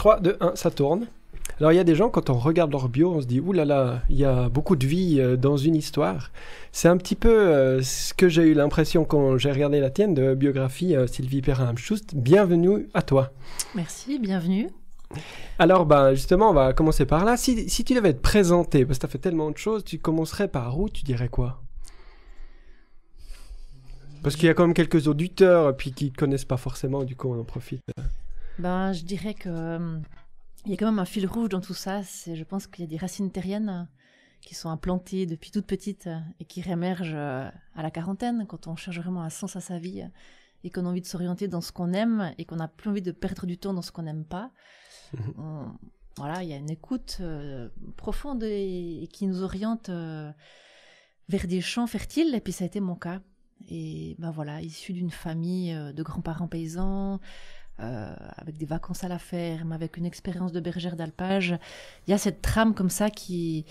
3, 2, 1, ça tourne. Alors il y a des gens, quand on regarde leur bio, on se dit, ouh là là, il y a beaucoup de vie euh, dans une histoire. C'est un petit peu euh, ce que j'ai eu l'impression quand j'ai regardé la tienne de biographie euh, Sylvie Perrin-Schust. Bienvenue à toi. Merci, bienvenue. Alors ben, justement, on va commencer par là. Si, si tu devais te présenter, parce que tu as fait tellement de choses, tu commencerais par où Tu dirais quoi? Parce qu'il y a quand même quelques auditeurs puis qui ne connaissent pas forcément, du coup on en profite. Ben, je dirais que il y a quand même un fil rouge dans tout ça. C'est, je pense qu'il y a des racines terriennes qui sont implantées depuis toute petite et qui réémergent euh, à la quarantaine quand on cherche vraiment un sens à sa vie et qu'on a envie de s'orienter dans ce qu'on aime et qu'on n'a plus envie de perdre du temps dans ce qu'on n'aime pas. Voilà, il y a une écoute euh, profonde et, qui nous oriente euh, vers des champs fertiles. Et puis ça a été mon cas. Et ben voilà, issu d'une famille de grands-parents paysans, euh, avec des vacances à la ferme, avec une expérience de bergère d'alpage. Il y a cette trame comme ça qui,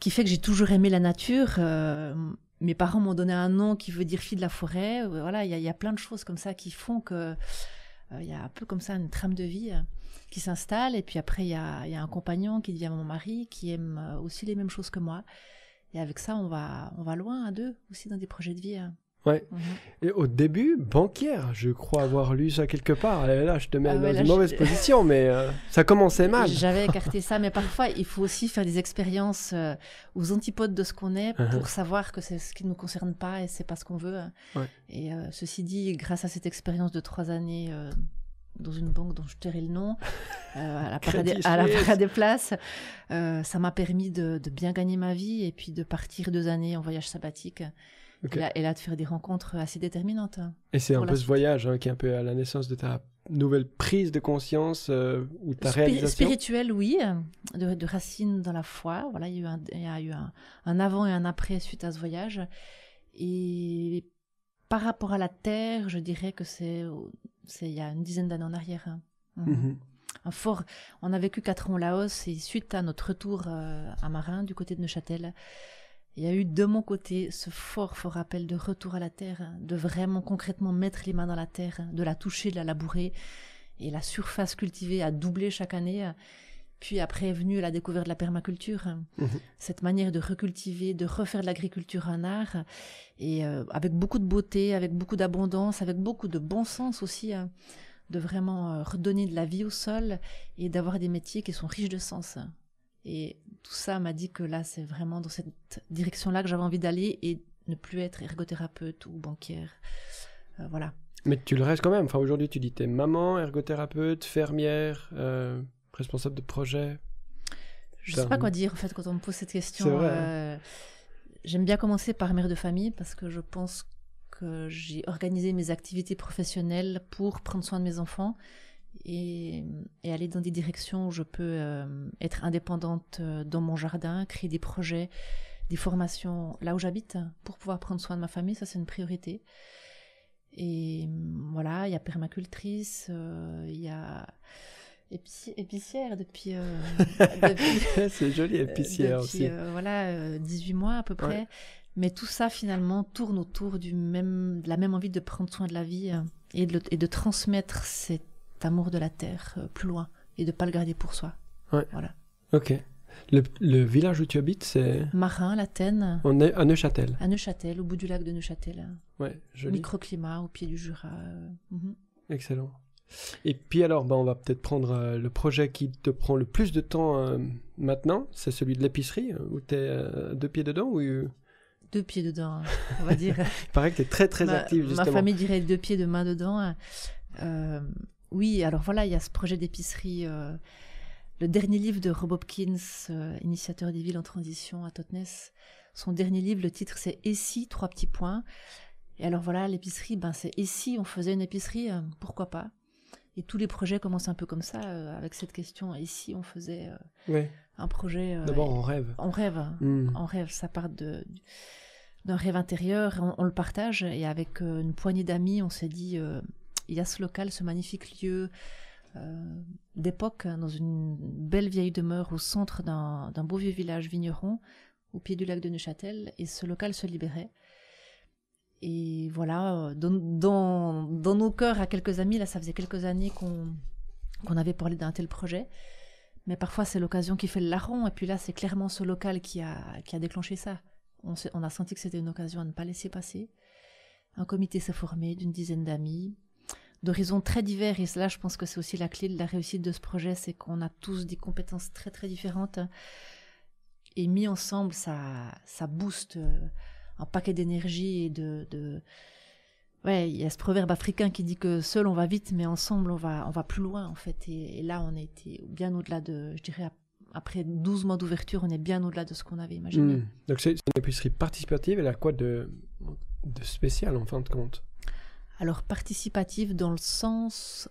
qui fait que j'ai toujours aimé la nature. Euh, mes parents m'ont donné un nom qui veut dire fille de la forêt. Euh, voilà, il y, a, y a plein de choses comme ça qui font que il y a un peu comme ça une trame de vie qui s'installe. Et puis après, il y a, un compagnon qui devient mon mari, qui aime aussi les mêmes choses que moi. Et avec ça, on va, on va loin à deux aussi dans des projets de vie. Ouais. Mhm. Et au début, banquière, je crois avoir lu ça quelque part. Et là, je te mets ah dans une mauvaise position, mais euh, ça commençait mal. J'avais écarté ça, mais parfois, il faut aussi faire des expériences euh, aux antipodes de ce qu'on est uh-huh. pour savoir que c'est ce qui ne nous concerne pas et c'est pas ce qu'on veut. Et euh, ceci dit, grâce à cette expérience de trois années dans une banque dont je tairai le nom, à la à la des places. ça m'a permis de, de, bien gagner ma vie et puis de partir deux années en voyage sabbatique. Et, là, de faire des rencontres assez déterminantes. Hein, et c'est un peu ce voyage hein, qui est un peu à la naissance de ta nouvelle prise de conscience euh, ou ta réalisation Spirituelle, oui, de, de, racines dans la foi. Voilà, il y a eu, un, il y a eu un, avant et un après suite à ce voyage. Et par rapport à la terre, je dirais que c'est il y a une dizaine d'années en arrière. Hein. Mhm. Mhm. Un fort. On a vécu quatre ans au Laos et suite à notre retour euh, à Marin du côté de Neuchâtel, il y a eu de mon côté ce fort, fort rappel de retour à la terre, hein, de vraiment concrètement mettre les mains dans la terre, hein, de la toucher, de la labourer. Et la surface cultivée a doublé chaque année. Hein. Puis après est venue la découverte de la permaculture, mmh cette manière de recultiver, de refaire de l'agriculture un art, et euh, avec beaucoup de beauté, avec beaucoup d'abondance, avec beaucoup de bon sens aussi, de vraiment euh, redonner de la vie au sol et d'avoir des métiers qui sont riches de sens. Et tout ça m'a dit que là, c'est vraiment dans cette direction-là que j'avais envie d'aller et ne plus être ergothérapeute ou banquière. Euh, voilà. Mais tu le restes quand même. Enfin, aujourd'hui, tu dis t'es maman, ergothérapeute, fermière, euh, responsable de projet. Je ne sais pas quoi dire en fait quand on me pose cette question. Euh, j'aime bien commencer par mère de famille parce que je pense que j'ai organisé mes activités professionnelles pour prendre soin de mes enfants et, aller dans des directions où je peux euh, être indépendante euh, dans mon jardin, créer des projets, des formations là où j'habite pour pouvoir prendre soin de ma famille, ça c'est une priorité. Et voilà, il y a permacultrice, euh, il y a épicière depuis. c'est joli, épicière aussi. voilà, 18 mois à peu près. Mais tout ça finalement tourne autour du même, de la même envie de prendre soin de la vie et de, et de transmettre cette amour de la terre euh, plus loin et de pas le garder pour soi. Ouais. Voilà. Ok. Le, village où tu habites, c'est Marin, la On est à Neuchâtel. À Neuchâtel, au bout du lac de Neuchâtel. Ouais, joli. Microclimat au pied du Jura. Euh, mhm. Excellent. Et puis alors, ben, on va peut-être prendre euh, le projet qui te prend le plus de temps maintenant. C'est celui de l'épicerie, où tu es deux pieds dedans ou... Deux pieds dedans, on va dire. Il paraît que tu es très très active, justement. Ma famille dirait deux pieds de main dedans. Oui, alors voilà, il y a ce projet d'épicerie. Euh, le dernier livre de Rob Hopkins, euh, initiateur des villes en transition à Totnes, son dernier livre, le titre c'est Et si, trois petits points. Et alors voilà, l'épicerie, ben c'est Et si? On faisait une épicerie, euh, pourquoi pas? Et tous les projets commencent un peu comme ça, avec cette question Et si? On faisait un projet D'abord, on rêve. On rêve, on rêve, ça part de d'un rêve intérieur, on, le partage, et avec une poignée d'amis, on s'est dit il y a ce local, ce magnifique lieu euh, d'époque, dans une belle vieille demeure au centre d'un beau vieux village vigneron, au pied du lac de Neuchâtel, et ce local se libérait. Et voilà, dans, dans, nos cœurs, à quelques amis, là, ça faisait quelques années qu'on avait parlé d'un tel projet. Mais parfois, c'est l'occasion qui fait le larron. Et puis là, c'est clairement ce local qui a, qui a déclenché ça. On a senti que c'était une occasion à ne pas laisser passer. Un comité s'est formé d'une dizaine d'amis, d'horizons très divers. Et là, je pense que c'est aussi la clé de la réussite de ce projet, c'est qu'on a tous des compétences très très différentes. Et mis ensemble, ça, ça booste euh, un paquet d'énergie et de, Ouais, il y a ce proverbe africain qui dit que seul on va vite, mais ensemble on va, on va plus loin en fait. Et, là, on a été bien au-delà de, je dirais, après 12 mois d'ouverture, on est bien au-delà de ce qu'on avait imaginé. Hmm. Donc c'est une épicerie participative, elle a quoi de, de spécial en fin de compte? Alors participative dans le sens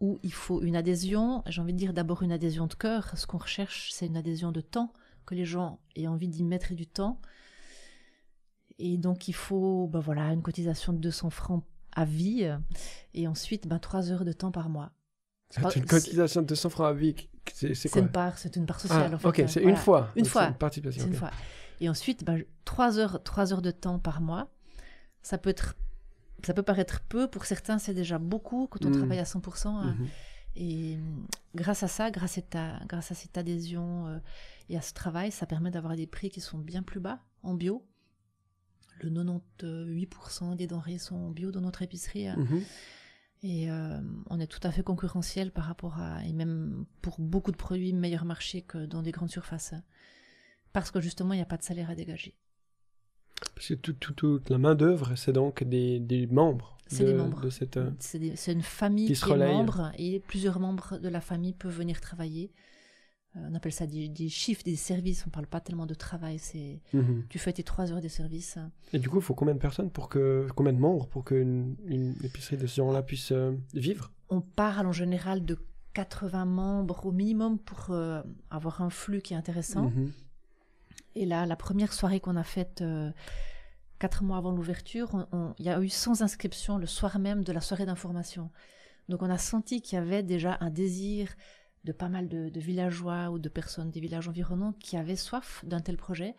où il faut une adhésion, j'ai envie de dire d'abord une adhésion de cœur. Ce qu'on recherche, c'est une adhésion de temps, que les gens aient envie d'y mettre du temps et donc, il faut ben voilà, une cotisation de 200 francs à vie. Et ensuite, ben, 3 heures de temps par mois. C'est une cotisation de 200 francs à vie. C'est C'est une part, c'est une part sociale. Ah, en fait. Ok, c'est une fois. Une fois. Une participation. Une fois. Et ensuite, ben, 3 heures, 3 heures de temps par mois. Ça peut être, ça peut paraître peu. Pour certains, c'est déjà beaucoup quand on hmm. travaille à 100%. Hein. Mhm. Et grâce à ça, grâce à, ta, grâce à cette adhésion euh, et à ce travail, ça permet d'avoir des prix qui sont bien plus bas en bio le 98% des denrées sont bio dans notre épicerie. Hein. Mhm. Et euh, on est tout à fait concurrentiel par rapport à, et même pour beaucoup de produits, meilleur marché que dans des grandes surfaces. Parce que justement, il n'y a pas de salaire à dégager. Parce que toute la main-d'œuvre, c'est donc des, des membres. C'est des membres. De cette, euh, c'est une famille qui, est membre et plusieurs membres de la famille peuvent venir travailler on appelle ça des, chiffres, des services. On parle pas tellement de travail. C'est mhm. tu fais tes trois heures de service. Et du coup, il faut combien de personnes pour que combien de membres pour qu'une une épicerie de ce genre-là puisse euh, vivre? On parle en général de 80 membres au minimum pour euh, avoir un flux qui est intéressant. Mhm. Et là, la première soirée qu'on a faite euh, quatre mois avant l'ouverture, il y a eu 100 inscriptions le soir même de la soirée d'information. Donc on a senti qu'il y avait déjà un désir de pas mal de, villageois ou de personnes des villages environnants qui avaient soif d'un tel projet.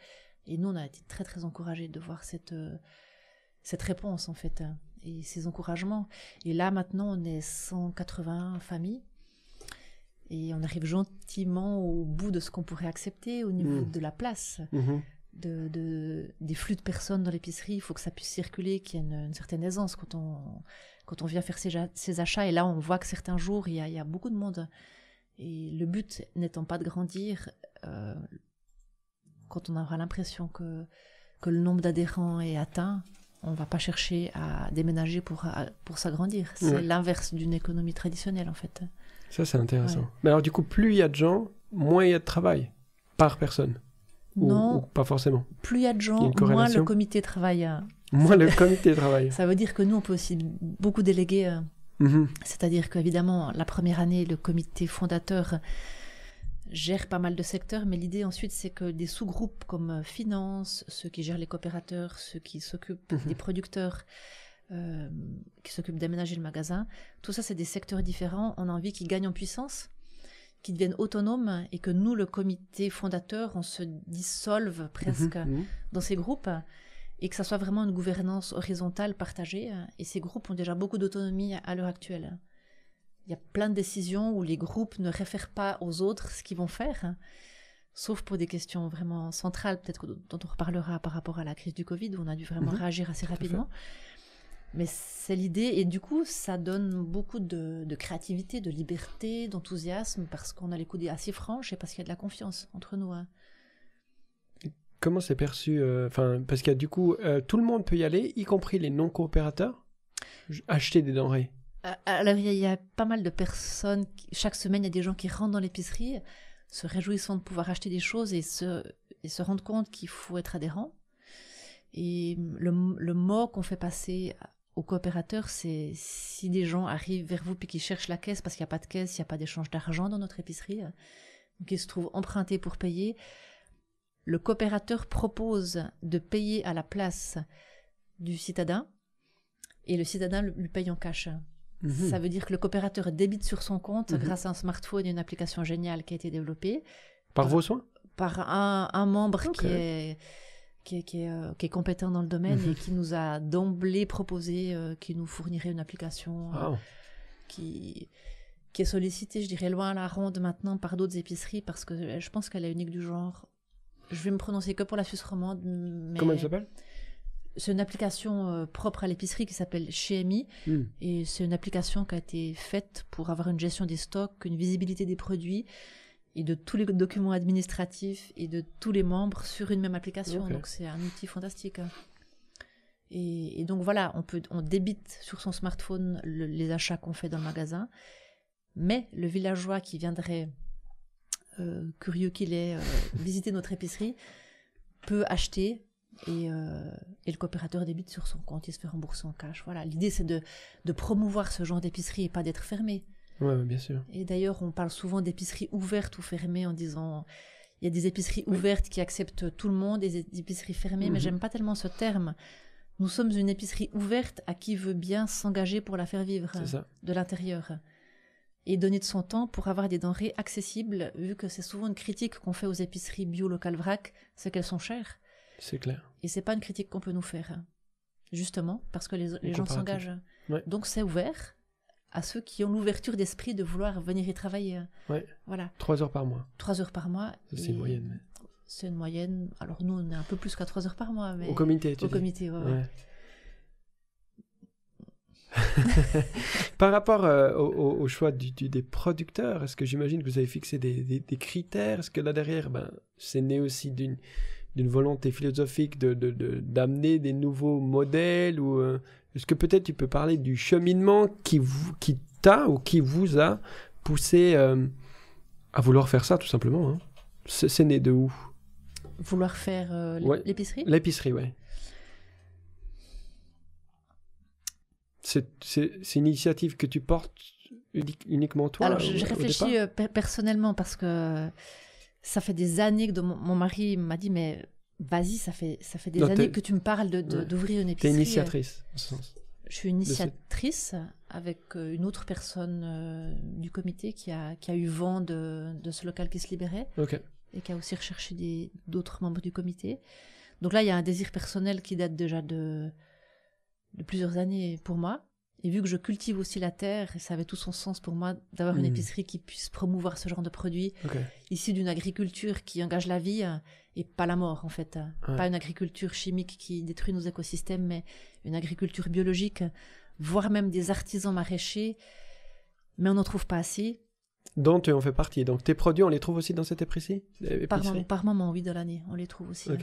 Et nous, on a été très très encouragés de voir cette, euh, cette réponse en fait et ces encouragements. Et là maintenant, on est 180 familles et on arrive gentiment au bout de ce qu'on pourrait accepter au niveau mmh. de la place. Mmh. De, des flux de personnes dans l'épicerie, il faut que ça puisse circuler, qu'il y ait une, certaine aisance quand on, quand on vient faire ses, achats. Et là, on voit que certains jours, il y a, il y a beaucoup de monde. Et le but n'étant pas de grandir, euh, quand on aura l'impression que, que le nombre d'adhérents est atteint, on ne va pas chercher à déménager pour, pour s'agrandir. C'est l'inverse d'une économie traditionnelle, en fait. Ça, c'est intéressant. Mais alors, du coup, plus il y a de gens, moins il y a de travail par personne Non. Ou, pas forcément Plus il y a de gens, moins le comité travaille. Moins le comité travaille. Ça veut dire que nous, on peut aussi beaucoup déléguer euh, Mhm. C'est-à-dire qu'évidemment, la première année, le comité fondateur gère pas mal de secteurs, mais l'idée ensuite, c'est que des sous-groupes comme euh, finance, ceux qui gèrent les coopérateurs, ceux qui s'occupent mhm. des producteurs, euh, qui s'occupent d'aménager le magasin, tout ça, c'est des secteurs différents. On a envie qu'ils gagnent en puissance, qu'ils deviennent autonomes et que nous, le comité fondateur, on se dissolve presque mhm. dans ces groupes et que ça soit vraiment une gouvernance horizontale partagée. Et ces groupes ont déjà beaucoup d'autonomie à l'heure actuelle. Il y a plein de décisions où les groupes ne réfèrent pas aux autres ce qu'ils vont faire, sauf pour des questions vraiment centrales, peut-être dont on reparlera par rapport à la crise du Covid, où on a dû vraiment mhm. réagir assez rapidement. Mais c'est l'idée, et du coup, ça donne beaucoup de, créativité, de liberté, d'enthousiasme, parce qu'on a les coups assez franches et parce qu'il y a de la confiance entre nous. Hein. Comment c'est perçu euh, parce qu'il y a du coup, euh, tout le monde peut y aller, y compris les non-coopérateurs, acheter des denrées. Euh, alors, il y, a pas mal de personnes. chaque semaine, il y a des gens qui rentrent dans l'épicerie, se réjouissant de pouvoir acheter des choses et se, et se rendent compte qu'il faut être adhérent. Et le, le mot qu'on fait passer aux coopérateurs, c'est si des gens arrivent vers vous et qu'ils cherchent la caisse parce qu'il n'y a pas de caisse, il n'y a pas d'échange d'argent dans notre épicerie, donc ils se trouvent empruntés pour payer, le coopérateur propose de payer à la place du citadin et le citadin lui paye en cash. Mhm. Ça veut dire que le coopérateur débite sur son compte mhm. grâce à un smartphone et une application géniale qui a été développée. Par, vos soins? Par un, membre qui est qui est, euh, qui, est, compétent dans le domaine et mhm. qui nous a d'emblée proposé euh, qu'il nous fournirait une application euh, qui, qui est sollicitée, je dirais, loin à la ronde maintenant par d'autres épiceries parce que je pense qu'elle est unique du genre. Je vais me prononcer que pour la Suisse romande. Mais Comment elle s'appelle? C'est une application propre à l'épicerie qui s'appelle Chez Hmm. Et c'est une application qui a été faite pour avoir une gestion des stocks, une visibilité des produits et de tous les documents administratifs et de tous les membres sur une même application. Donc c'est un outil fantastique. Et, et donc voilà, on peut, on débite sur son smartphone le- les achats qu'on fait dans le magasin, mais le villageois qui viendrait, euh, curieux qu'il est, euh, visiter notre épicerie, peut acheter et, euh, et le coopérateur débite sur son compte, il se fait rembourser en cash. Voilà, l'idée c'est de, de promouvoir ce genre d'épicerie et pas d'être fermé. Ouais, bien sûr. Et d'ailleurs, on parle souvent d'épiceries ouvertes ou fermées en disant il y a des épiceries ouvertes qui acceptent tout le monde des épiceries fermées, mais Mhm. j'aime pas tellement ce terme. Nous sommes une épicerie ouverte à qui veut bien s'engager pour la faire vivre de l'intérieur et donner de son temps pour avoir des denrées accessibles, vu que c'est souvent une critique qu'on fait aux épiceries bio locales vrac, c'est qu'elles sont chères. C'est clair. Et c'est pas une critique qu'on peut nous faire, justement, parce que les, les gens s'engagent. Ouais. Donc c'est ouvert à ceux qui ont l'ouverture d'esprit de vouloir venir y travailler. Ouais. Voilà, Trois heures par mois. trois heures par mois. C'est une moyenne. C'est une moyenne. Alors nous, on est un peu plus qu'à trois heures par mois, mais Au comité, tu au dis. comité, ouais. Par rapport euh, au, choix du- du- des producteurs, est-ce que j'imagine que vous avez fixé des, des- des critères? Est-ce que là derrière, ben, c'est né aussi d'une d'une volonté philosophique de de- de- d'amener des nouveaux modèles ou euh, est-ce que peut-être tu peux parler du cheminement qui vous qui t'a ou qui vous a poussé euh, à vouloir faire ça tout simplement hein? C'est né de où? Vouloir faire euh, l- Ouais. l'épicerie? L'épicerie, ouais. C'est c'est- c'est une initiative que tu portes uni- uniquement toi Alors, je, réfléchis euh, per- personnellement parce que ça fait des années que mon, mon mari m'a dit mais vas-y, ça fait ça fait des Non, années que tu me parles de- de- Ouais. d'ouvrir une T'es épicerie. initiatrice, en ce sens. Je suis initiatrice avec euh, une autre personne euh, du comité qui a, qui a eu vent de, de ce local qui se libérait et qui a aussi recherché d'autres membres du comité. Donc là, il y a un désir personnel qui date déjà de, de plusieurs années pour moi. Et vu que je cultive aussi la terre, ça avait tout son sens pour moi d'avoir une Mhm. épicerie qui puisse promouvoir ce genre de produits, Ok. issus d'une agriculture qui engage la vie euh, et pas la mort en fait. Ouais. Pas une agriculture chimique qui détruit nos écosystèmes, mais une agriculture biologique, voire même des artisans maraîchers. Mais on n'en trouve pas assez. Dont tu en fais partie. Donc tes produits, on les trouve aussi dans cette épicerie? Par, mom- par moment, oui, de l'année, on les trouve aussi. Hein.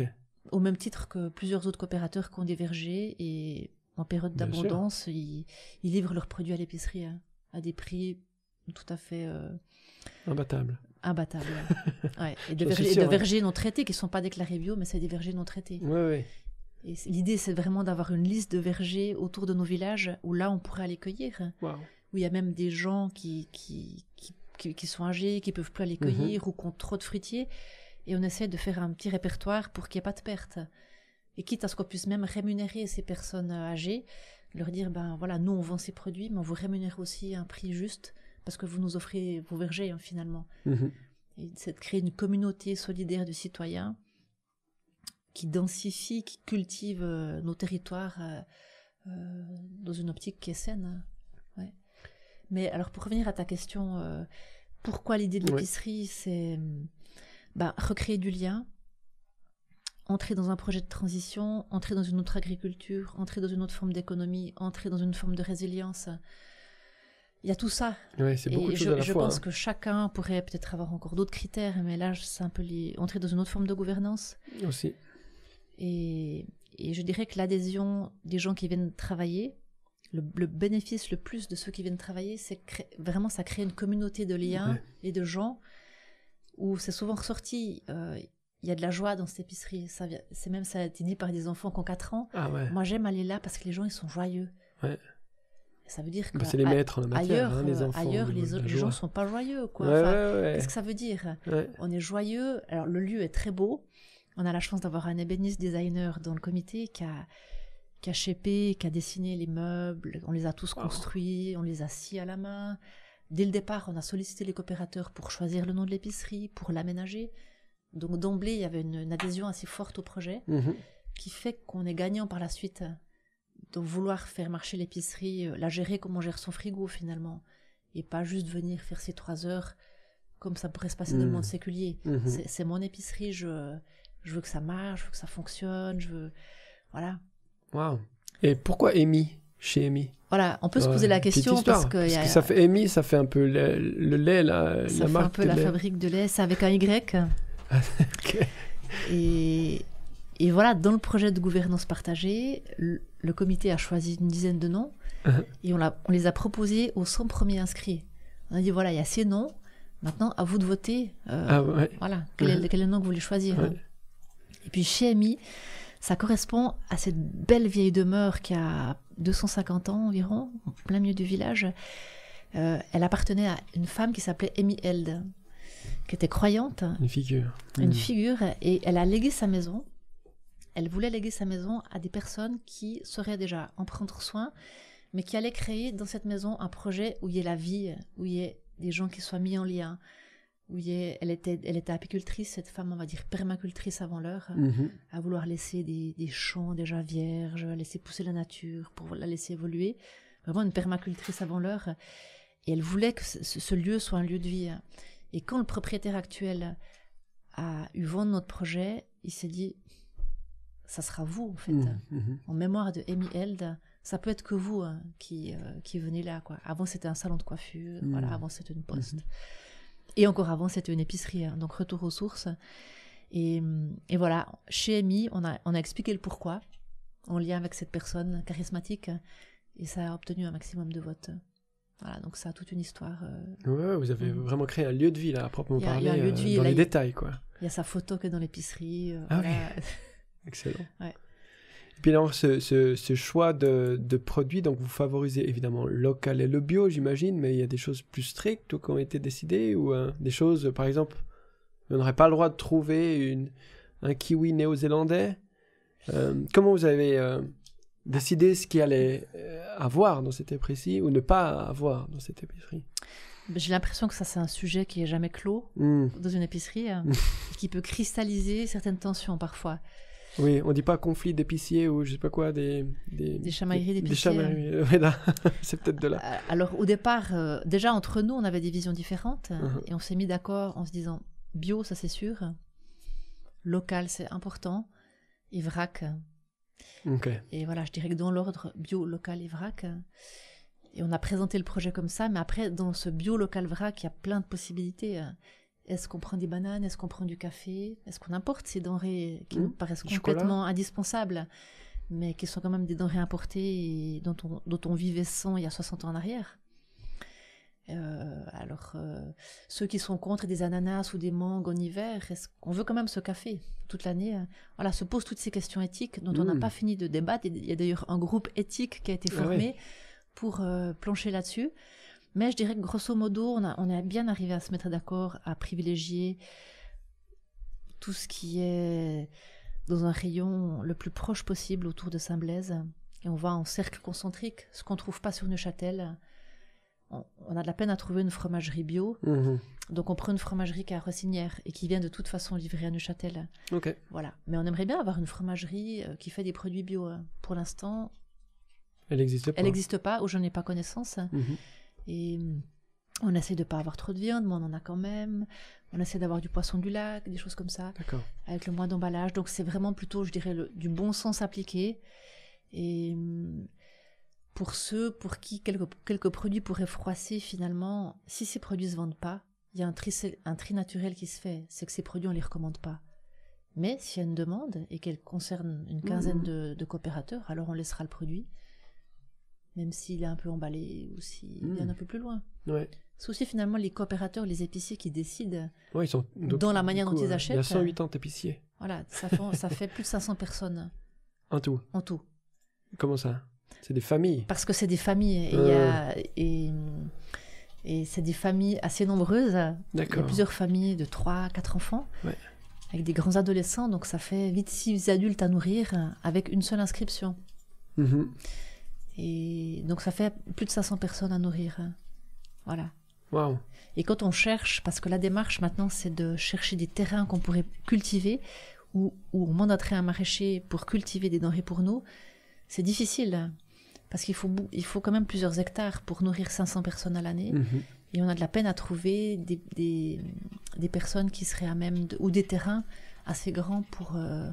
Au même titre que plusieurs autres coopérateurs qui ont des vergers et en période d'abondance, ils, ils livrent leurs produits à l'épicerie hein, à des prix tout à fait euh, Imbattable. imbattables. ouais. Et de, vergers, et sûr, de vergers non traités qui ne sont pas déclarés bio, mais c'est des vergers non traités. Ouais. Et l'idée, c'est vraiment d'avoir une liste de vergers autour de nos villages où là, on pourrait aller cueillir. Waouh. Où il y a même des gens qui, qui, qui, qui- qui sont âgés, qui peuvent plus aller Mhm. cueillir ou qui ont trop de fruitiers. Et on essaie de faire un petit répertoire pour qu'il n'y ait pas de perte. Et quitte à ce qu'on puisse même rémunérer ces personnes euh, âgées, leur dire, ben voilà, nous on vend ces produits, mais on vous rémunère aussi un prix juste parce que vous nous offrez vos vergers hein, finalement. Mhm. Et c'est de créer une communauté solidaire de citoyens qui densifie, qui cultive euh, nos territoires euh, euh, dans une optique qui est saine. Ouais. Mais alors pour revenir à ta question, pourquoi l'idée de Ouais. l'épicerie, c'est bah, recréer du lien, entrer dans un projet de transition, entrer dans une autre agriculture, entrer dans une autre forme d'économie, entrer dans une forme de résilience. Il y a tout ça Ouais, c'est beaucoup et de choses je, à la je fois. pense hein. que chacun pourrait peut-être avoir encore d'autres critères, mais là, c'est un peu les... entrer dans une autre forme de gouvernance. Aussi. Et, et je dirais que l'adhésion des gens qui viennent travailler, le, le bénéfice le plus de ceux qui viennent travailler, c'est vraiment ça crée une communauté de liens Ouais. et de gens où c'est souvent ressorti. euh, Il y a de la joie dans cette épicerie. Ça C'est même ça a été dit par des enfants qui ont 4 ans. Ah ouais. Moi, j'aime aller là parce que les gens, ils sont joyeux. Ouais. Ça veut dire que Bah, c'est les maîtres en la matière, ailleurs, hein, les euh, enfants. ailleurs les, la les gens sont pas joyeux. Quoi. Ouais, Enfin. Qu'est-ce que ça veut dire? On est joyeux. Alors, le lieu est très beau. On a la chance d'avoir un ébéniste designer dans le comité qui a, qui a shapé, qui a dessiné les meubles. On les a tous Wow. construits, on les a sciés à la main. Dès le départ, on a sollicité les coopérateurs pour choisir le nom de l'épicerie, pour l'aménager. Donc, d'emblée, il y avait une, une adhésion assez forte au projet Mhm. qui fait qu'on est gagnant par la suite de vouloir faire marcher l'épicerie, euh, la gérer comme on gère son frigo finalement. et pas juste venir faire ces trois heures comme ça pourrait se passer dans le Mhm. monde séculier. Mhm. C'est mon épicerie, je, je veux que ça marche, je veux que ça fonctionne, je veux. Voilà. Waouh. Et pourquoi Amy chez Amy? Voilà, on peut se poser la question histoire, parce que, y a- ça fait Amy, ça fait un peu le, le lait, la, ça la fait un peu la lait. fabrique de lait, c'est avec un Y. Et, et voilà, dans le projet de gouvernance partagée, le, le comité a choisi une dizaine de noms Uh-huh. et on, les a proposés aux 100 premiers inscrits. On a dit voilà, il y a ces noms, maintenant à vous de voter. euh, Ah ouais. Voilà, quel, est, quel est le nom que vous voulez choisir. Ouais. Et puis chez Amy, ça correspond à cette belle vieille demeure qui a 250 ans environ, en plein milieu du village. Euh, elle appartenait à une femme qui s'appelait Amy Held, qui était croyante, Une figure. une Mhm. figure, et elle a légué sa maison. Elle voulait léguer sa maison à des personnes qui sauraient déjà en prendre soin, mais qui allaient créer dans cette maison un projet où il y ait la vie, où il y ait des gens qui soient mis en lien, où il y ait... elle, était, elle était apicultrice, cette femme, on va dire permacultrice avant l'heure, Mhm. à vouloir laisser des, des champs déjà vierges, laisser pousser la nature pour la laisser évoluer. Vraiment une permacultrice avant l'heure. Et elle voulait que ce, ce lieu soit un lieu de vie. Et quand le propriétaire actuel a eu vent de notre projet, il s'est dit, ça sera vous en fait. Mhm. Mhm. En mémoire de Amy Held, ça peut être que vous hein, qui, euh, qui venez là. Quoi. Avant c'était un salon de coiffure, Mhm. voilà, avant c'était une poste. Et encore avant c'était une épicerie, hein, donc retour aux sources. Et, et voilà, chez Amy, on a, on a expliqué le pourquoi, en lien avec cette personne charismatique, et ça a obtenu un maximum de votes. Voilà, donc ça a toute une histoire. euh, Ouais, vous avez Mhm. vraiment créé un lieu de vie, là, à proprement parler, y a un lieu de euh, vie, dans là, les il- détails, quoi. Il y a sa photo qui est dans l'épicerie. euh, Ah voilà. Excellent. Ouais. Et puis alors, ce, ce- ce choix de, de produits, donc vous favorisez évidemment le local et le bio, j'imagine, mais il y a des choses plus strictes qui ont été décidées, ou euh, des choses, par exemple, on n'aurait pas le droit de trouver une, un kiwi néo-zélandais. Comment vous avez euh, décidé ce qu'il allait euh, avoir dans cette épicerie, ou ne pas avoir dans cette épicerie J'ai l'impression que ça, c'est un sujet qui est jamais clos Hmm. dans une épicerie, euh, et qui peut cristalliser certaines tensions parfois. Oui, on dit pas conflit d'épiciers ou je sais pas quoi, des... Des, Des chamailleries. Des chamailleries, voilà. c'est peut-être de là. Euh, Alors au départ, euh, déjà entre nous, on avait des visions différentes euh, Mhm. et on s'est mis d'accord en se disant bio, ça c'est sûr, local c'est important, et vrac. Et voilà, je dirais que dans l'ordre bio, local et vrac. Et on a présenté le projet comme ça, mais après dans ce bio, local, vrac, il y a plein de possibilités. Est-ce qu'on prend des bananes? Est-ce qu'on prend du café? Est-ce qu'on importe ces denrées qui nous paraissent Du chocolat. complètement indispensables, mais qui sont quand même des denrées importées et dont on, dont on vivait sans il y a 60 ans en arrière? Euh, alors, euh, ceux qui sont contre des ananas ou des mangues en hiver, est-ce qu'on veut quand même ce café toute l'année euh, Voilà, se posent toutes ces questions éthiques dont on n'a Mhm. pas fini de débattre. Il y a d'ailleurs un groupe éthique qui a été Ah formé ouais. pour euh, plancher là-dessus. Mais je dirais que grosso modo, on, a, on est bien arrivé à se mettre d'accord, à privilégier tout ce qui est dans un rayon le plus proche possible autour de Saint-Blaise. Et on va en cercle concentrique, ce qu'on trouve pas sur Neuchâtel. On, on a de la peine à trouver une fromagerie bio, Mhm. donc on prend une fromagerie qui est à Rossinière et qui vient de toute façon livrer à Neuchâtel. Voilà. Mais on aimerait bien avoir une fromagerie euh, qui fait des produits bio. hein. Pour l'instant, Elle existe pas. elle n'existe pas ou je n'en ai pas connaissance. Mhm. Et on essaie de pas avoir trop de viande, mais on en a quand même. On essaie d'avoir du poisson du lac, des choses comme ça, avec le moins d'emballage. Donc c'est vraiment plutôt, je dirais, le- du bon sens appliqué. Et pour ceux pour qui quelques, quelques produits pourraient froisser, finalement, si ces produits se vendent pas, il y a un tri, un tri naturel qui se fait. C'est que ces produits, on les recommande pas. Mais s'il y a une demande et qu'elle concerne une quinzaine Mhm. de, de coopérateurs, alors on laissera le produit, même s'il est un peu emballé ou s'il vient Mhm. un peu plus loin. Ouais. C'est aussi finalement les coopérateurs, les épiciers qui décident. Ouais, ils sont. donc, Dans la manière dont ils euh, Il y achètent, a 180 épiciers. Voilà, ça fait, ça fait plus de 500 personnes En tout. en tout. Comment ça? C'est des familles. Parce que c'est des familles et, et c'est des familles assez nombreuses. Il y a plusieurs familles de 3 4 enfants. Ouais. Avec des grands adolescents, donc ça fait vite six adultes à nourrir avec une seule inscription. Mhm. Et donc ça fait plus de 500 personnes à nourrir. Voilà. Waouh. Et quand on cherche, parce que la démarche maintenant, c'est de chercher des terrains qu'on pourrait cultiver, ou où on mandaterait un maraîcher pour cultiver des denrées pour nous, c'est difficile. parce qu'il faut, il faut quand même plusieurs hectares pour nourrir 500 personnes à l'année. Mhm. Et on a de la peine à trouver des, des, des personnes qui seraient à même, de- ou des terrains assez grands pour, euh,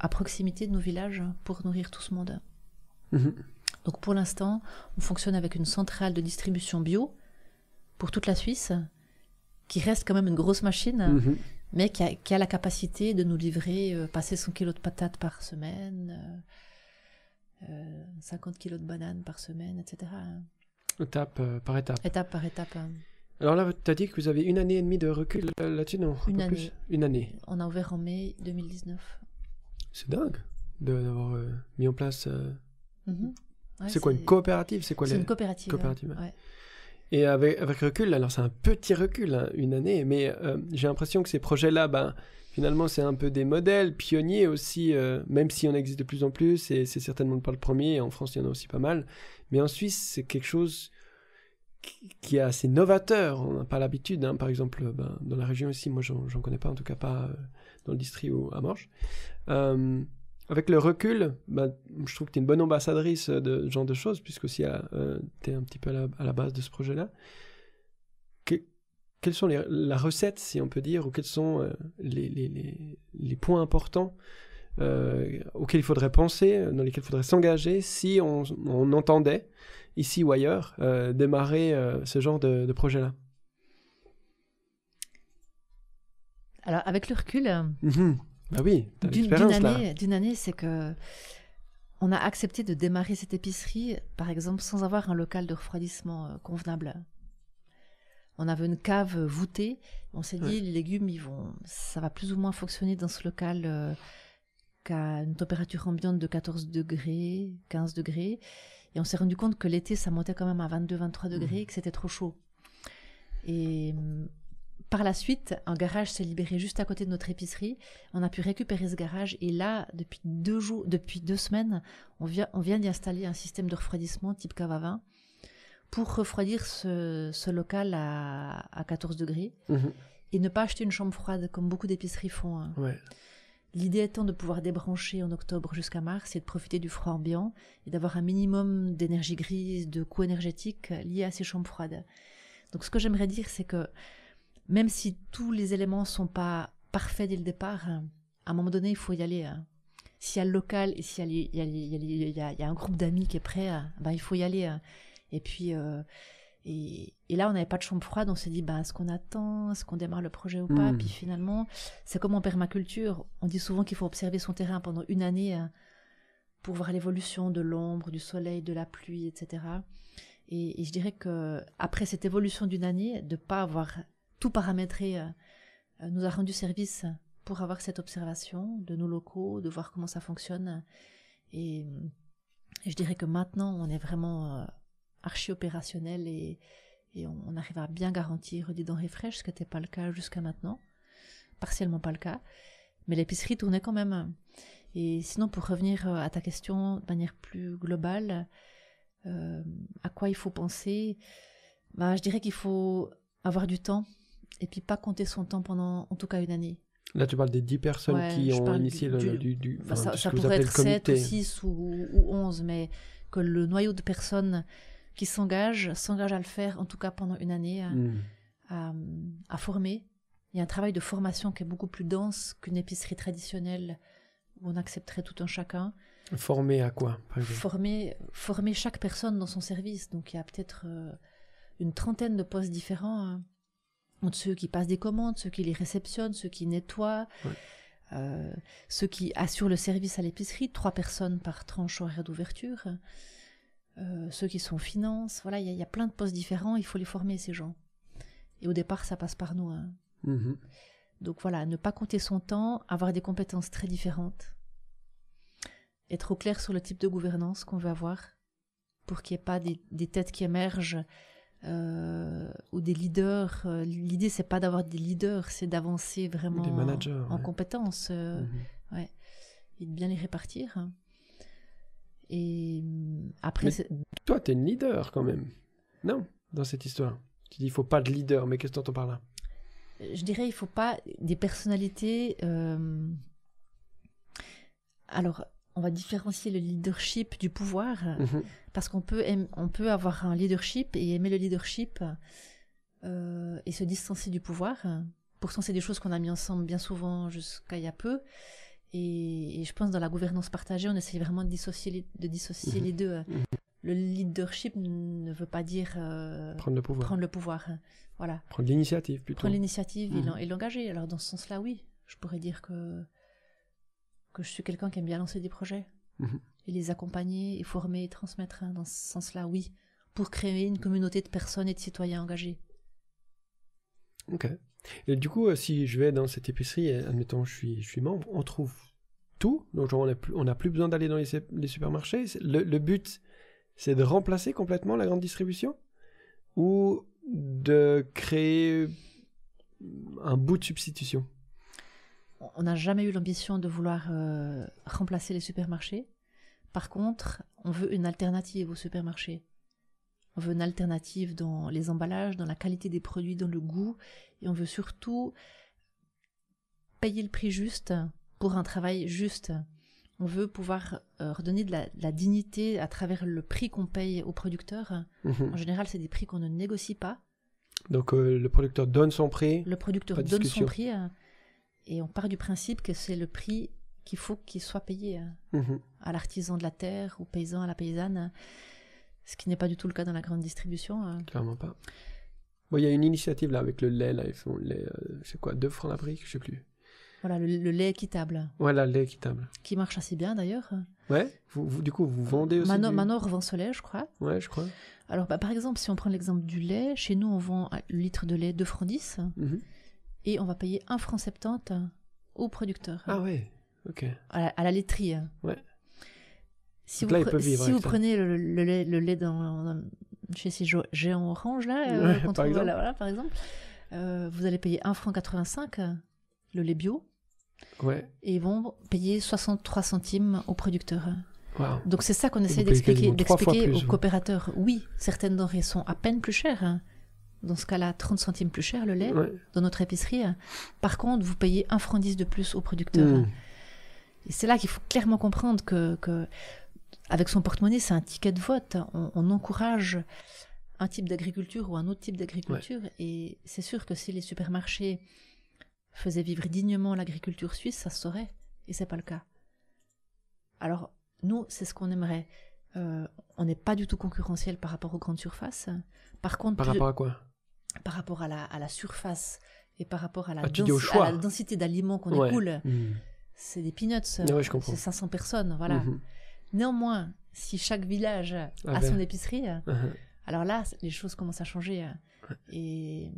à proximité de nos villages pour nourrir tout ce monde. Mhm. Donc pour l'instant, on fonctionne avec une centrale de distribution bio pour toute la Suisse, qui reste quand même une grosse machine, Mhm. mais qui a, qui a la capacité de nous livrer euh, passer 100 kilos de patates par semaine, euh, euh, 50 kilos de bananes par semaine, etc. Étape euh, par étape. Étape par étape. hein. Alors là, tu as dit que vous avez une année et demie de recul euh, là-dessus, non? Un Une année. plus Une année. On a ouvert en mai 2019. C'est dingue d'avoir euh, mis en place. euh, Mhm. Ouais, c'est quoi une coopérative? C'est quoi les- une coopérative. coopérative, ouais. Ouais. Et avec, avec recul, alors c'est un petit recul, hein, une année, mais euh, j'ai l'impression que ces projets-là, ben, finalement, c'est un peu des modèles pionniers aussi, euh, même si on existe de plus en plus, et c'est certainement pas le premier, en France il y en a aussi pas mal, mais en Suisse c'est quelque chose qui, est assez novateur, on n'a pas l'habitude, hein, par exemple, ben, dans la région ici, moi j'en connais pas, en tout cas pas euh, dans le district ou à Morges. Euh, avec le recul, ben, je trouve que tu es une bonne ambassadrice de ce genre de choses, puisque aussi euh, tu es un petit peu à la base de ce projet-là. Que- quelles sont les, la recette, si on peut dire, ou quels sont euh, les, les- les- les points importants euh, auxquels il faudrait penser, dans lesquels il faudrait s'engager si on, on entendait, ici ou ailleurs, euh, démarrer euh, ce genre de, de projet-là? Alors avec le recul, oui, t'as d'une année, année, c'est que on a accepté de démarrer cette épicerie, par exemple, sans avoir un local de refroidissement euh, convenable. On avait une cave voûtée. On s'est dit, Ouais. les légumes, ils vont, ça va plus ou moins fonctionner dans ce local euh, qu'à une température ambiante de 14 degrés, 15 degrés. Et on s'est rendu compte que l'été, ça montait quand même à 22-23 degrés et que c'était trop chaud. Et hum, par la suite, un garage s'est libéré juste à côté de notre épicerie. On a pu récupérer ce garage et là, depuis deux jours, depuis deux semaines, on vient, on vient d'y installer un système de refroidissement type cave à vin pour refroidir ce, ce local à, à 14 degrés Mhm. et ne pas acheter une chambre froide comme beaucoup d'épiceries font. hein. Ouais. L'idée étant de pouvoir débrancher en octobre jusqu'à mars et de profiter du froid ambiant et d'avoir un minimum d'énergie grise, de coûts énergétiques liés à ces chambres froides. Donc ce que j'aimerais dire, c'est que même si tous les éléments sont pas parfaits dès le départ, hein, à un moment donné, il faut y aller. hein. S'il y a le local et s'il y a- y a un groupe d'amis qui est prêt, hein, ben, il faut y aller. Et puis, euh, et, et là, on n'avait pas de chambre froide. On s'est dit, ben, est-ce qu'on attend? Est-ce qu'on démarre le projet ou pas? Mm. Puis finalement, c'est comme en permaculture. On dit souvent qu'il faut observer son terrain pendant une année hein, pour voir l'évolution de l'ombre, du soleil, de la pluie, etc. Et, et je dirais que après cette évolution d'une année, de pas avoir tout paramétré, euh, euh, nous a rendu service pour avoir cette observation de nos locaux, de voir comment ça fonctionne. Et, je dirais que maintenant, on est vraiment euh, archi opérationnel et, et on, on arrive à bien garantir des denrées fraîches, ce qui n'était pas le cas jusqu'à maintenant. Partiellement pas le cas. Mais l'épicerie tournait quand même. Et sinon, pour revenir euh, à ta question de manière plus globale, euh, à quoi il faut penser bah, Je dirais qu'il faut avoir du temps et puis pas compter son temps pendant en tout cas une année. Là, tu parles des 10 personnes Ouais, qui ont initié du- le, du- du, Bah, ça pourrait être le 7 ou comité. 6 ou, ou 11, mais que le noyau de personnes qui s'engagent s'engagent à le faire, en tout cas pendant une année, à, Mhm. à, à former. Il y a un travail de formation qui est beaucoup plus dense qu'une épicerie traditionnelle où on accepterait tout un chacun. Formé à quoi, Former, former chaque personne dans son service. Donc il y a peut-être euh, une trentaine de postes différents. hein. Entre ceux qui passent des commandes, ceux qui les réceptionnent, ceux qui nettoient, Ouais. euh, ceux qui assurent le service à l'épicerie, trois personnes par tranche horaire d'ouverture, euh, ceux qui sont finance. Voilà, il y, a- il y a plein de postes différents, il faut les former, ces gens. Et au départ, ça passe par nous. hein. Mhm. Donc voilà, ne pas compter son temps, avoir des compétences très différentes, être au clair sur le type de gouvernance qu'on veut avoir, pour qu'il n'y ait pas des, des têtes qui émergent euh, ou des leaders. Euh, L'idée, c'est pas d'avoir des leaders, c'est d'avancer vraiment Des managers, en, en ouais. compétences euh, Mhm. et de bien les répartir. Et hum, après, Mais- Toi, t'es une leader quand même. Non, dans cette histoire. Tu dis, il faut pas de leader, mais qu'est-ce que t'entends par là? Je dirais, il faut pas des personnalités. euh, Alors, on va différencier le leadership du pouvoir, Mhm. parce qu'on peut, on peut avoir un leadership et aimer le leadership euh, et se distancer du pouvoir. Pourtant, c'est des choses qu'on a mis ensemble bien souvent jusqu'à il y a peu. Et, et je pense dans la gouvernance partagée, on essaye vraiment de dissocier les, de dissocier Mhm. les deux. Mhm. Le leadership ne veut pas dire euh, Prendre le pouvoir. prendre le pouvoir. Voilà. Prendre l'initiative plutôt. Prendre l'initiative et Mhm. et l'engager. Alors dans ce sens-là, oui, je pourrais dire que, que je suis quelqu'un qui aime bien lancer des projets Mhm. et les accompagner et former et transmettre. hein. Dans ce sens-là, oui, pour créer une communauté de personnes et de citoyens engagés. Ok. Et du coup, euh, si je vais dans cette épicerie, et admettons, je suis, je suis membre, on trouve tout. Donc, on n'a plus, besoin d'aller dans les, supermarchés. Le but, c'est de remplacer complètement la grande distribution ou de créer un bout de substitution? On n'a jamais eu l'ambition de vouloir euh, remplacer les supermarchés. Par contre, on veut une alternative aux supermarchés. On veut une alternative dans les emballages, dans la qualité des produits, dans le goût. Et on veut surtout payer le prix juste pour un travail juste. On veut pouvoir euh, redonner de la, de la dignité à travers le prix qu'on paye aux producteurs. Mhm. En général, c'est des prix qu'on ne négocie pas. Donc, euh, le producteur donne son prix. Le producteur donne son prix euh, et on part du principe que c'est le prix qu'il faut qu'il soit payé euh, Mhm. à l'artisan de la terre, au paysan, à la paysanne, ce qui n'est pas du tout le cas dans la grande distribution. euh. Clairement pas. Bon, il y a une initiative là avec le lait. Là, ils font le lait, euh, c'est quoi, 2 francs la brique Je sais plus. Voilà, le, le lait équitable, Voilà, le lait équitable. qui marche assez bien d'ailleurs. Ouais vous, vous- Du coup, vous vendez aussi Mano, du... Manor vend ce lait, je crois. Ouais, je crois. Alors, bah, par exemple, si on prend l'exemple du lait, chez nous, on vend un litre de lait 2 francs 10 Mhm. et on va payer 1 franc 70 au producteur, Ah ouais, ok. à, la, à la laiterie. Ouais. Si Donc vous, là, ils pre- peuvent vivre si avec vous ça. prenez le, le lait, le lait dans, dans- chez ces géants orange, là, euh, Ouais, par exemple. voilà, voilà, par exemple, euh, vous allez payer 1 franc 85 euh, le lait bio Ouais, et ils vont payer 63 centimes au producteur. Donc c'est ça qu'on essaie d'expliquer aux ouais. coopérateurs. Oui, certaines denrées sont à peine plus chères. hein. Dans ce cas-là, 30 centimes plus cher le lait Ouais. dans notre épicerie. Par contre, vous payez 1 franc 10 de plus au producteur. Mm. Et c'est là qu'il faut clairement comprendre que, que avec son porte-monnaie, c'est un ticket de vote. On, on encourage un type d'agriculture ou un autre type d'agriculture. Et c'est sûr que si les supermarchés faisaient vivre dignement l'agriculture suisse, ça se saurait. Et c'est pas le cas. Alors, nous, c'est ce qu'on aimerait. Euh, on n'est pas du tout concurrentiel par rapport aux grandes surfaces. Par contre, Par plus- rapport à quoi? Par rapport à la, à la surface et par rapport à la, Ah, densi- à la densité d'aliments qu'on Ouais. écoule, Mm. c'est des peanuts. Ouais, je comprends. C'est 500 personnes, voilà. Mhm. Néanmoins, si chaque village a Avait. son épicerie, euh, Mhm. alors là, les choses commencent à changer. euh, Et,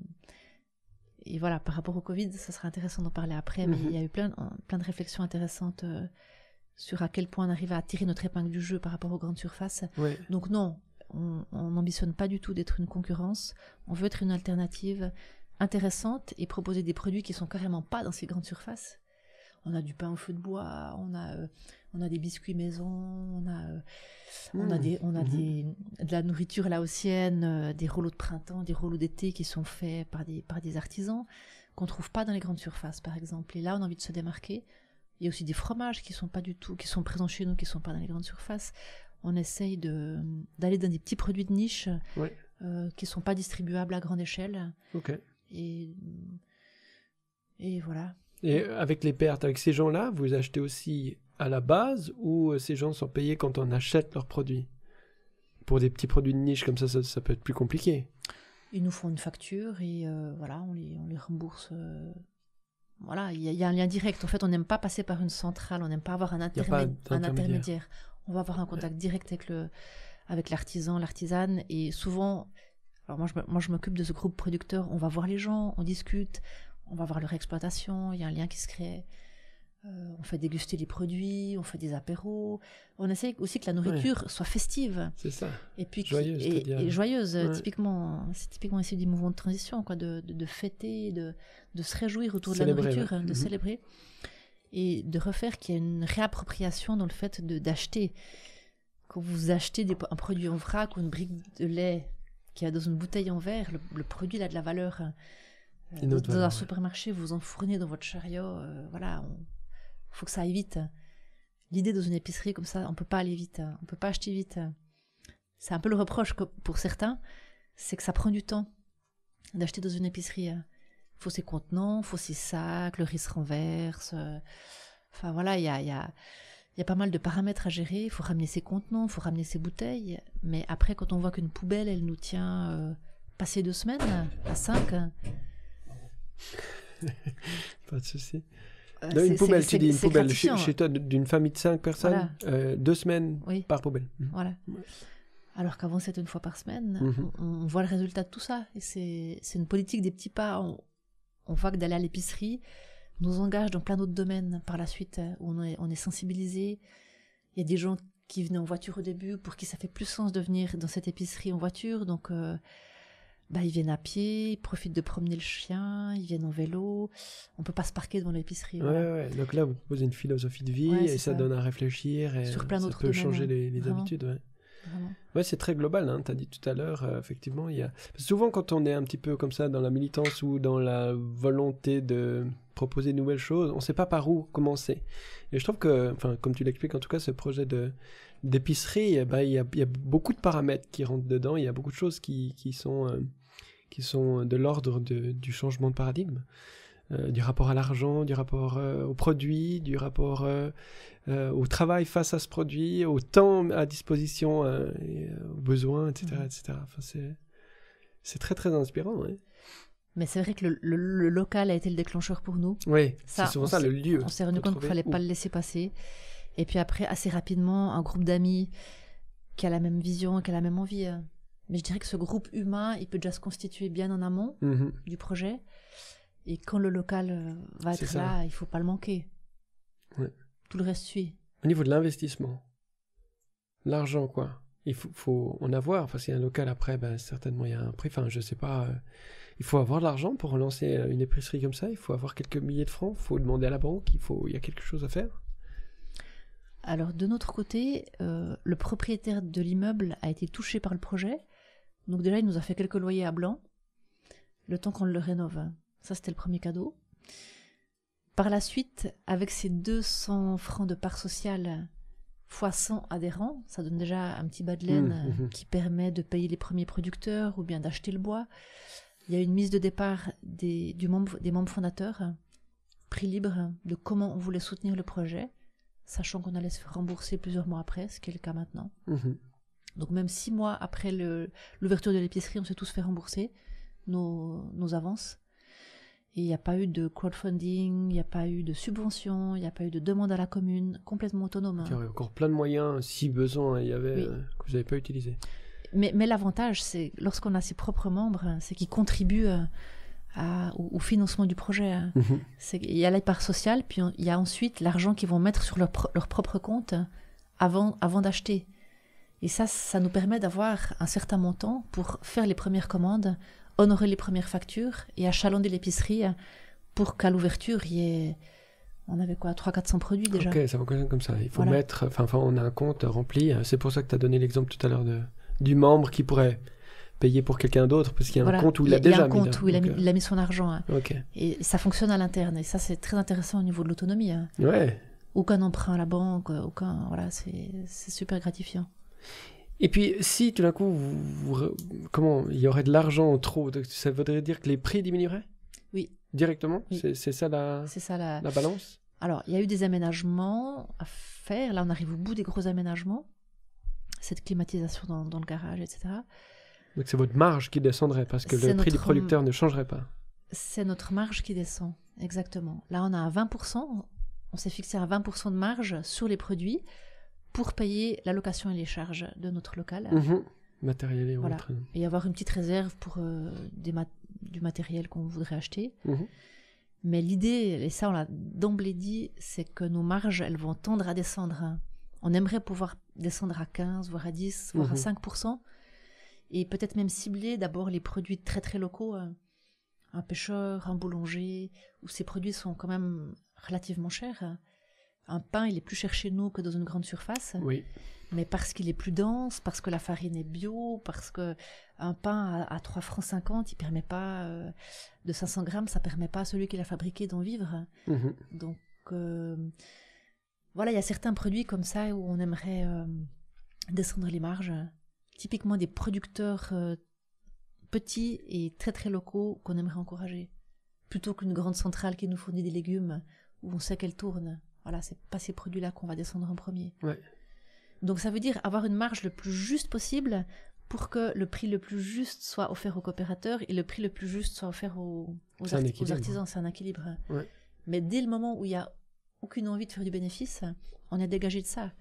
et voilà, par rapport au Covid, ça sera intéressant d'en parler après, mais Mhm. il y a eu plein, plein de réflexions intéressantes euh, sur à quel point on arrive à tirer notre épingle du jeu par rapport aux grandes surfaces. Donc non, on on n'ambitionne pas du tout d'être une concurrence. On veut être une alternative intéressante et proposer des produits qui sont carrément pas dans ces grandes surfaces. On a du pain au feu de bois, on a, euh, on a des biscuits maison, on a, euh, on a, Mm. des, on a Mhm. des, de la nourriture laotienne, euh, des rouleaux de printemps, des rouleaux d'été qui sont faits par des, par des artisans qu'on trouve pas dans les grandes surfaces, par exemple. Et là, on a envie de se démarquer. Il y a aussi des fromages qui sont pas du tout, qui sont présents chez nous, qui sont pas dans les grandes surfaces. On essaye de d'aller dans des petits produits de niche Ouais. qui sont pas distribuables à grande échelle. Et et voilà. Et avec les pertes, avec ces gens-là, vous achetez aussi à la base ou euh, ces gens sont payés quand on achète leurs produits? Pour des petits produits de niche comme ça, ça, ça peut être plus compliqué. Ils nous font une facture et euh, voilà, on les, on les rembourse. euh, Voilà, il y, a- il y a un lien direct. En fait, on n'aime pas passer par une centrale, on n'aime pas avoir un, pas intermédiaire. On va avoir un contact direct avec le avec l'artisan, l'artisane. Et souvent, alors moi je m'occupe de ce groupe producteur. On va voir les gens, on discute, on va voir leur exploitation. Il y a un lien qui se crée. Euh, on fait déguster les produits, on fait des apéros. On essaie aussi que la nourriture soit festive. C'est ça. Et puis Joyeuse, et, joyeuse, Ouais. typiquement, c'est typiquement ici du mouvement de transition, quoi, de, de, de fêter, de, de se réjouir autour de la nourriture, ouais. de Mhm. célébrer, et de refaire qu'il y a une réappropriation dans le fait de d'acheter. Quand vous achetez des- un produit en vrac ou une brique de lait qui est dans une bouteille en verre, le, le produit a de la valeur. Dans, un ouais. supermarché, vous en fournez dans votre chariot, euh, voilà, on- faut que ça aille vite. l'idée dans une épicerie comme ça, on peut pas aller vite, hein. on peut pas acheter vite. C'est un peu le reproche que pour certains, c'est que ça prend du temps d'acheter dans une épicerie. Il faut ses contenants, il faut ses sacs, le riz se renverse. euh, Enfin voilà, il y a, il y, a, il y a pas mal de paramètres à gérer. Il faut ramener ses contenants, il faut ramener ses bouteilles. Mais après, quand on voit qu'une poubelle, elle nous tient euh, passer deux semaines à cinq, Pas de souci. euh, Non, une poubelle, tu dis une poubelle chez, toi d'une famille de 5 personnes, euh, deux semaines Oui. par poubelle. Mhm. Voilà. Alors qu'avant, c'était une fois par semaine. Mhm. On, on voit le résultat de tout ça. Et c'est une politique des petits pas. On, on voit que d'aller à l'épicerie nous engage dans plein d'autres domaines par la suite, où on est, on est sensibilisé. Il y a des gens qui venaient en voiture au début, pour qui ça fait plus sens de venir dans cette épicerie en voiture. Donc, euh, bah, ils viennent à pied, ils profitent de promener le chien, ils viennent en vélo. On peut pas se parquer devant l'épicerie. Ouais, voilà. ouais. Donc là, vous posez une philosophie de vie Ouais, et ça, ça. donne à réfléchir et Sur plein ça peut domaines, changer hein. les, habitudes. Ouais, Vraiment. ouais c'est très global. Hein. Tu as dit tout à l'heure, euh, effectivement. Il y a... Souvent, quand on est un petit peu comme ça dans la militance ou dans la volonté de proposer de nouvelles choses, on ne sait pas par où commencer. Et je trouve que, enfin, comme tu l'expliques, en tout cas, ce projet de d'épicerie, eh ben, il y, a, il y a beaucoup de paramètres qui rentrent dedans. Il y a beaucoup de choses qui, qui sont euh, qui sont de l'ordre du changement de paradigme, euh, du rapport à l'argent, du rapport euh, au produit, du rapport euh, euh, au travail face à ce produit, au temps à disposition, euh, et, euh, aux besoins, etc. Etc. Enfin, c'est, très très inspirant. Ouais. Mais c'est vrai que le, le- le local a été le déclencheur pour nous. Oui, c'est souvent ça le lieu. On s'est rendu compte qu'il trouver fallait où. pas le laisser passer. Et puis après, assez rapidement, un groupe d'amis qui a la même vision, qui a la même envie. euh. Mais je dirais que ce groupe humain, il peut déjà se constituer bien en amont Mhm. du projet. Et quand le local euh, va être là, il faut pas le manquer. Ouais. Tout le reste suit. Au niveau de l'investissement, l'argent, quoi. Il faut, faut en avoir, parce qu'il y a un local après, ben, certainement il y a un prix. Enfin, je sais pas. euh, il faut avoir de l'argent pour lancer euh, une épicerie comme ça. Il faut avoir quelques milliers de francs. Il faut demander à la banque. Il, faut, il y a quelque chose à faire. Alors de notre côté, euh, le propriétaire de l'immeuble a été touché par le projet. Donc déjà, il nous a fait quelques loyers à blanc, le temps qu'on le rénove. Ça, c'était le premier cadeau. Par la suite, avec ces 200 francs de part sociale fois 100 adhérents, ça donne déjà un petit bas de laine Mmh, mmh. euh, qui permet de payer les premiers producteurs ou bien d'acheter le bois. Il y a une mise de départ des, du membre- des membres fondateurs, prix libre de comment on voulait soutenir le projet, sachant qu'on allait se faire rembourser plusieurs mois après, ce qui est le cas maintenant. Mhm. Donc même six mois après l'ouverture de l'épicerie, on s'est tous fait rembourser nos, nos avances. Et il n'y a pas eu de crowdfunding, il n'y a pas eu de subvention, il n'y a pas eu de demande à la commune, complètement autonome. hein. Il y aurait encore plein de moyens, si besoin, il y avait, Oui. euh, que vous n'avez pas utilisé. Mais, mais l'avantage, c'est lorsqu'on a ses propres membres, hein, c'est qu'ils contribuent euh, à- au, au financement du projet. hein. Mhm. Il y a la part sociale, puis il y a ensuite l'argent qu'ils vont mettre sur leur, pro- leur propre compte avant, avant d'acheter. Et ça, ça nous permet d'avoir un certain montant pour faire les premières commandes, honorer les premières factures et achalander l'épicerie pour qu'à l'ouverture, il y ait... On avait quoi 300-400 produits déjà Ok, ça fonctionne comme ça. Il faut Voilà. mettre, enfin, enfin, on a un compte rempli. C'est pour ça que tu as donné l'exemple tout à l'heure de, du membre qui pourrait payer pour quelqu'un d'autre, parce qu'il y a Voilà. un compte où il, a y déjà un mis. compte là. où il a, mis, il a mis son argent. hein. Ok. Et ça fonctionne à l'interne. Et ça, c'est très intéressant au niveau de l'autonomie. hein. Ouais. Aucun emprunt à la banque, aucun. Voilà, c'est super gratifiant. Et puis, si tout d'un coup, vous, vous re- comment, il y aurait de l'argent en trop, ça voudrait dire que les prix diminueraient? Oui. Directement? Oui. C'est- ça la, ça la. la balance? Alors, il y a eu des aménagements à faire. Là, on arrive au bout des gros aménagements. Cette climatisation dans, dans le garage, etc. Donc c'est votre marge qui descendrait, parce que le prix du producteur ne changerait pas. C'est notre marge qui descend. Exactement. Là, on a un 20%. On s'est fixé à 20% de marge sur les produits pour payer la location et les charges de notre local. Mhm. Matériel et Voilà. autres. Et avoir une petite réserve pour euh, des mat- du matériel qu'on voudrait acheter. Mhm. Mais l'idée, et ça on l'a d'emblée dit, c'est que nos marges, elles vont tendre à descendre. hein. On aimerait pouvoir descendre à 15, voire à 10, voire à Mhm. 5%. Et peut-être même cibler d'abord les produits très très locaux. hein. Un pêcheur, un boulanger, où ces produits sont quand même relativement chers. Un pain, il est plus cher chez nous que dans une grande surface Oui. mais parce qu'il est plus dense, parce que la farine est bio, parce que un pain à, à 3 francs 50, il permet pas euh, de 500 grammes, ça permet pas à celui qui l'a fabriqué d'en vivre. Mhm. Donc euh, voilà, il y a certains produits comme ça où on aimerait euh, descendre les marges. Typiquement des producteurs euh, petits et très très locaux qu'on aimerait encourager. Plutôt qu'une grande centrale qui nous fournit des légumes où on sait qu'elle tourne. Voilà, c'est pas ces produits-là qu'on va descendre en premier. Ouais. Donc ça veut dire avoir une marge le plus juste possible pour que le prix le plus juste soit offert aux coopérateurs et le prix le plus juste soit offert aux, artisans. C'est un équilibre. Ouais. Mais dès le moment où il y a aucune envie de faire du bénéfice, on est dégagé de ça.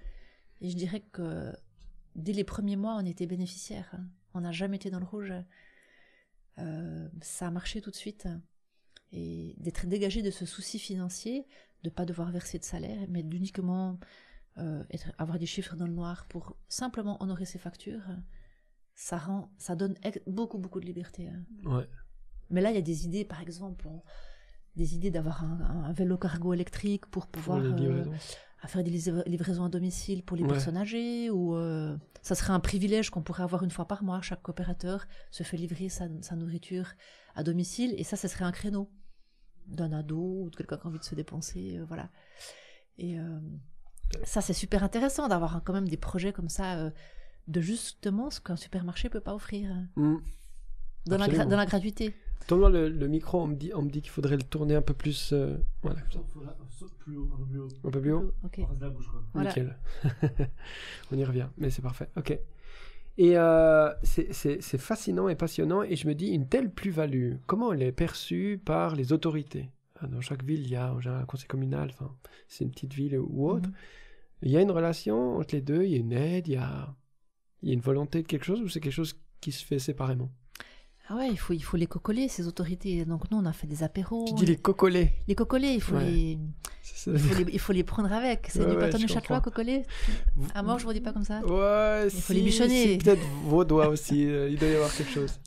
Et je dirais que dès les premiers mois, on était bénéficiaire. On n'a jamais été dans le rouge. Euh, ça a marché tout de suite. Et d'être dégagé de ce souci financier, de pas devoir verser de salaire, mais d'uniquement euh, être- avoir des chiffres dans le noir pour simplement honorer ses factures, ça rend, ça donne beaucoup beaucoup de liberté. hein. Ouais. Mais là, il y a des idées, par exemple, on- des idées d'avoir un, un vélo cargo électrique pour pouvoir euh, à faire des livra- livraisons à domicile pour les Ouais. personnes âgées, ou euh, ça serait un privilège qu'on pourrait avoir une fois par mois. Chaque coopérateur se fait livrer sa, sa nourriture à domicile, et ça, ce serait un créneau d'un ado ou de quelqu'un qui a envie de se dépenser, euh, voilà. Et euh, ça, c'est super intéressant d'avoir quand même des projets comme ça, euh, de justement ce qu'un supermarché peut pas offrir, hein, Mm. dans, la, dans la gratuité. Tourne-moi le, le micro, on me dit, on me dit qu'il faudrait le tourner un peu plus. euh, Voilà, plus haut, un peu plus haut. un peu plus haut. Ok. On reste la bouche, quoi. Voilà. Nickel. on y revient, mais c'est parfait. Ok. Et euh, c'est- fascinant et passionnant, et je me dis, une telle plus-value, comment elle est perçue par les autorités? Dans chaque ville, il y a un conseil communal, enfin, c'est une petite ville ou autre. Mhm. Il y a une relation entre les deux, il y a une aide, il y a, il y a une volonté de quelque chose, ou c'est quelque chose qui se fait séparément? Ah ouais, il faut, il faut les cocoler, ces autorités. Donc nous, on a fait des apéros. Tu dis les cocolés. Les cocolés, il faut, Ouais. les, il faut, les, il faut les prendre avec. C'est Ouais, du ouais, je châtelois, cocolé. À mort, je vous dis pas comme ça. Ouais, faut si, les bichonner. si, peut-être vos doigts aussi, euh, il doit y avoir quelque chose.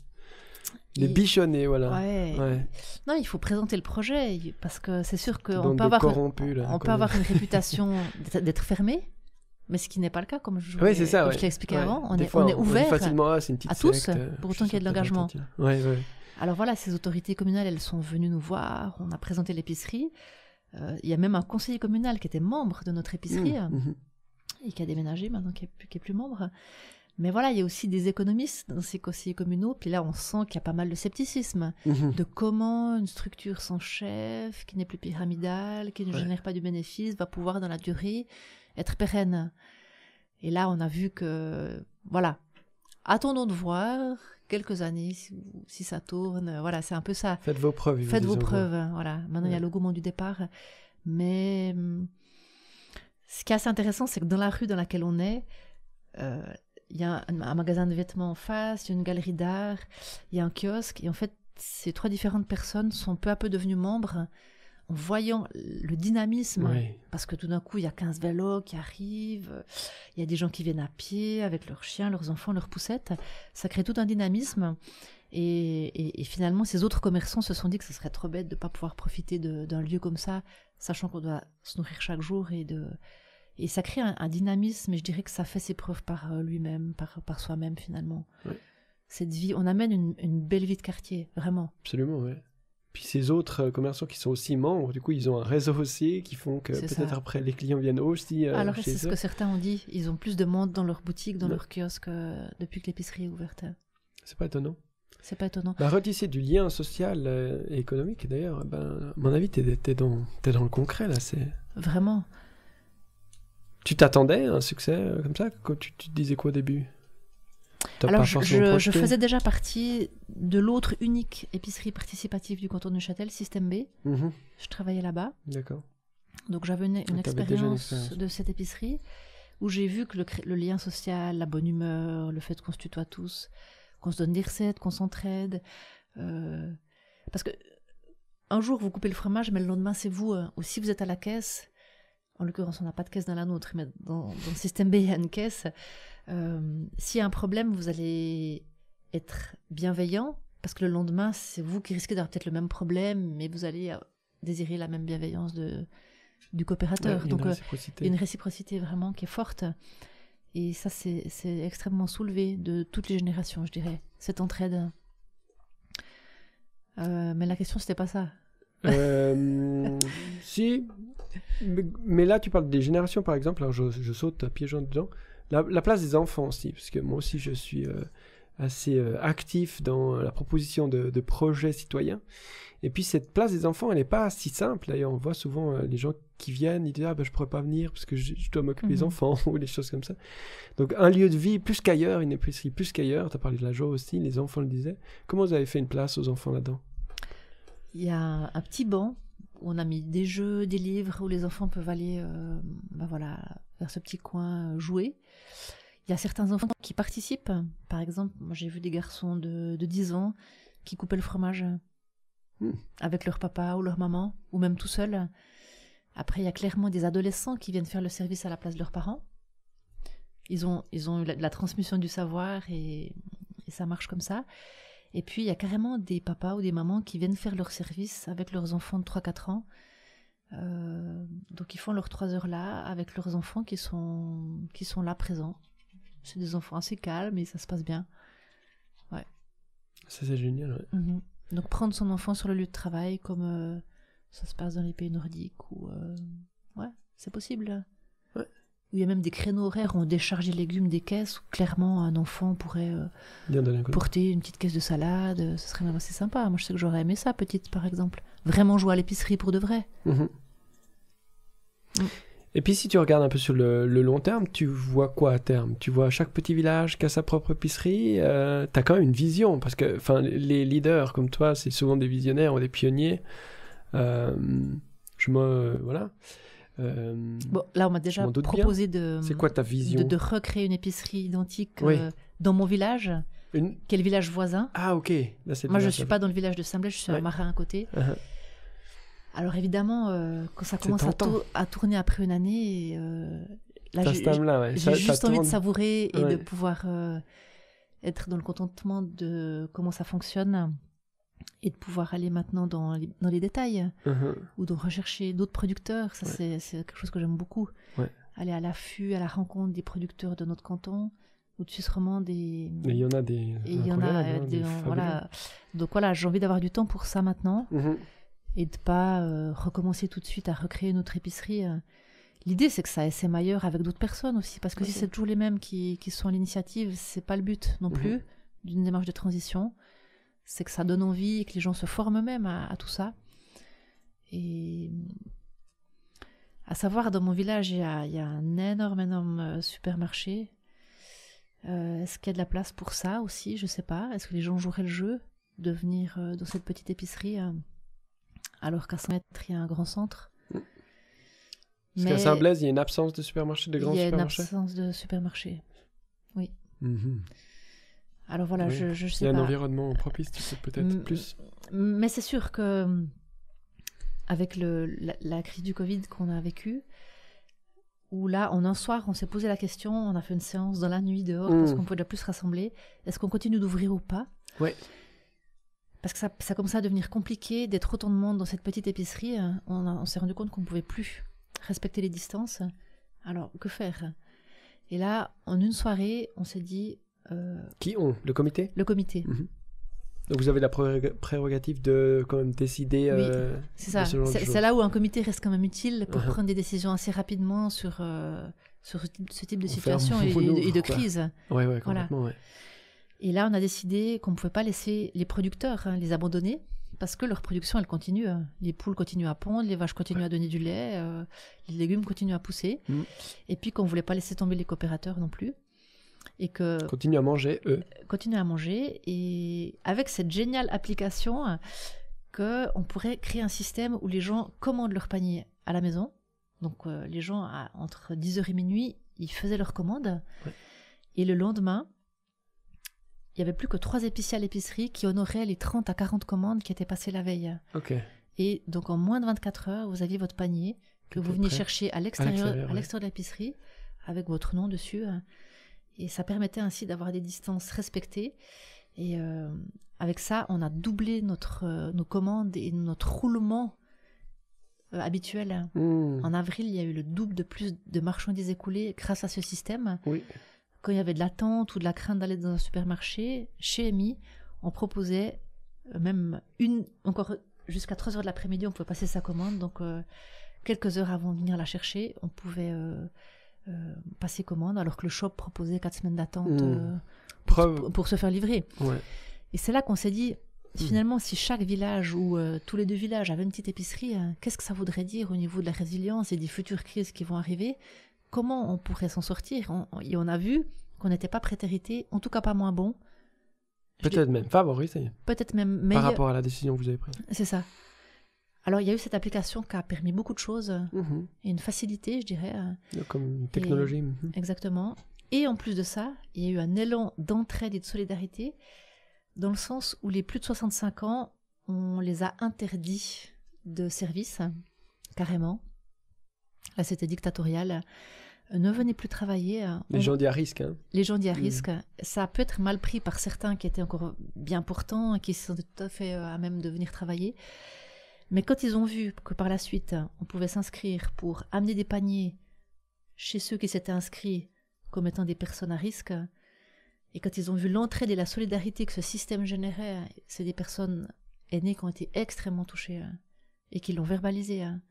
Les bichonnés, voilà. Ouais. Non, il faut présenter le projet parce que c'est sûr qu'on peut de avoir, là, on peut avoir une réputation d'être fermé, mais ce qui n'est pas le cas, comme je, Oui, c'est ça. comme ouais. je l'ai expliqué Ouais. avant. On est, fois, on est ouvert. facilement, ah, à tous, secte, euh, pour autant qu'il y ait de l'engagement. ouais. Alors voilà, ces autorités communales, elles sont venues nous voir. On a présenté l'épicerie. Euh, Il y a même un conseiller communal qui était membre de notre épicerie. Mmh, mhm. et qui a déménagé maintenant, qui est plus, membre. Mais voilà, il y a aussi des économistes dans ces conseillers communaux. Puis là, on sent qu'il y a pas mal de scepticisme Mhm. de comment une structure sans chef, qui n'est plus pyramidale, qui ne Ouais. génère pas du bénéfice, va pouvoir dans la durée être pérenne. Et là, on a vu que, voilà, attendons de voir quelques années si, si ça tourne. Voilà, c'est un peu ça. Faites vos preuves. Faites vos preuves, hein, voilà. Maintenant, il y a le gourmand du départ. Mais hum, ce qui est assez intéressant, c'est que dans la rue dans laquelle on est, euh, il y a un, un magasin de vêtements en face, il y a une galerie d'art, il y a un kiosque. Et en fait, ces trois différentes personnes sont peu à peu devenues membres en voyant le dynamisme. Parce que tout d'un coup, il y a 15 vélos qui arrivent, il y a des gens qui viennent à pied avec leurs chiens, leurs enfants, leurs poussettes. Ça crée tout un dynamisme. Et, et- et finalement, ces autres commerçants se sont dit que ce serait trop bête de ne pas pouvoir profiter d'un lieu comme ça, sachant qu'on doit se nourrir chaque jour. Et, de, et ça crée un, un dynamisme, et je dirais que ça fait ses preuves par euh, lui-même, par, par soi-même finalement. Cette vie, on amène une, une belle vie de quartier, vraiment. Absolument, ouais. Puis ces autres euh, commerçants qui sont aussi membres, du coup, ils ont un réseau aussi qui font que peut-être après les clients viennent aussi euh, Alors, c'est ce que certains ont dit, ils ont plus de monde dans leur boutique, dans leur kiosque, euh, depuis que l'épicerie est ouverte. C'est pas étonnant. C'est pas étonnant. Bah, retisser du lien social et économique, d'ailleurs, ben, à mon avis, t'es, t'es dans, le concret, là. C'est... Vraiment. Tu t'attendais à un succès comme ça Quand tu, tu te disais quoi au début? Alors, je, faisais déjà partie de l'autre unique épicerie participative du canton de Châtel, Système B. Mhm, Je travaillais là-bas. D'accord. Donc, j'avais une, expérience de cette épicerie où j'ai vu que le lien social, la bonne humeur, le fait qu'on se tutoie tous, qu'on se donne des recettes, qu'on s'entraide. euh, parce que un jour, vous coupez le fromage, mais le lendemain, c'est vous. hein. Ou si vous êtes à la caisse, en l'occurrence, on n'a pas de caisse dans la nôtre, mais dans, dans le système B, il y a une caisse. euh, S'il y a un problème, vous allez être bienveillant, parce que le lendemain, c'est vous qui risquez d'avoir peut-être le même problème, mais vous allez euh, désirer la même bienveillance de, du coopérateur. Ouais, a une Donc, euh, réciprocité. une réciprocité vraiment qui est forte. Et ça, c'est c'est extrêmement soulevé de toutes les générations, je dirais, cette entraide. Euh, mais la question, c'était pas ça. Euh, si, mais, là, tu parles des générations, par exemple. Alors, je, je saute à pieds joints dedans. La, la place des enfants aussi, parce que moi aussi, je suis euh, assez euh, actif dans la proposition de, de projets citoyens. Et puis, cette place des enfants, elle n'est pas si simple. D'ailleurs, on voit souvent euh, les gens qui viennent, ils disent Ah, ben, je pourrais pas venir parce que je, je dois m'occuper des Mhm. enfants ou des choses comme ça. Donc, un lieu de vie plus qu'ailleurs, une épicerie plus qu'ailleurs. Tu as parlé de la joie aussi, les enfants le disaient. Comment vous avez fait une place aux enfants là-dedans? Il y a un petit banc où on a mis des jeux, des livres où les enfants peuvent aller euh, ben voilà, vers ce petit coin euh, jouer. Il y a certains enfants qui participent. Par exemple, moi j'ai vu des garçons de, de 10 ans qui coupaient le fromage Hmm. avec leur papa ou leur maman, ou même tout seul. Après, il y a clairement des adolescents qui viennent faire le service à la place de leurs parents. Ils ont, ils ont eu la, la transmission du savoir et, et ça marche comme ça. Et puis, il y a carrément des papas ou des mamans qui viennent faire leur service avec leurs enfants de 3-4 ans. Euh, donc, ils font leurs 3 heures là avec leurs enfants qui sont, qui sont là présents. C'est des enfants assez calmes et ça se passe bien. Ça, c'est génial. ouais. Mhm. Donc, prendre son enfant sur le lieu de travail comme euh, ça se passe dans les pays nordiques ou. euh, Ouais, c'est possible. Où il y a même des créneaux horaires où on décharge les légumes des caisses où clairement un enfant pourrait. euh, Bien porter une petite caisse de salade, euh, ce serait même assez sympa. Moi, je sais que j'aurais aimé ça, petite, par exemple. Vraiment jouer à l'épicerie pour de vrai. Mhm. Mm. Et puis si tu regardes un peu sur le, le long terme, tu vois quoi à terme? Tu vois chaque petit village qui a sa propre épicerie. Euh, tu as quand même une vision, parce que enfin, les leaders comme toi, c'est souvent des visionnaires ou des pionniers. Euh, je me... Voilà. Euh, Bon, là, on m'a déjà bien. proposé de, c'est quoi ta vision de, de recréer une épicerie identique Oui. euh, dans mon village, Une- le village voisin. Ah ok. Là, Moi, je déjà suis pas dans le village de Saint-Blaise, je suis Ouais. un marin à côté. Uh-huh. Alors, évidemment, euh, quand ça commence à, à tourner après une année, là, j'ai- ouais. Juste envie de savourer et Ouais. de pouvoir être dans le contentement de comment ça fonctionne et de pouvoir aller maintenant dans les, dans les détails Mhm. ou de rechercher d'autres producteurs. Ça, Ouais. c'est- quelque chose que j'aime beaucoup. Ouais. Aller à l'affût, à la rencontre des producteurs de notre canton ou de. Et, Et il y en a des. et il y en a. hein, des- des fabuleux. voilà. Donc voilà, j'ai envie d'avoir du temps pour ça maintenant Mhm. et de pas euh, recommencer tout de suite à recréer notre épicerie. euh. L'idée, c'est que ça essaime ailleurs avec d'autres personnes aussi, parce que si c'est toujours les mêmes qui, qui sont à l'initiative, c'est pas le but non Mhm. plus d'une démarche de transition. C'est que ça donne envie et que les gens se forment eux-mêmes à, à tout ça. Et à savoir, dans mon village, il y a, il y a un énorme, énorme euh, supermarché. Euh, Est-ce qu'il y a de la place pour ça aussi? Je sais pas. Est-ce que les gens joueraient le jeu de venir euh, dans cette petite épicerie alors qu'à 100 mètres, il y a un grand centre? Parce qu'à Saint-Blaise, il y a une absence de supermarché, de grands il y a une supermarchés? absence de supermarché. Mhm. Alors voilà, Oui. je, je Il y sais a un pas. environnement propice, tu sais peut-être plus. Mais c'est sûr que hum, avec le, la, la crise du Covid qu'on a vécue, où là, en un soir, on s'est posé la question, on a fait une séance dans la nuit dehors parce Mm. qu'on pouvait déjà plus se rassembler. Est-ce qu'on continue d'ouvrir ou pas? Ouais. Parce que ça, ça commençait à devenir compliqué d'être autant de monde dans cette petite épicerie. On, a- on s'est rendu compte qu'on ne pouvait plus respecter les distances. Alors, que faire? Et là, en une soirée, on s'est dit, euh, Qui ont Le comité le comité, Donc vous avez la pré- prérogative de quand même décider. euh, C'est ça. C'est là où un comité reste quand même utile pour Uh-huh. prendre des décisions assez rapidement sur, euh, sur ce type, de situation et, de crise. Ouais, ouais, Voilà. complètement, ouais. Et là, on a décidé qu'on ne pouvait pas laisser les producteurs hein, les abandonner parce que leur production, elle continue. hein. Les poules continuent à pondre, les vaches continuent à donner du lait, euh, les légumes continuent à pousser. Mm. Et puis qu'on ne voulait pas laisser tomber les coopérateurs non plus. Et que Continuent à manger, eux. continuer à manger et avec cette géniale application que on pourrait créer un système où les gens commandent leur panier à la maison. Donc euh, les gens à- entre 10h et minuit, ils faisaient leur commande Ouais. et le lendemain, il y avait plus que trois épiciers à l'épicerie qui honoraient les 30 à 40 commandes qui étaient passées la veille. Ok. Et donc en moins de 24 heures, vous aviez votre panier que vous veniez chercher à l'extérieur l'extérieur, à ouais. l'extérieur de l'épicerie avec votre nom dessus. Et ça permettait ainsi d'avoir des distances respectées. Et euh, avec ça, on a doublé notre, euh, nos commandes et notre roulement euh, habituel. Hmm. En avril, il y a eu le double de plus de marchandises écoulées grâce à ce système. Oui. Quand il y avait de l'attente ou de la crainte d'aller dans un supermarché, chez EMI, on proposait même une, encore jusqu'à 3 heures de l'après-midi, on pouvait passer sa commande. Donc, quelques heures avant de venir la chercher, on pouvait euh, passer commande, alors que le shop proposait quatre semaines d'attente Mm. euh, pour, se faire livrer. Ouais. Et c'est là qu'on s'est dit, Mm. finalement, si chaque village ou euh, tous les deux villages avaient une petite épicerie, hein, qu'est-ce que ça voudrait dire au niveau de la résilience et des futures crises qui vont arriver? Comment on pourrait s'en sortir? On- Et on a vu qu'on n'était pas prétérité, en tout cas pas moins bon, Peut-être même favorisé peut-être même par meilleur. rapport à la décision que vous avez prise. C'est ça. Alors, il y a eu cette application qui a permis beaucoup de choses euh, Mhm. et une facilité, je dirais, euh, Comme une technologie. mhm. exactement. Et en plus de ça, il y a eu un élan d'entraide et de solidarité dans le sens où les plus de 65 ans, on les a interdits de service, carrément. Là, c'était dictatorial. Ne venez plus travailler. euh, Les on- gens disent à risque. Hein. les gens disent à risque. Ça peut être mal pris par certains qui étaient encore bien portants et qui se sentaient tout à fait à même de venir travailler. Mais quand ils ont vu que par la suite, on pouvait s'inscrire pour amener des paniers chez ceux qui s'étaient inscrits comme étant des personnes à risque, et quand ils ont vu l'entraide et la solidarité que ce système générait, c'est des personnes aînées qui ont été extrêmement touchées et qui l'ont verbalisé, hein,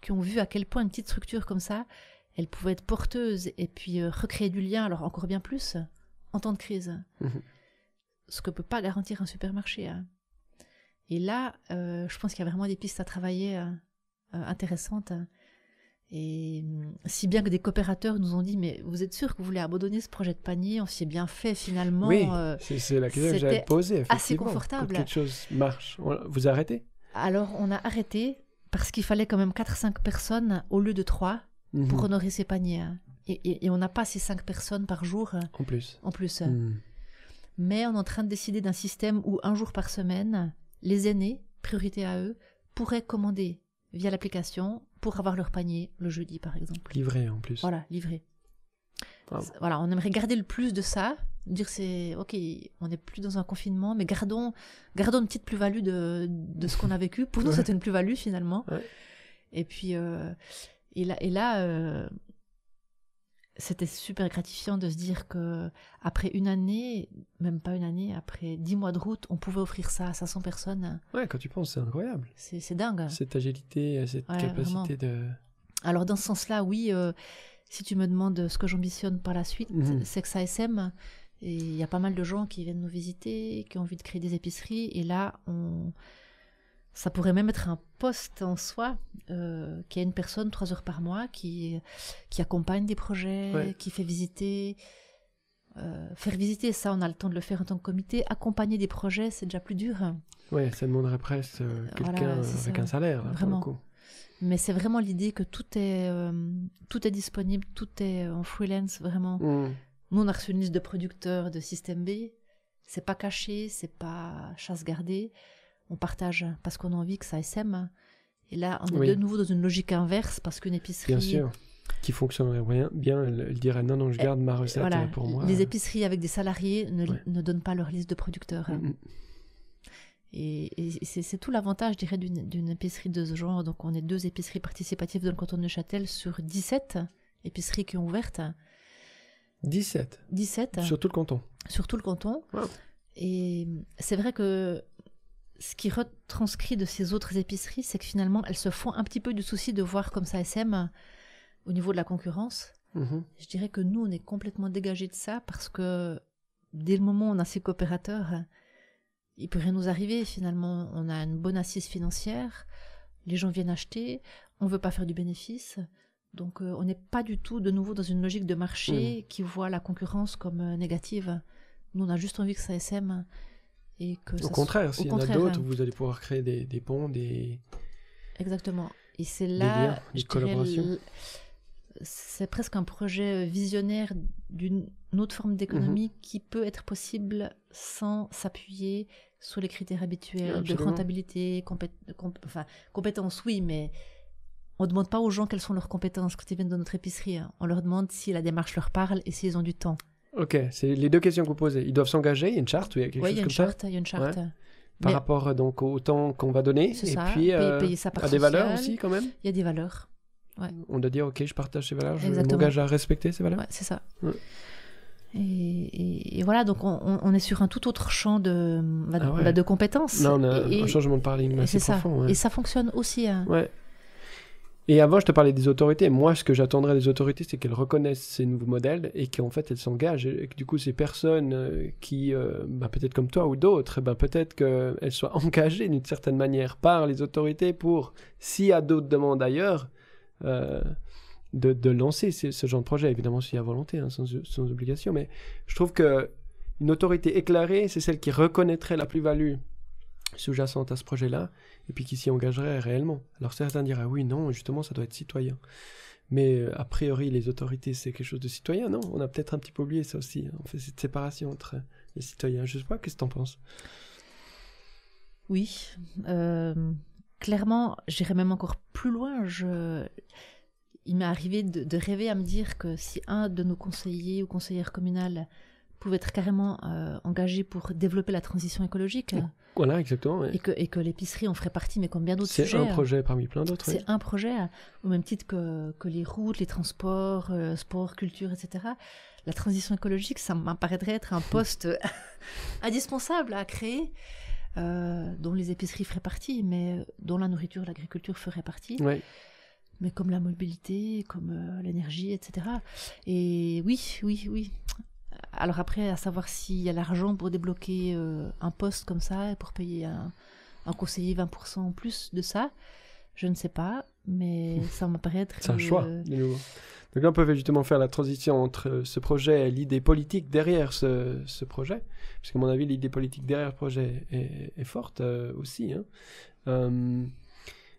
qui ont vu à quel point une petite structure comme ça, elle pouvait être porteuse et puis euh, recréer du lien, alors encore bien plus, en temps de crise. Mhm. Ce que peut pas garantir un supermarché. hein. Et là, euh, je pense qu'il y a vraiment des pistes à travailler euh, euh, intéressantes. Et si bien que des coopérateurs nous ont dit, mais vous êtes sûr que vous voulez abandonner ce projet de panier? On s'y est bien fait finalement. oui, euh. c'est la question que c'était poser. assez confortable. Quand quelque chose marche, vous arrêtez? Alors on a arrêté parce qu'il fallait quand même 4-5 personnes au lieu de 3 Mhm. pour honorer ces paniers. hein. Et, et- et on n'a pas ces 5 personnes par jour En plus. en plus. Mhm. Mais on est en train de décider d'un système où un jour par semaine, les aînés, priorité à eux, pourraient commander via l'application pour avoir leur panier le jeudi par exemple. Livré en plus. Voilà, livré. Voilà, on aimerait garder le plus de ça, dire c'est ok, on n'est plus dans un confinement, mais gardons, gardons une petite plus-value de, de ce qu'on a vécu. Pour nous, Ouais. c'était une plus-value finalement. Ouais. Et puis, euh, et là, et là euh, c'était super gratifiant de se dire que après une année, même pas une année, après dix mois de route, on pouvait offrir ça à 500 personnes. Ouais, quand tu penses, c'est incroyable. C'est dingue. Cette agilité, cette Ouais, capacité de. Alors dans ce sens-là, oui, euh, si tu me demandes ce que j'ambitionne par la suite, Mhm. c'est que ça SM. Et il y a pas mal de gens qui viennent nous visiter, qui ont envie de créer des épiceries. Et là, on... ça pourrait même être un poste en soi, euh, qui a une personne trois heures par mois, qui, qui accompagne des projets, Ouais. qui fait visiter. Euh, faire visiter, ça, on a le temps de le faire en tant que comité. Accompagner des projets, c'est déjà plus dur. Ouais, ça demanderait presque euh, quelqu'un c'est avec un salaire. là, pour le Vraiment. coup. Mais c'est vraiment l'idée que tout est, euh, tout est disponible, tout est en freelance, vraiment. Mhm. Nous, on a reçu une liste de producteurs de système B. C'est pas caché, c'est pas chasse gardée. On partage parce qu'on a envie que ça SM. Et là, on est Oui. de nouveau dans une logique inverse parce qu'une épicerie. Bien sûr. Qui fonctionnerait bien, bien elle, elle dirait non, non, je garde ma recette Voilà, pour moi. les épiceries avec des salariés ne, Ouais. ne donnent pas leur liste de producteurs. Et, et c'est tout l'avantage, je dirais, d'une épicerie de ce genre. Donc, on est deux épiceries participatives dans le canton de Neuchâtel sur 17 épiceries qui ont ouvertes. 17, 17 sur tout le canton. sur tout le canton. Wow. Et c'est vrai que ce qui retranscrit de ces autres épiceries, c'est que finalement, elles se font un petit peu du souci de voir comme ça SM au niveau de la concurrence. Mhm. Je dirais que nous, on est complètement dégagés de ça parce que dès le moment où on a ces coopérateurs, il peut rien nous arriver. Finalement, on a une bonne assise financière, les gens viennent acheter, on veut pas faire du bénéfice. Donc, euh, on n'est pas du tout de nouveau dans une logique de marché qui voit la concurrence comme euh, négative. Nous, on a juste envie que ça SM et que ça Au contraire, s'il y en a d'autres, hein. vous allez pouvoir créer des, des ponts, des. Exactement. Et c'est Des là, liens, des dirais, c'est presque un projet visionnaire d'une autre forme d'économie Mhm. qui peut être possible sans s'appuyer sur les critères habituels de rentabilité, compé- comp- enfin, compétences, oui, mais on ne demande pas aux gens quelles sont leurs compétences quand ils viennent dans notre épicerie. hein. On leur demande si la démarche leur parle et s'ils ont du temps. Ok, c'est les deux questions que vous posez. Ils doivent s'engager, il y a une charte ou il y a quelque Oui, chose y a une comme ça charte, il y a une charte. par Mais rapport euh, donc au temps qu'on va donner et ça, puis euh, payer à des valeurs aussi quand même. Il y a des valeurs. On doit dire ok, je partage ces valeurs, je m'engage à respecter ces valeurs. Ouais, c'est ça. Et, et- et voilà, donc on, est sur un tout autre champ de, Ah ouais. de compétences. Là, on a et, un changement de paradigme assez ça. profond. ouais. Et ça fonctionne aussi. hein. Ouais. Et avant, je te parlais des autorités. Moi, ce que j'attendrais des autorités, c'est qu'elles reconnaissent ces nouveaux modèles et qu'en fait, elles s'engagent. Et que du coup, ces personnes euh, qui, euh, bah, peut-être comme toi ou d'autres, bah, peut-être qu'elles soient engagées d'une certaine manière par les autorités pour, s'il y a d'autres demandes ailleurs, euh, de, de lancer ce, genre de projet. Évidemment, s'il y a volonté, hein, sans, sans obligation. Mais je trouve que une autorité éclairée, c'est celle qui reconnaîtrait la plus-value sous-jacente à ce projet-là, et puis qui s'y engagerait réellement. Alors certains diraient oui, non, justement, ça doit être citoyen. Mais euh, a priori, les autorités, c'est quelque chose de citoyen, non? On a peut-être un petit peu oublié ça aussi. On fait cette séparation entre les citoyens. Je sais pas, qu'est-ce que t'en penses? Oui. euh, clairement, j'irais même encore plus loin. Il m'est arrivé de, de rêver à me dire que si un de nos conseillers ou conseillères communales pouvait être carrément euh, engagé pour développer la transition écologique Voilà, exactement. ouais. et que, et que l'épicerie en ferait partie, mais comme bien d'autres C'est sujets. un projet parmi plein d'autres. C'est un projet, euh, au même titre que, que les routes, les transports, euh, sport, culture, etc. La transition écologique, ça m'apparaîtrait être un poste indispensable à créer, euh, dont les épiceries feraient partie, mais dont la nourriture, l'agriculture ferait partie, Ouais. mais comme la mobilité, comme euh, l'énergie, etc. Et oui, oui, oui. Alors après, à savoir s'il y a l'argent pour débloquer euh, un poste comme ça et pour payer un, un conseiller 20% en plus de ça, je ne sais pas, mais ça m'apparaît être... C'est un choix, euh, de nouveau. Donc là, on peut justement faire la transition entre euh, ce projet et l'idée politique derrière ce, ce projet. Parce qu'à mon avis, l'idée politique derrière le projet est, est forte euh, aussi. hein. Euh,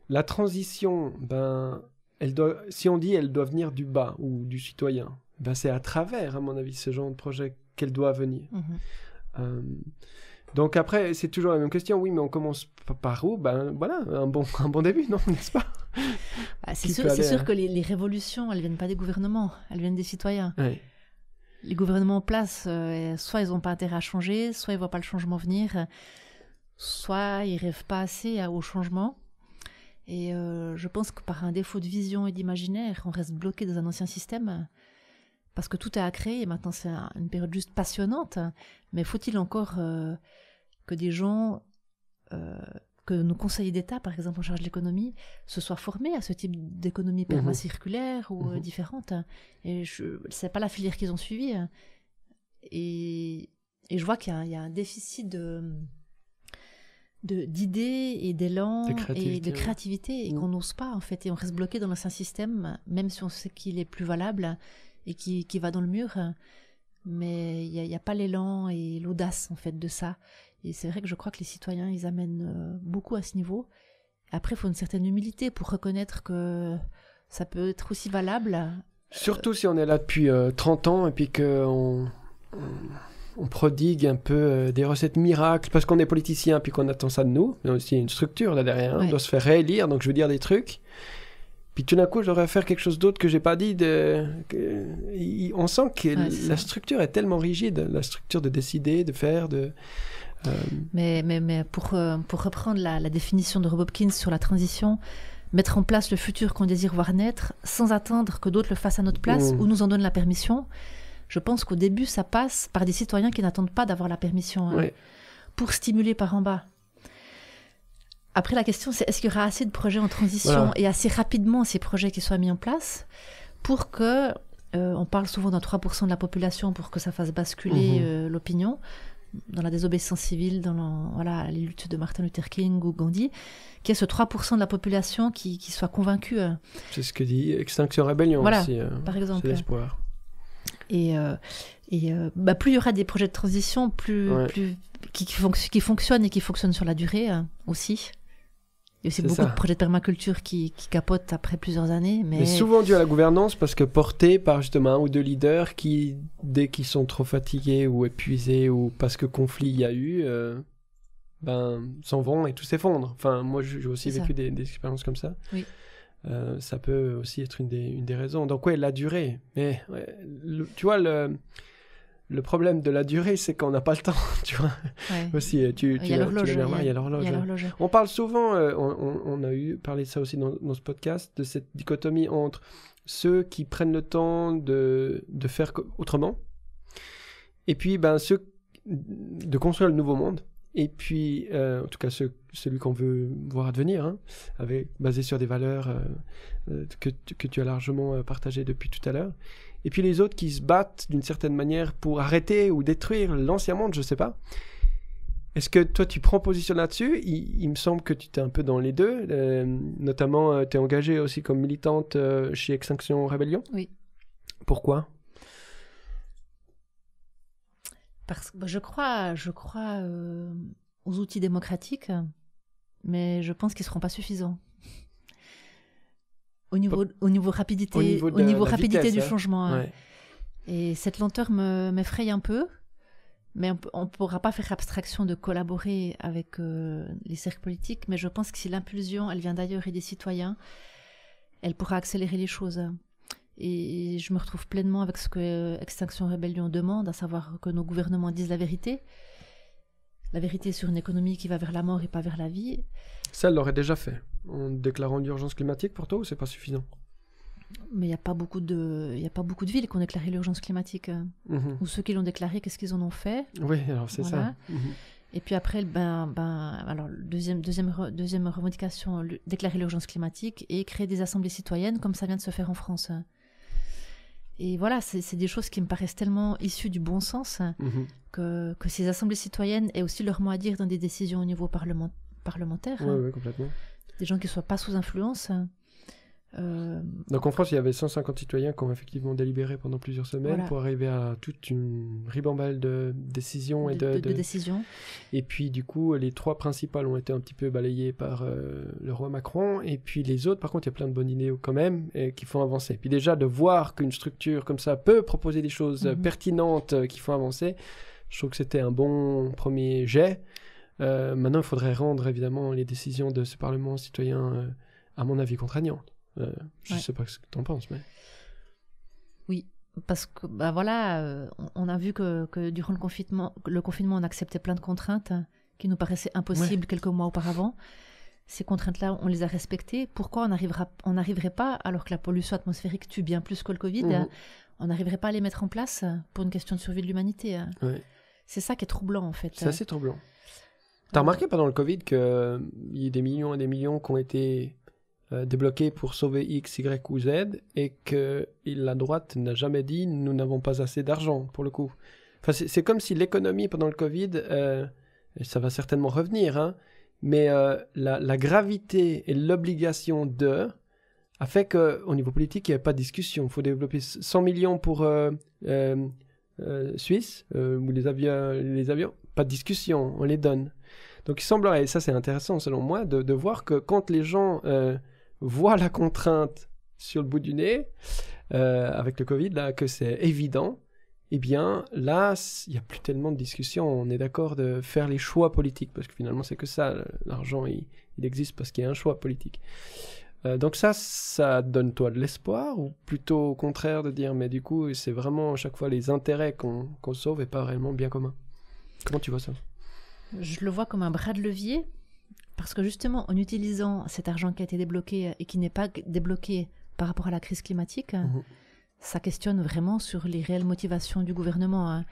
la transition, ben, elle doit, si on dit elle doit venir du bas ou du citoyen, ben c'est à travers, à mon avis, ce genre de projet qu'elle doit venir. mhm. Euh, donc après, c'est toujours la même question. Oui, mais on commence par où? Ben voilà, un bon, un bon début, non N'est-ce pas? Ah, c'est sûr, aller, hein. que les, les révolutions, elles viennent pas des gouvernements, elles viennent des citoyens. Ouais. Les gouvernements en place, euh, soit ils n'ont pas intérêt à changer, soit ils voient pas le changement venir, soit ils rêvent pas assez à- au changement. Et euh, je pense que par un défaut de vision et d'imaginaire, on reste bloqué dans un ancien système. Parce que tout est à créer et maintenant c'est un- une période juste passionnante. Mais faut-il encore euh, que des gens, euh, que nos conseillers d'État, par exemple en charge de l'économie, se soient formés à ce type d'économie permacirculaire ou euh, Mhm. différente? Et c'est pas la filière qu'ils ont suivie. Et, et je vois qu'il y, a- il y a un déficit de d'idées et d'élan De et créativité, de ouais. créativité et Mhm. qu'on n'ose pas en fait et on reste bloqué dans l'ancien système même si on sait qu'il est plus valable et qui, qui va dans le mur mais il n'y a, il y a pas l'élan et l'audace en fait de ça et c'est vrai que je crois que les citoyens ils amènent euh, beaucoup à ce niveau après il faut une certaine humilité pour reconnaître que ça peut être aussi valable Surtout si on est là depuis euh, 30 ans et puis qu'on on, on prodigue un peu euh, des recettes miracles parce qu'on est politicien puis qu'on attend ça de nous. Mais aussi il y a une structure là derrière. hein. On doit se faire réélire, donc je veux dire des trucs. Puis tout d'un coup, je devrais faire quelque chose d'autre que j'ai pas dit. De... que- il- On sent que Ouais, la structure est tellement rigide, la structure de décider, de faire, de. euh, Mais, mais, mais pour, euh, pour reprendre la, la définition de Rob Hopkins sur la transition, mettre en place le futur qu'on désire voir naître sans attendre que d'autres le fassent à notre place Mm. ou nous en donnent la permission, je pense qu'au début, ça passe par des citoyens qui n'attendent pas d'avoir la permission hein, ouais. pour stimuler par en bas. Après, la question, c'est est-ce qu'il y aura assez de projets en transition Voilà. et assez rapidement ces projets qui soient mis en place pour que, euh, on parle souvent d'un 3% de la population pour que ça fasse basculer Mhm. euh, l'opinion, dans la désobéissance civile, dans la- voilà, les luttes de Martin Luther King ou Gandhi, qu'il y ait ce 3% de la population qui, qui soit convaincue, euh, C'est ce que dit Extinction Rebellion Voilà, aussi. euh, par c'est exemple. l'espoir. Et, et bah, plus il y aura des projets de transition, plus, Ouais. plus qui, qui, fonc- qui fonctionnent et qui fonctionnent sur la durée euh, aussi. Il y a aussi beaucoup ça. de projets de permaculture qui, qui capotent après plusieurs années, mais, Mais souvent dû à la gouvernance parce que porté par justement un ou deux leaders qui, dès qu'ils sont trop fatigués ou épuisés ou parce que conflit il y a eu, euh, ben s'en vont et tout s'effondre. Enfin, moi j'ai aussi vécu des, des expériences comme ça. Oui. Euh, ça peut aussi être une des, une des raisons. Donc ouais, la durée. Mais ouais, le- tu vois le le problème de la durée, c'est qu'on n'a pas le temps. Tu vois ouais. aussi. euh, Tu, il tu il y a- l'horloge. ouais. On parle souvent, euh, on, a eu parlé de ça aussi dans, dans ce podcast, de cette dichotomie entre ceux qui prennent le temps de, de faire autrement, et puis ben, ceux de construire le nouveau monde, et puis, euh, en tout cas, ce- celui qu'on veut voir advenir, hein, avec, basé sur des valeurs euh, euh, que, tu- que tu as largement euh, partagées depuis tout à l'heure. Et puis les autres qui se battent d'une certaine manière pour arrêter ou détruire l'ancien monde, je sais pas. Est-ce que toi, tu prends position là-dessus? Il, il me semble que tu es un peu dans les deux. euh, notamment, tu es engagée aussi comme militante euh, chez Extinction Rebellion. Oui. Pourquoi? Parce que bah, je crois, je crois euh, aux outils démocratiques, mais je pense qu'ils ne seront pas suffisants. Au niveau, au niveau rapidité, Au niveau de rapidité vitesse, du hein. changement. hein. Ouais. Et cette lenteur me- m'effraie un peu, mais on ne pourra pas faire abstraction de collaborer avec euh, les cercles politiques, mais je pense que si l'impulsion, elle vient d'ailleurs et des citoyens, elle pourra accélérer les choses. Et je me retrouve pleinement avec ce que euh, Extinction Rebellion demande, à savoir que nos gouvernements disent la vérité. La vérité sur une économie qui va vers la mort et pas vers la vie. Ça, elle l'aurait déjà fait. En déclarant l'urgence climatique pour toi ou c'est pas suffisant? Mais il n'y a pas beaucoup de, il y a pas beaucoup de villes qui ont déclaré l'urgence climatique. Mhm. Ou ceux qui l'ont déclaré, qu'est-ce qu'ils en ont fait? Oui, alors c'est Voilà. ça. Mhm. Et puis après, ben, ben, alors, deuxième, deuxième, deuxième revendication, déclarer l'urgence climatique et créer des assemblées citoyennes comme ça vient de se faire en France. Et voilà, c'est des choses qui me paraissent tellement issues du bon sens Mhm. que, que ces assemblées citoyennes aient aussi leur mot à dire dans des décisions au niveau parlement- parlementaire. Ouais, complètement. Des gens qui ne soient pas sous influence. Euh, Donc en France, il y avait 150 citoyens qui ont effectivement délibéré pendant plusieurs semaines Voilà. pour arriver à toute une ribambelle de décisions et de, de, de- de- de décisions. Et puis du coup, les trois principales ont été un petit peu balayées par euh, le roi Macron. Et puis les autres, par contre, il y a plein de bonnes idées quand même et qui font avancer. Puis déjà, de voir qu'une structure comme ça peut proposer des choses Mhm. pertinentes euh, qui font avancer, je trouve que c'était un bon premier jet. Euh, maintenant, il faudrait rendre évidemment les décisions de ce Parlement citoyen, à mon avis, contraignantes. Euh, je Ouais. sais pas ce que tu en penses, mais... Parce que, bah voilà, euh, on, a vu que, que durant le confinement, le confinement, on acceptait plein de contraintes qui nous paraissaient impossibles quelques mois auparavant. Ces contraintes-là, on les a respectées. Pourquoi on n'arrivera- on n'arriverait pas, alors que la pollution atmosphérique tue bien plus que le Covid, Mhm. on n'arriverait pas à les mettre en place pour une question de survie de l'humanité Ouais. C'est ça qui est troublant, en fait. C'est assez troublant. T'as remarqué pendant le Covid qu'il y a des millions et des millions qui ont été euh, débloqués pour sauver X, Y ou Z et que la droite n'a jamais dit nous n'avons pas assez d'argent pour le coup. Enfin, c'est comme si l'économie pendant le Covid, euh, ça va certainement revenir, hein, mais euh, la, gravité et l'obligation de a fait qu'au niveau politique, il n'y avait pas de discussion. Il faut développer 100 millions pour Suisse, ou les avions, pas de discussion, on les donne. Donc il semblerait, et ça c'est intéressant selon moi, de voir que quand les gens voient la contrainte sur le bout du nez, euh, avec le Covid, là, que c'est évident, eh bien là, il n'y a plus tellement de discussion. On est d'accord de faire les choix politiques, parce que finalement c'est que ça, l'argent il, il existe parce qu'il y a un choix politique. Euh, donc ça, ça donne toi de l'espoir ou plutôt au contraire de dire mais du coup c'est vraiment à chaque fois les intérêts qu'on sauve et pas réellement le bien commun? Comment tu vois ça? Je le vois comme un bras de levier, parce que justement, en utilisant cet argent qui a été débloqué et qui n'est pas débloqué par rapport à la crise climatique, Mhm. ça questionne vraiment sur les réelles motivations du gouvernement hein,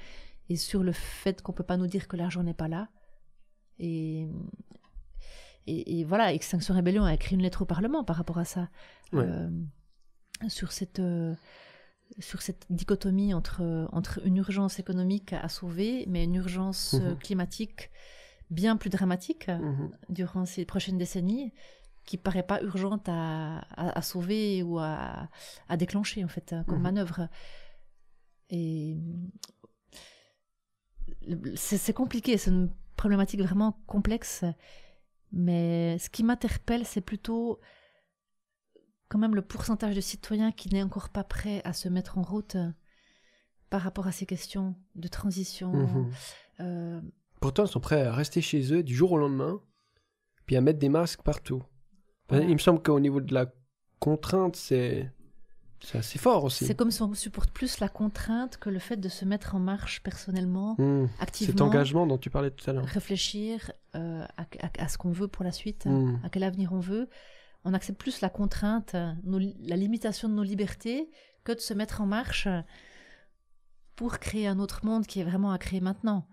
et sur le fait qu'on peut pas nous dire que l'argent n'est pas là. Et, et, et voilà, Extinction Rebellion a écrit une lettre au Parlement par rapport à ça. Ouais. Euh, sur cette... euh, sur cette dichotomie entre, entre une urgence économique à sauver, mais une urgence euh, Mhm. climatique bien plus dramatique Mhm. durant ces prochaines décennies, qui paraît pas urgente à, à- à sauver ou à, à déclencher, en fait, comme Mhm. manœuvre. Et c'est compliqué, c'est une problématique vraiment complexe, mais ce qui m'interpelle, c'est plutôt quand même le pourcentage de citoyens qui n'est encore pas prêt à se mettre en route par rapport à ces questions de transition. Mhm. euh, Pourtant, ils sont prêts à rester chez eux du jour au lendemain, puis à mettre des masques partout. Il me semble qu'au niveau de la contrainte, c'est assez fort aussi. C'est comme si on supporte plus la contrainte que le fait de se mettre en marche personnellement. Cet activement, engagement dont tu parlais tout à l'heure. réfléchir euh, à, à- à ce qu'on veut pour la suite, Mhm. à quel avenir on veut. On accepte plus la contrainte, nos- la limitation de nos libertés, que de se mettre en marche pour créer un autre monde qui est vraiment à créer maintenant.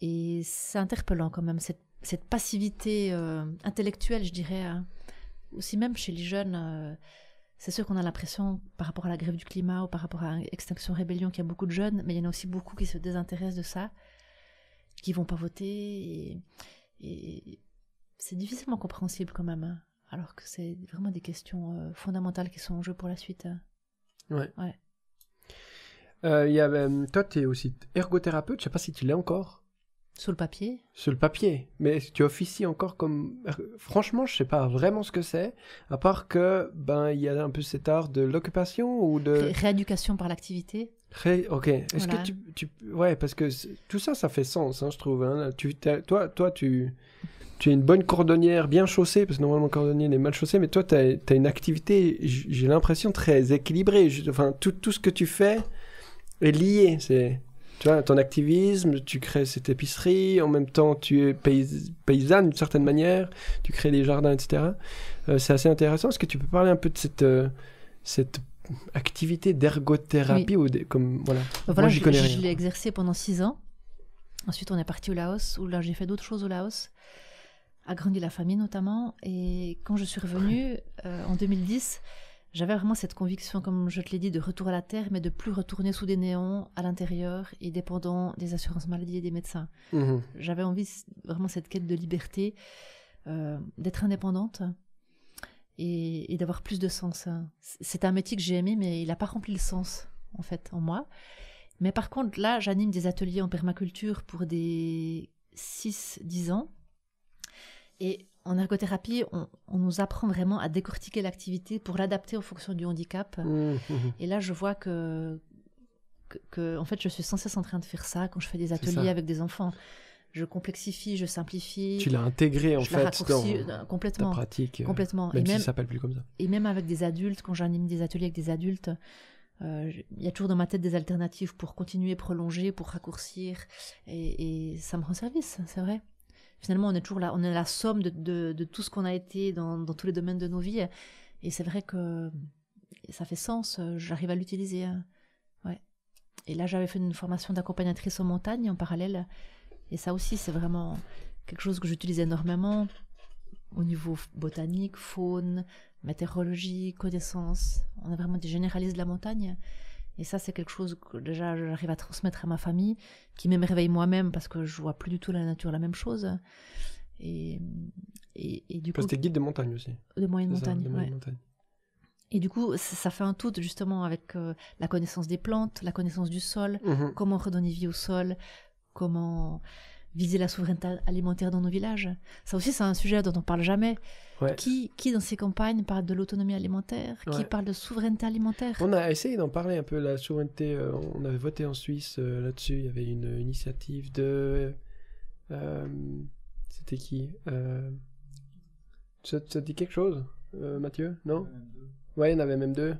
Et c'est interpellant quand même, cette, cette passivité euh, intellectuelle, je dirais, hein. aussi même chez les jeunes. euh, c'est sûr qu'on a l'impression, par rapport à la grève du climat ou par rapport à Extinction Rébellion, qu'il y a beaucoup de jeunes, mais il y en a aussi beaucoup qui se désintéressent de ça, qui vont pas voter. Et, et c'est difficilement compréhensible quand même, hein, alors que c'est vraiment des questions euh, fondamentales qui sont en jeu pour la suite. hein. Euh, il y a, euh, toi, tu es aussi ergothérapeute, je sais pas si tu l'es encore. Sous le papier, Sur le papier, mais tu officies encore comme... Franchement, je sais pas vraiment ce que c'est, à part que, ben, il y a un peu cet art de l'occupation ou de... ré- rééducation par l'activité. Ré- Ok. Est-ce Voilà. que tu, tu... Ouais, parce que tout ça, ça fait sens, hein, je trouve. hein. Tu, toi, toi, tu... Tu es une bonne cordonnière bien chaussée, parce que normalement le cordonnier est mal chaussé, mais toi, tu as, une activité, j'ai l'impression, très équilibrée. Enfin, tout, tout ce que tu fais est lié. C'est, tu vois, ton activisme, tu crées cette épicerie, en même temps, tu es paysa- paysanne d'une certaine manière, tu crées des jardins, etc. Euh, c'est assez intéressant. Est-ce que tu peux parler un peu de cette, euh, cette activité d'ergothérapie ou comme voilà. Bah voilà, j'y connais je- rien. je l'ai exercé pendant six ans. Ensuite, on est parti au Laos, où là, j'ai fait d'autres choses au Laos, agrandi la famille notamment. Et quand je suis revenue euh, en 2010, j'avais vraiment cette conviction, comme je te l'ai dit, de retour à la terre, mais de plus retourner sous des néons à l'intérieur et dépendant des assurances maladie et des médecins. Mhm. J'avais envie vraiment cette quête de liberté, euh, d'être indépendante et, et d'avoir plus de sens. C'est un métier que j'ai aimé, mais il n'a pas rempli le sens, en fait, en moi. Mais par contre, là, j'anime des ateliers en permaculture pour des 6-10 ans. Et en ergothérapie, on, on nous apprend vraiment à décortiquer l'activité pour l'adapter aux fonctions du handicap. Mhm. Et là, je vois que, que, que, en fait, je suis sans cesse en train de faire ça quand je fais des ateliers avec des enfants. Je complexifie, je simplifie, Tu l'as intégré en fait dans euh, ta complètement. pratique. euh, Complètement. Même Et si même, ça s'appelle plus comme ça. et même avec des adultes, quand j'anime des ateliers avec des adultes, euh, il y a toujours dans ma tête des alternatives pour continuer, prolonger, pour raccourcir. Et, et ça me rend service, c'est vrai. Finalement, on est toujours là, on est la somme de, tout ce qu'on a été dans, tous les domaines de nos vies. Et c'est vrai que ça fait sens, j'arrive à l'utiliser. hein. Ouais. Et là, j'avais fait une formation d'accompagnatrice en montagne en parallèle. Et ça aussi, c'est vraiment quelque chose que j'utilise énormément au niveau botanique, faune, météorologie, connaissances. On est vraiment des généralistes de la montagne. Et ça, c'est quelque chose que déjà j'arrive à transmettre à ma famille, qui m'émerveille moi-même parce que je vois plus du tout la nature la même chose. Et, et, et du coup, Parce que t'es guide de montagne aussi. de moyenne ça, montagne. de ouais. moyenne montagne. Et du coup, ça ça fait un tout justement avec euh, la connaissance des plantes, la connaissance du sol, Mhm. comment redonner vie au sol, comment viser la souveraineté alimentaire dans nos villages. Ça aussi, c'est un sujet dont on parle jamais. Ouais. Qui, qui dans ces campagnes parle de l'autonomie alimentaire? Qui Ouais. parle de souveraineté alimentaire? On a essayé d'en parler un peu, la souveraineté. euh, on avait voté en Suisse euh, là-dessus. Il y avait une initiative de. euh, C'était qui euh, ça, ça te dit quelque chose, euh, Mathieu? Non? Ouais, il y en avait même deux.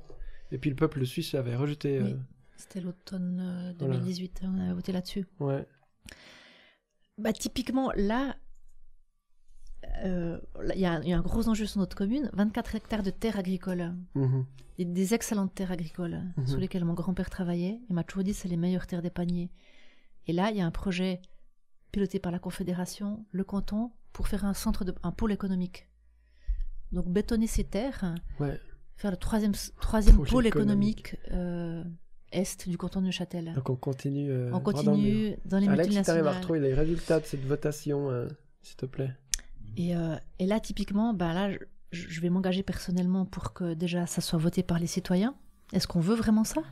Et puis le peuple suisse avait rejeté. euh, Oui. C'était l'automne euh, Voilà. 2018, on avait voté là-dessus. Ouais. Bah, typiquement, là, euh, il y, a un- il y a un gros enjeu sur notre commune 24 hectares de terres agricoles. Mhm. Des excellentes terres agricoles Mhm. sur lesquelles mon grand-père travaillait. Il m'a toujours dit c'est les meilleures terres des paniers. Et là, il y a un projet piloté par la Confédération, le canton, pour faire un centre, de, un pôle économique. Donc bétonner ces terres, Ouais. faire le troisième, troisième Pôle pôle, économique. économique, euh, est du canton de Neuchâtel. Donc on continue. euh, On droit dans continue dans les Alex, si t'arrives à retrouver les résultats de cette votation, euh, s'il te plaît. Et, euh, et là, typiquement, bah là, je, je vais m'engager personnellement pour que déjà ça soit voté par les citoyens. Est-ce qu'on veut vraiment ça?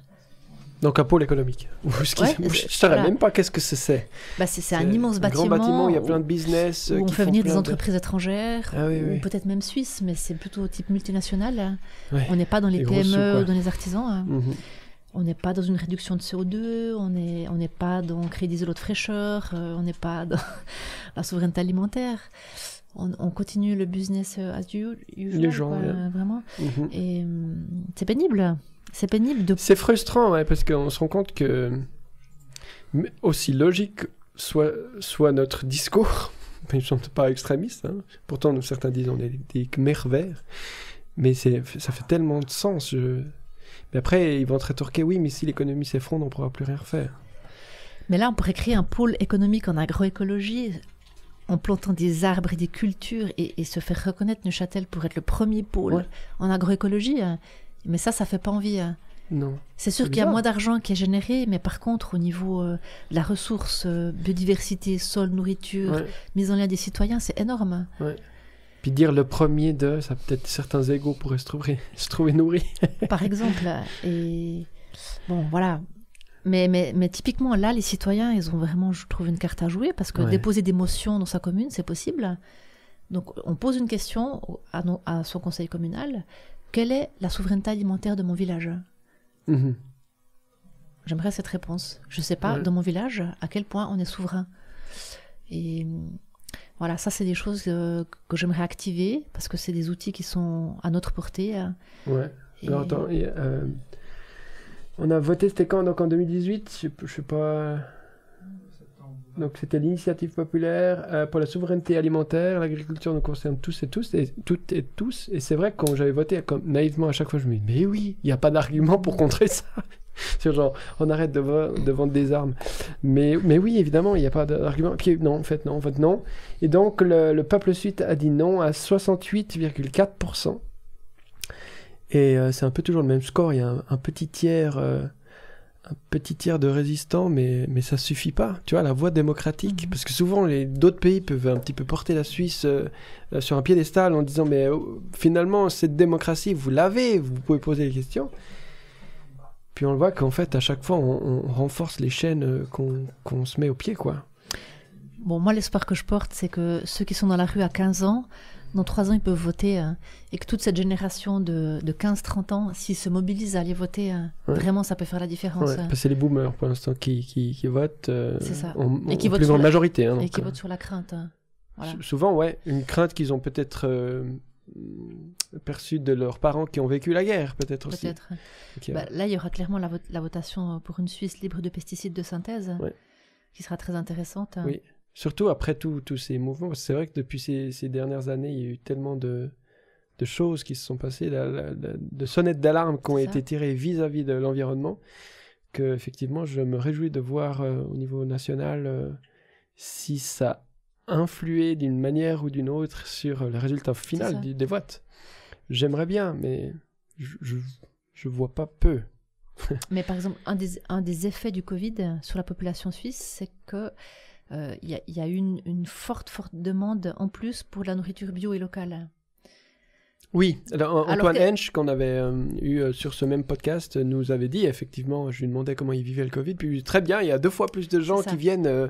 Donc un pôle économique. Ouais, je ne voilà. même pas qu'est-ce que c'est, c'est. bah, C'est un immense bâtiment. grand bâtiment, il y a plein de business. où euh, on qui fait venir des de- entreprises étrangères, Ah oui, ou oui. peut-être même suisses, mais c'est plutôt type multinational. Ouais. On n'est pas dans les Les gros sous, PME ou dans les artisans. hein. Mhm. On n'est pas dans une réduction de CO2, on n'est on pas dans créer des îlots de fraîcheur, euh, on n'est pas dans la souveraineté alimentaire. On, on continue le business euh, as usual, Les gens, quoi, vraiment. Mhm. Et hum, c'est pénible. C'est pénible de C'est frustrant, ouais, parce qu'on se rend compte que aussi logique soit, soit notre discours, mais je ne suis pas extrémiste, hein. pourtant certains disent on est des verts, mais ça fait tellement de sens. je- Mais après, ils vont te rétorquer, oui, mais si l'économie s'effondre, on ne pourra plus rien refaire. Mais là, on pourrait créer un pôle économique en agroécologie en plantant des arbres et des cultures et, et se faire reconnaître Neuchâtel pour être le premier pôle Ouais. en agroécologie. hein. Mais ça, ça fait pas envie. hein. Non. C'est sûr qu'il y a moins d'argent qui est généré, mais par contre, au niveau euh, de la ressource, euh, biodiversité, sol, nourriture, Ouais. mise en lien des citoyens, c'est énorme. Puis dire le premier de, ça peut-être certains égaux pourraient se trouver, se trouver nourris. par exemple. Et bon, voilà. Mais, mais, mais typiquement, là, les citoyens, ils ont vraiment, je trouve, une carte à jouer parce que Ouais. déposer des motions dans sa commune, c'est possible. Donc, on pose une question à, nos- à son conseil communal. Quelle est la souveraineté alimentaire de mon village? Mhm. J'aimerais cette réponse. Je ne sais pas, Ouais. dans mon village, à quel point on est souverain. Et voilà, ça, c'est des choses euh, que j'aimerais activer parce que c'est des outils qui sont à notre portée. euh, Ouais. et- Alors attends, et, euh, on a voté, c'était quand? Donc en 2018 Je je sais pas. Donc c'était l'initiative populaire euh, pour la souveraineté alimentaire. L'agriculture nous concerne tous et tous, et toutes et tous. Et c'est vrai que quand j'avais voté, comme naïvement à chaque fois, je me dis mais oui, il n'y a pas d'argument pour contrer ça. C'est genre on arrête de, vendre des armes. Mais, mais oui, évidemment, il n'y a pas d'argument. Puis non, en fait non, on vote non. Et donc le, le peuple suite a dit non à 68,4%. Et euh, c'est un peu toujours le même score. Il y a un, un petit tiers, euh, un petit tiers de résistants, mais mais ça suffit pas. Tu vois la voie démocratique, Mhm. parce que souvent les d'autres pays peuvent un petit peu porter la Suisse euh, sur un piédestal en disant mais euh, finalement cette démocratie vous l'avez, vous pouvez poser des questions. Puis on le voit qu'en fait à chaque fois on, on renforce les chaînes euh, qu'on se met au pied quoi. Bon, moi, l'espoir que je porte, c'est que ceux qui sont dans la rue à 15 ans, dans 3 ans, ils peuvent voter. hein, et que toute cette génération de, de 15-30 ans, s'ils se mobilisent à aller voter, hein, Ouais. vraiment, ça peut faire la différence. Ouais, hein. c'est les boomers pour l'instant qui, qui, qui votent. euh, C'est ça. En, Et qui en votent plus sur grande la- majorité. et donc, qui euh, votent sur la crainte. Voilà. Souvent, ouais, une crainte qu'ils ont peut-être euh, perçue de leurs parents qui ont vécu la guerre, peut-être aussi. Bah, là, il y aura clairement la, vo- la votation pour une Suisse libre de pesticides de synthèse, Ouais. qui sera très intéressante. Oui. Surtout après tous ces mouvements, c'est vrai que depuis ces, ces dernières années, il y a eu tellement de, de choses qui se sont passées, la- la- la- de sonnettes d'alarme qui ont été tirées vis-à-vis de l'environnement, que effectivement, je me réjouis de voir euh, au niveau national euh, si ça a influé d'une manière ou d'une autre sur le résultat final du- des votes. J'aimerais bien, mais je, je, je vois pas peu. Mais par exemple, un des, un des effets du Covid sur la population suisse, c'est que euh, il y, a- il y a eu une, une forte, forte demande en plus pour la nourriture bio et locale. Oui, alors, Antoine que- Hench, qu'on avait euh, eu euh, sur ce même podcast, euh, nous avait dit, effectivement, je lui demandais comment il vivait le Covid, puis très bien, il y a deux fois plus de gens qui viennent euh,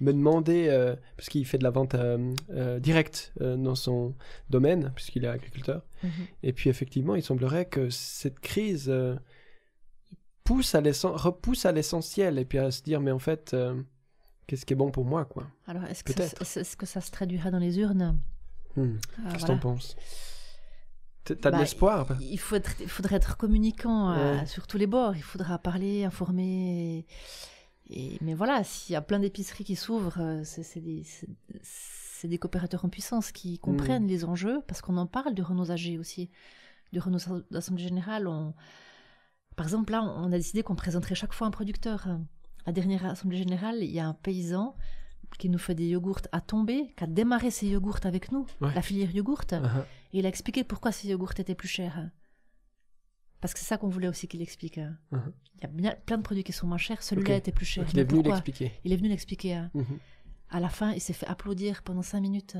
me demander, euh, parce qu'il fait de la vente euh, euh, directe euh, dans son domaine, puisqu'il est agriculteur, et puis effectivement, il semblerait que cette crise pousse à repousse à l'essentiel, et puis à se dire, mais en fait, qu'est-ce qui est bon pour moi, quoi? Alors, est-ce que, ça, que se traduira dans les urnes? Hmm, Euh, Qu'est-ce que voilà. t'en penses? T'as de Bah, l'espoir Il, faut être- faudrait être communicant euh, sur tous les bords. Il faudra parler, informer. Et, mais voilà, s'il y a plein d'épiceries qui s'ouvrent, euh, c'est des, des coopérateurs en puissance qui comprennent Mm. les enjeux, parce qu'on en parle du Renault AG aussi. Du Renault d'Assemblée Générale. On... Par exemple, là, on a décidé qu'on présenterait chaque fois un producteur. La dernière Assemblée Générale, il y a un paysan qui nous fait des yogourts à tomber, qui a démarré ses yogourts avec nous, Ouais. la filière yogourt. Ah. Et il a expliqué pourquoi ces yogourts étaient plus chers. Parce que c'est ça qu'on voulait aussi qu'il explique. hein. Mhm. Il y a bien- plein de produits qui sont moins chers, celui-là était plus cher. Donc, il est venu l'expliquer. Il est venu l'expliquer. hein. Mhm. À la fin, il s'est fait applaudir pendant cinq minutes.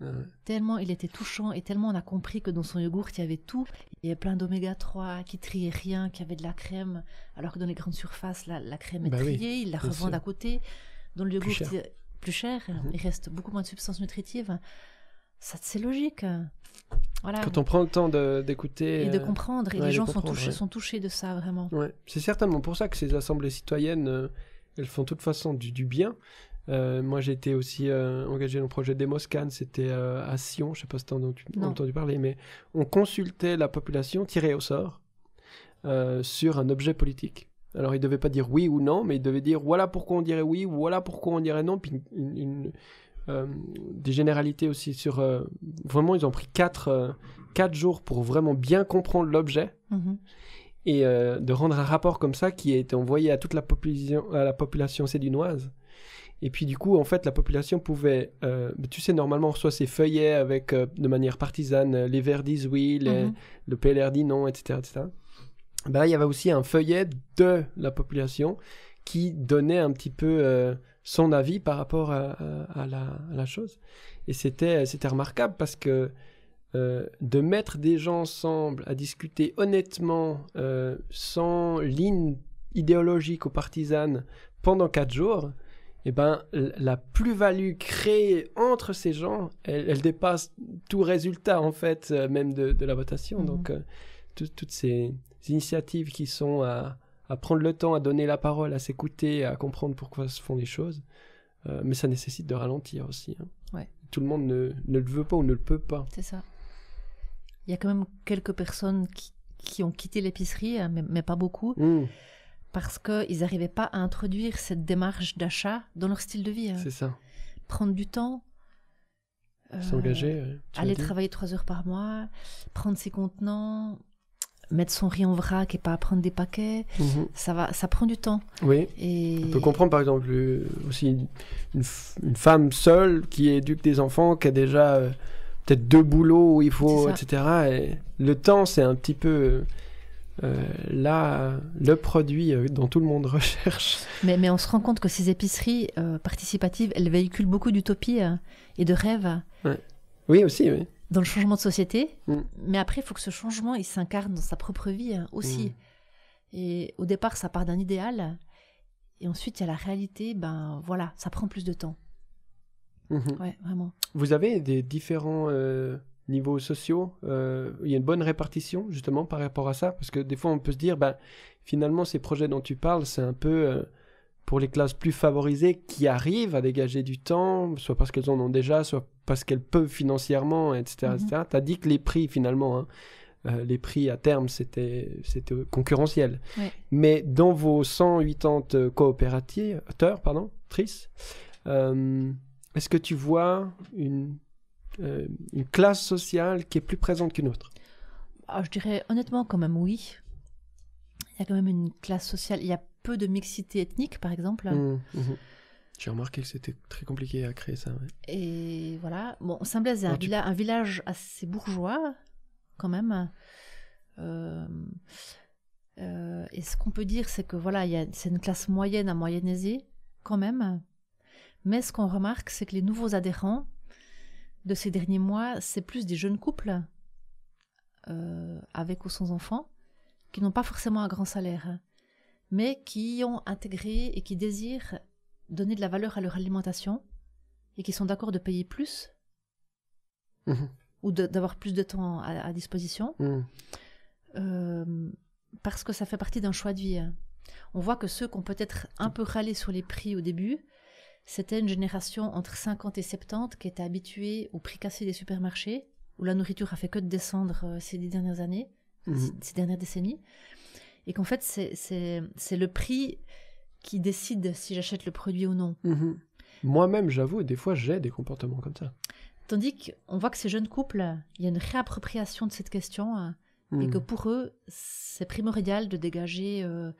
Ah ouais. Tellement il était touchant et tellement on a compris que dans son yogourt, il y avait tout. Il y avait plein d'oméga 3 qui triaient rien, qui avait de la crème, alors que dans les grandes surfaces, la, la crème est Bah oui, triée, ils la revendent sûr. à côté. Dans le yogourt, cher. il- plus cher, Mhm. il reste beaucoup moins de substances nutritives. Ça, c'est logique. Voilà. Quand on prend le temps d'écouter. et de euh, comprendre. Et ouais, les gens sont touchés, ouais. sont touchés de ça, vraiment. ouais. C'est certainement pour ça que ces assemblées citoyennes, euh, elles font de toute façon du, du bien. Euh, moi, j'ai été aussi euh, engagé dans le projet Demoscan, c'était à Sion, je sais pas si tu as entendu, parler, mais on consultait la population tirée au sort sur un objet politique. Alors, ils ne devaient pas dire oui ou non, mais ils devaient dire voilà pourquoi on dirait oui, voilà pourquoi on dirait non, puis une- des généralités aussi sur... euh, vraiment, ils ont pris quatre, euh, quatre jours pour vraiment bien comprendre l'objet. Mhm. et euh, de rendre un rapport comme ça qui a été envoyé à toute la population, à la population sédunoise. Et puis du coup, en fait, la population pouvait, euh, tu sais, normalement on reçoit ces feuillets avec, euh, de manière partisane, euh, les Verts disent oui, les- Mhm. le PLR dit non, etc. etc. Ben là, il y avait aussi un feuillet de la population qui donnait un petit peu euh, son avis par rapport à, à- à la, à la chose. Et c'était remarquable parce que euh, de mettre des gens ensemble à discuter honnêtement, euh, sans ligne idéologique ou partisane, pendant quatre jours, eh ben, la plus-value créée entre ces gens, elle, elle dépasse tout résultat, en fait, euh, même de, de la votation. Mhm. Donc, tout- toutes ces initiatives qui sont à, à prendre le temps, à donner la parole, à s'écouter, à comprendre pourquoi se font les choses, euh, mais ça nécessite de ralentir aussi. hein. Ouais. Tout le monde ne, ne le veut pas ou ne le peut pas. C'est ça. Il y a quand même quelques personnes qui, qui ont quitté l'épicerie, hein, mais, mais pas beaucoup, Mmh, parce qu'ils n'arrivaient pas à introduire cette démarche d'achat dans leur style de vie. hein. c'est ça. Prendre du temps. euh, S'engager. ouais, aller travailler trois heures par mois, prendre ses contenants, mettre son riz en vrac et pas prendre des paquets, Mhm. ça va, ça prend du temps. Oui. Et On peut comprendre par exemple euh, aussi une, une femme seule qui éduque des enfants, qui a déjà euh, peut-être deux boulots où il faut, etc. Et le temps, c'est un petit peu euh, là le produit euh, dont tout le monde recherche. mais, mais on se rend compte que ces épiceries participatives, elles véhiculent beaucoup d'utopie euh, et de rêves Oui, aussi, oui. Dans le changement de société. Mm. Mais après, il faut que ce changement, il s'incarne dans sa propre vie hein, aussi. Mm. Et au départ, ça part d'un idéal. Et ensuite, il y a la réalité. Ben voilà, ça prend plus de temps. Mhm. Ouais, vraiment. Vous avez des différents euh, niveaux sociaux euh, Il y a une bonne répartition justement par rapport à ça? Parce que des fois on peut se dire, ben, finalement ces projets dont tu parles, c'est un peu euh, pour les classes plus favorisées qui arrivent à dégager du temps, soit parce qu'elles en ont déjà, soit parce qu'elles peuvent financièrement, etc. Mhm. Tu as dit que les prix finalement, hein, euh, les prix à terme c'était concurrentiel. Ouais. Mais dans vos 180 coopérateurs, pardon, euh, est-ce que tu vois une, euh, une classe sociale qui est plus présente qu'une autre? Ah, je dirais honnêtement quand même oui. Il y a quand même une classe sociale. Il y a peu de mixité ethnique, par exemple. Mhm, mhm. J'ai remarqué que c'était très compliqué à créer ça. ouais. Et voilà. Bon, Saint-Blaise est un, Ah, tu- un village assez bourgeois, quand même. Euh, euh, et ce qu'on peut dire, c'est que voilà, c'est une classe moyenne à moyenne aisée, quand même. Mais ce qu'on remarque, c'est que les nouveaux adhérents de ces derniers mois, c'est plus des jeunes couples, euh, avec ou sans enfants, qui n'ont pas forcément un grand salaire, mais qui ont intégré et qui désirent donner de la valeur à leur alimentation et qui sont d'accord de payer plus Mhm, ou d'avoir plus de temps à, à disposition mhm. euh, parce que ça fait partie d'un choix de vie. hein. On voit que ceux qui ont peut-être un peu râlé sur les prix au début, c'était une génération entre 50 et 70 qui était habituée au prix cassé des supermarchés, où la nourriture a fait que de descendre euh, ces dernières années, Mhm. ces dernières décennies, et qu'en fait c'est- le prix qui décide si j'achète le produit ou non. Mhm. Moi-même, j'avoue, des fois, j'ai des comportements comme ça. Tandis qu'on voit que ces jeunes couples, il y a une réappropriation de cette question, hein, et Mhm. que pour eux, c'est primordial de dégager euh,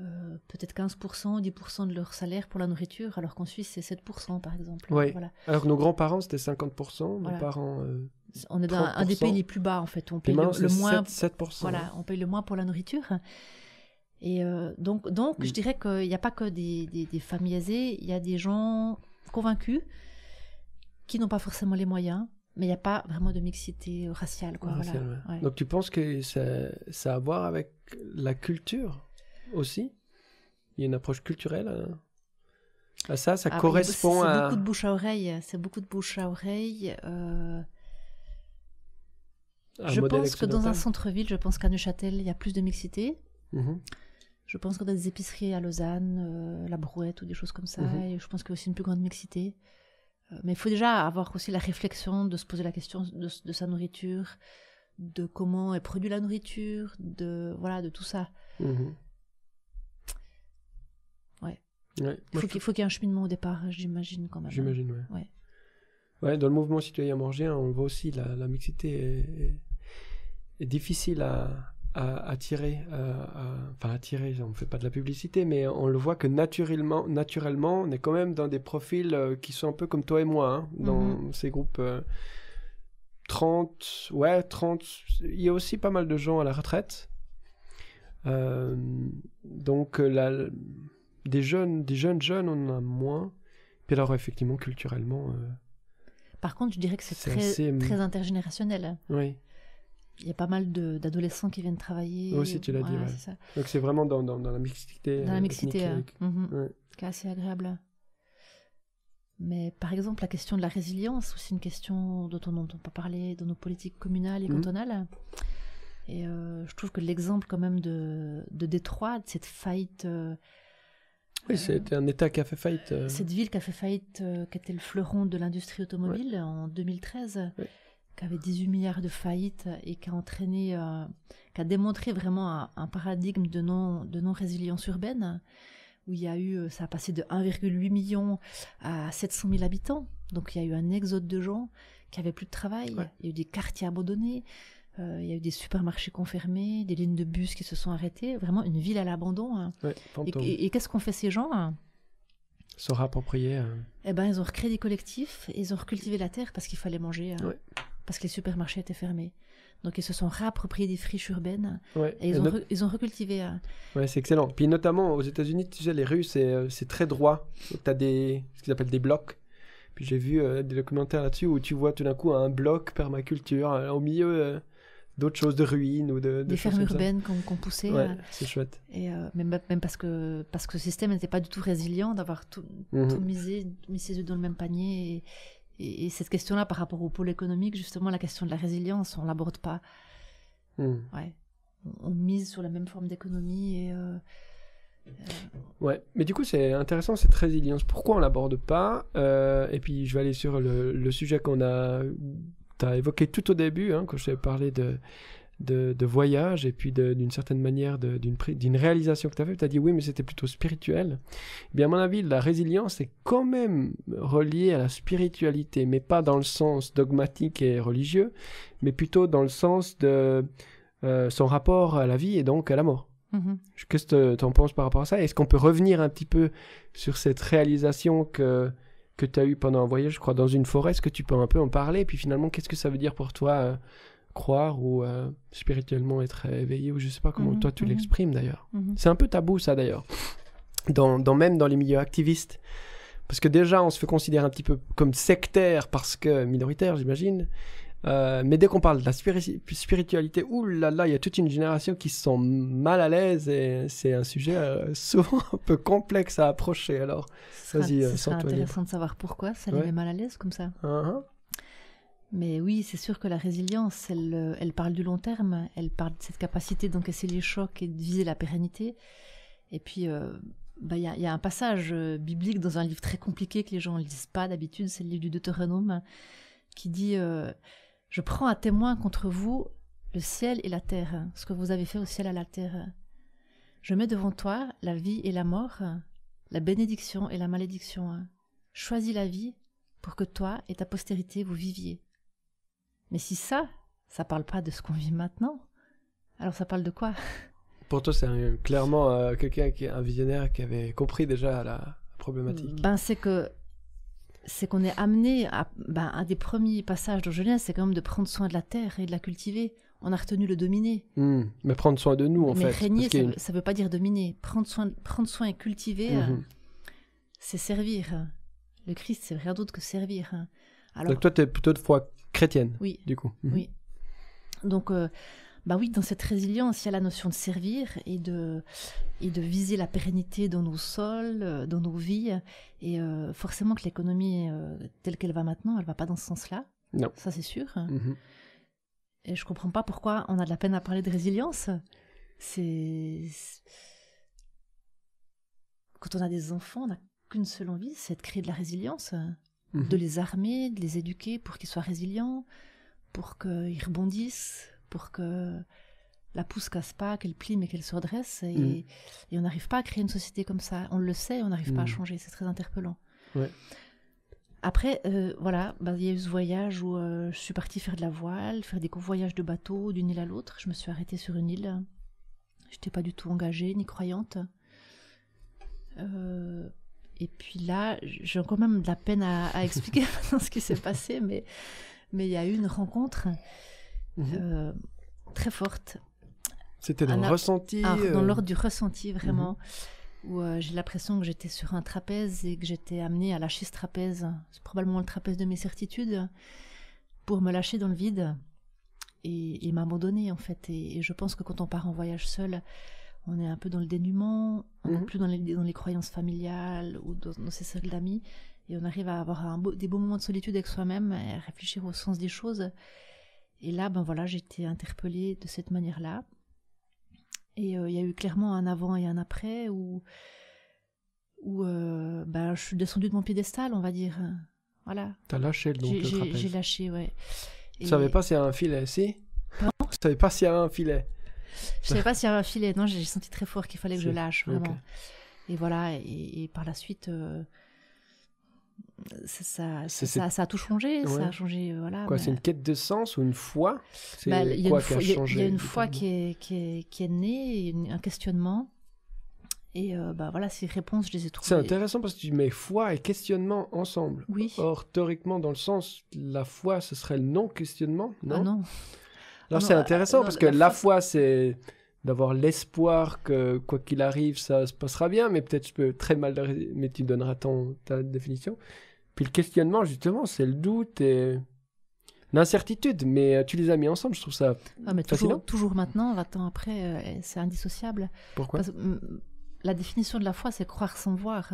euh, peut-être 15%, 10% de leur salaire pour la nourriture, alors qu'en Suisse, c'est 7%, par exemple. Ouais. Voilà. Alors que nos grands-parents, c'était 50%, nos Voilà. parents... euh, On est dans un, des 30%. pays les plus bas, en fait. On paye le, moins 7%. 7%. Voilà, on paye le moins pour la nourriture. Et euh, donc, donc Mm. je dirais qu'il n'y a pas que des, des- des familles aisées, il y a des gens convaincus qui n'ont pas forcément les moyens, mais il n'y a pas vraiment de mixité raciale. Quoi, voilà. Racial, ouais. Ouais. Donc tu penses que ça, ça a à voir avec la culture aussi Il y a une approche culturelle à, à ça Ça Ah, a- correspond c'est à... beaucoup de bouche à oreille. C'est beaucoup de bouche à oreille. euh, je pense que dans un centre-ville, je pense qu'à Neuchâtel, il y a plus de mixité. Mhm. Je pense que dans des épiceries à Lausanne, euh, la Brouette ou des choses comme ça, Mhm. et je pense qu'il y a aussi une plus grande mixité. Euh, mais il faut déjà avoir aussi la réflexion de se poser la question de, de sa nourriture, de comment est produite la nourriture, de voilà, de tout ça. Mhm. Ouais. Ouais. Il Moi, faut je qu'il faut qu'il y ait un cheminement au départ, j'imagine quand même. J'imagine, ouais. Ouais. Ouais, dans le mouvement citoyen morgien, on voit aussi la, la mixité est, est- est difficile à, à attirer, euh, à- enfin attirer, on ne fait pas de la publicité, mais on le voit que naturellement, naturellement, on est quand même dans des profils euh, qui sont un peu comme toi et moi, hein, dans Mhm. ces groupes euh, 30, ouais, 30, il y a aussi pas mal de gens à la retraite. Euh, donc, euh, la- des jeunes, des jeunes jeunes, on en a moins. Puis alors, effectivement, culturellement, euh, Par contre, je dirais que c'est très, assez, hum, très intergénérationnel. oui. Il y a pas mal d'adolescents qui viennent travailler. Aussi, tu l'as dit, ouais. ça. Donc, c'est vraiment dans, dans, dans la mixité. Dans la euh, mixité, ethnique, euh, mhm, ouais. qui est assez agréable. Mais par exemple, la question de la résilience, c'est une question dont on n'entend pas parler dans nos politiques communales et Mhm. cantonales. Et euh, je trouve que l'exemple quand même de, de Détroit, de cette faillite, euh, Oui, c'était un État qui a fait faillite. euh, cette ville qui a fait faillite, euh, qui était le fleuron de l'industrie automobile en 2013, Ouais. qui avait 18 milliards de faillites et qui a entraîné, euh, qui a démontré vraiment un, un paradigme de non, de non-résilience urbaine, où il y a eu, euh, ça a passé de 1,8 million à 700 000 habitants. Donc il y a eu un exode de gens qui avaient plus de travail, Ouais. il y a eu des quartiers abandonnés, euh, il y a eu des supermarchés confirmés, des lignes de bus qui se sont arrêtées, vraiment une ville à l'abandon. hein. ouais, Et, fantôme. et- et qu'est-ce qu'ont fait ces gens hein? Se réapproprier. euh, eh ben, ils ont recréé des collectifs et ils ont recultivé la terre parce qu'il fallait manger, hein, Ouais. parce que les supermarchés étaient fermés. Donc ils se sont réappropriés des friches urbaines ouais. et ils, Et ont, not- re- ils ont recultivé. hein. ouais, c'est excellent. Puis notamment aux États-Unis, tu sais, les rues, c'est euh, très droit. Tu as des, ce qu'ils appellent des blocs. Puis j'ai vu euh, des documentaires là-dessus où tu vois tout d'un coup un bloc permaculture euh, au milieu euh, d'autres choses, de ruines ou de, de des fermes urbaines qu'on poussait. Ouais, hein. c'est chouette. Et euh, même, même parce, que, parce que ce système n'était pas du tout résilient d'avoir tout, Mhm. tout misé, mis ses œufs dans le même panier. Et, et- et cette question-là, par rapport au pôle économique, justement, la question de la résilience, on l'aborde pas. Mhm. Ouais. On, on mise sur la même forme d'économie et. euh, Ouais, mais du coup c'est intéressant cette résilience. Pourquoi on l'aborde pas Euh, Et puis je vais aller sur le, le sujet qu'on a, as évoqué tout au début, hein, quand je t'avais parlé de, de, de voyage et puis d'une certaine manière d'une réalisation que tu as fait. Tu as dit oui, mais c'était plutôt spirituel. Eh bien à mon avis, la résilience est quand même reliée à la spiritualité, mais pas dans le sens dogmatique et religieux, mais plutôt dans le sens de euh, son rapport à la vie et donc à la mort. mhm. Qu'est-ce que tu en penses par rapport à ça? Est-ce qu'on peut revenir un petit peu sur cette réalisation que, que tu as eue pendant un voyage, je crois, dans une forêt Est-ce que tu peux un peu en parler? Puis finalement, qu'est-ce que ça veut dire pour toi euh, croire ou euh, spirituellement être éveillé Ou je sais pas comment Mhm, toi tu mhm. l'exprimes d'ailleurs. Mhm. C'est un peu tabou ça d'ailleurs, dans, dans, même dans les milieux activistes. Parce que déjà, on se fait considérer un petit peu comme sectaire parce que minoritaire, j'imagine. Euh, mais dès qu'on parle de la spiri- spiritualité, là là, il y a toute une génération qui se sent mal à l'aise et c'est un sujet euh, souvent un peu complexe à approcher. Alors, Vas-y, euh, ce serait sens-toi intéressant de savoir pourquoi ça les Ouais. met mal à l'aise comme ça. Hein, Mais oui, c'est sûr que la résilience, elle, elle parle du long terme, elle parle de cette capacité d'encaisser les chocs et de viser la pérennité. Et puis, bah, il y, a- il y a un passage biblique dans un livre très compliqué que les gens ne lisent pas d'habitude, c'est le livre du Deutéronome, qui dit Je prends à témoin contre vous le ciel et la terre, ce que vous avez fait au ciel et à la terre. Je mets devant toi la vie et la mort, la bénédiction et la malédiction. Choisis la vie pour que toi et ta postérité vous viviez. Mais si ça, ça parle pas de ce qu'on vit maintenant, alors ça parle de quoi? Pour toi, c'est clairement euh, quelqu'un qui est un visionnaire qui avait compris déjà la problématique. Ben c'est que c'est qu'on est amené à ben, un des premiers passages de Genèse, c'est quand même de prendre soin de la terre et de la cultiver. On a retenu le dominer. Hmm, Mais prendre soin de nous, en Mais fait. régner, ça, veut, ça veut pas dire dominer. Prendre soin, prendre soin et cultiver, une- euh, Mhm. c'est servir. Le Christ, c'est rien d'autre que servir. Alors, Donc toi, tu es plutôt de foi chrétienne, oui, du coup. Mhm. Oui. Donc, euh, bah oui, dans cette résilience, il y a la notion de servir et de, et de viser la pérennité dans nos sols, euh, dans nos vies. Et euh, forcément que l'économie euh, telle qu'elle va maintenant, elle va pas dans ce sens-là. Non. Ça, c'est sûr. Mhm. Et je comprends pas pourquoi on a de la peine à parler de résilience. C'est. Quand on a des enfants, on n'a qu'une seule envie, c'est de créer de la résilience Mhm. de les armer, de les éduquer pour qu'ils soient résilients, pour qu'ils rebondissent, pour que la pousse casse pas, qu'elle plie mais qu'elle se redresse. Et, Mhm. et on n'arrive pas à créer une société comme ça. On le sait, on n'arrive pas à Mhm. changer. C'est très interpellant. Après, euh, voilà, bah, il y a eu ce voyage où euh, je suis partie faire de la voile, faire des voyages de bateau d'une île à l'autre. Je me suis arrêtée sur une île. Je n'étais pas du tout engagée ni croyante. Euh, et puis là, j'ai quand même de la peine à, à expliquer ce qui s'est passé, mais mais il y a eu une rencontre Mhm. très forte C'était dans le ressenti. Ah, dans euh, l'ordre du ressenti, vraiment. Où euh, j'ai l'impression que j'étais sur un trapèze et que j'étais amenée à lâcher ce trapèze. C'est probablement le trapèze de mes certitudes. Pour me lâcher dans le vide et, et m'abandonner, en fait. Et, et je pense que quand on part en voyage seul, on est un peu dans le dénuement, on n'est Mhm. plus dans les, dans les croyances familiales ou dans, dans ses cercles d'amis. Et on arrive à avoir un beau- des beaux moments de solitude avec soi-même et à réfléchir au sens des choses. Et là, ben voilà, j'ai été interpellée de cette manière-là. Et euh, il y a eu clairement un avant et un après où, où euh, ben, je suis descendue de mon piédestal, on va dire. Voilà. T'as lâché donc, J'ai- le trapèze. j'ai lâché, ouais. Tu Et savais pas s'il y a un filet, si? Pardon? Tu savais pas s'il y avait un filet. Je savais pas s'il y avait un filet. Non, j'ai senti très fort qu'il fallait que je lâche, vraiment. Et voilà, et, et par la suite, euh, ça, ça, C'est- ça, ça a tout changé. Ça a changé, euh, voilà. Quoi, c'est une quête de sens ou une foi? Bah, il y a une foi, y y a une qui est, qui est, qui est née, une- un questionnement. Et euh, bah voilà, ces réponses, je les ai trouvées. C'est intéressant parce que tu mets foi et questionnement ensemble. Oui. Or, théoriquement, dans le sens, la foi, ce serait le non-questionnement, non, Ah non? Alors, non, c'est euh, intéressant non, parce que la la foi- foi, c'est d'avoir l'espoir que quoi qu'il arrive, ça se passera bien, mais peut-être je peux très mal, mais tu donneras ton, ta définition. Puis le questionnement, justement, c'est le doute et l'incertitude, mais euh, tu les as mis ensemble, je trouve ça. Ah, mais Fascinant. toujours, toujours maintenant, 20 ans après, euh, c'est indissociable. Pourquoi Parce mm, la définition de la foi, c'est croire sans voir.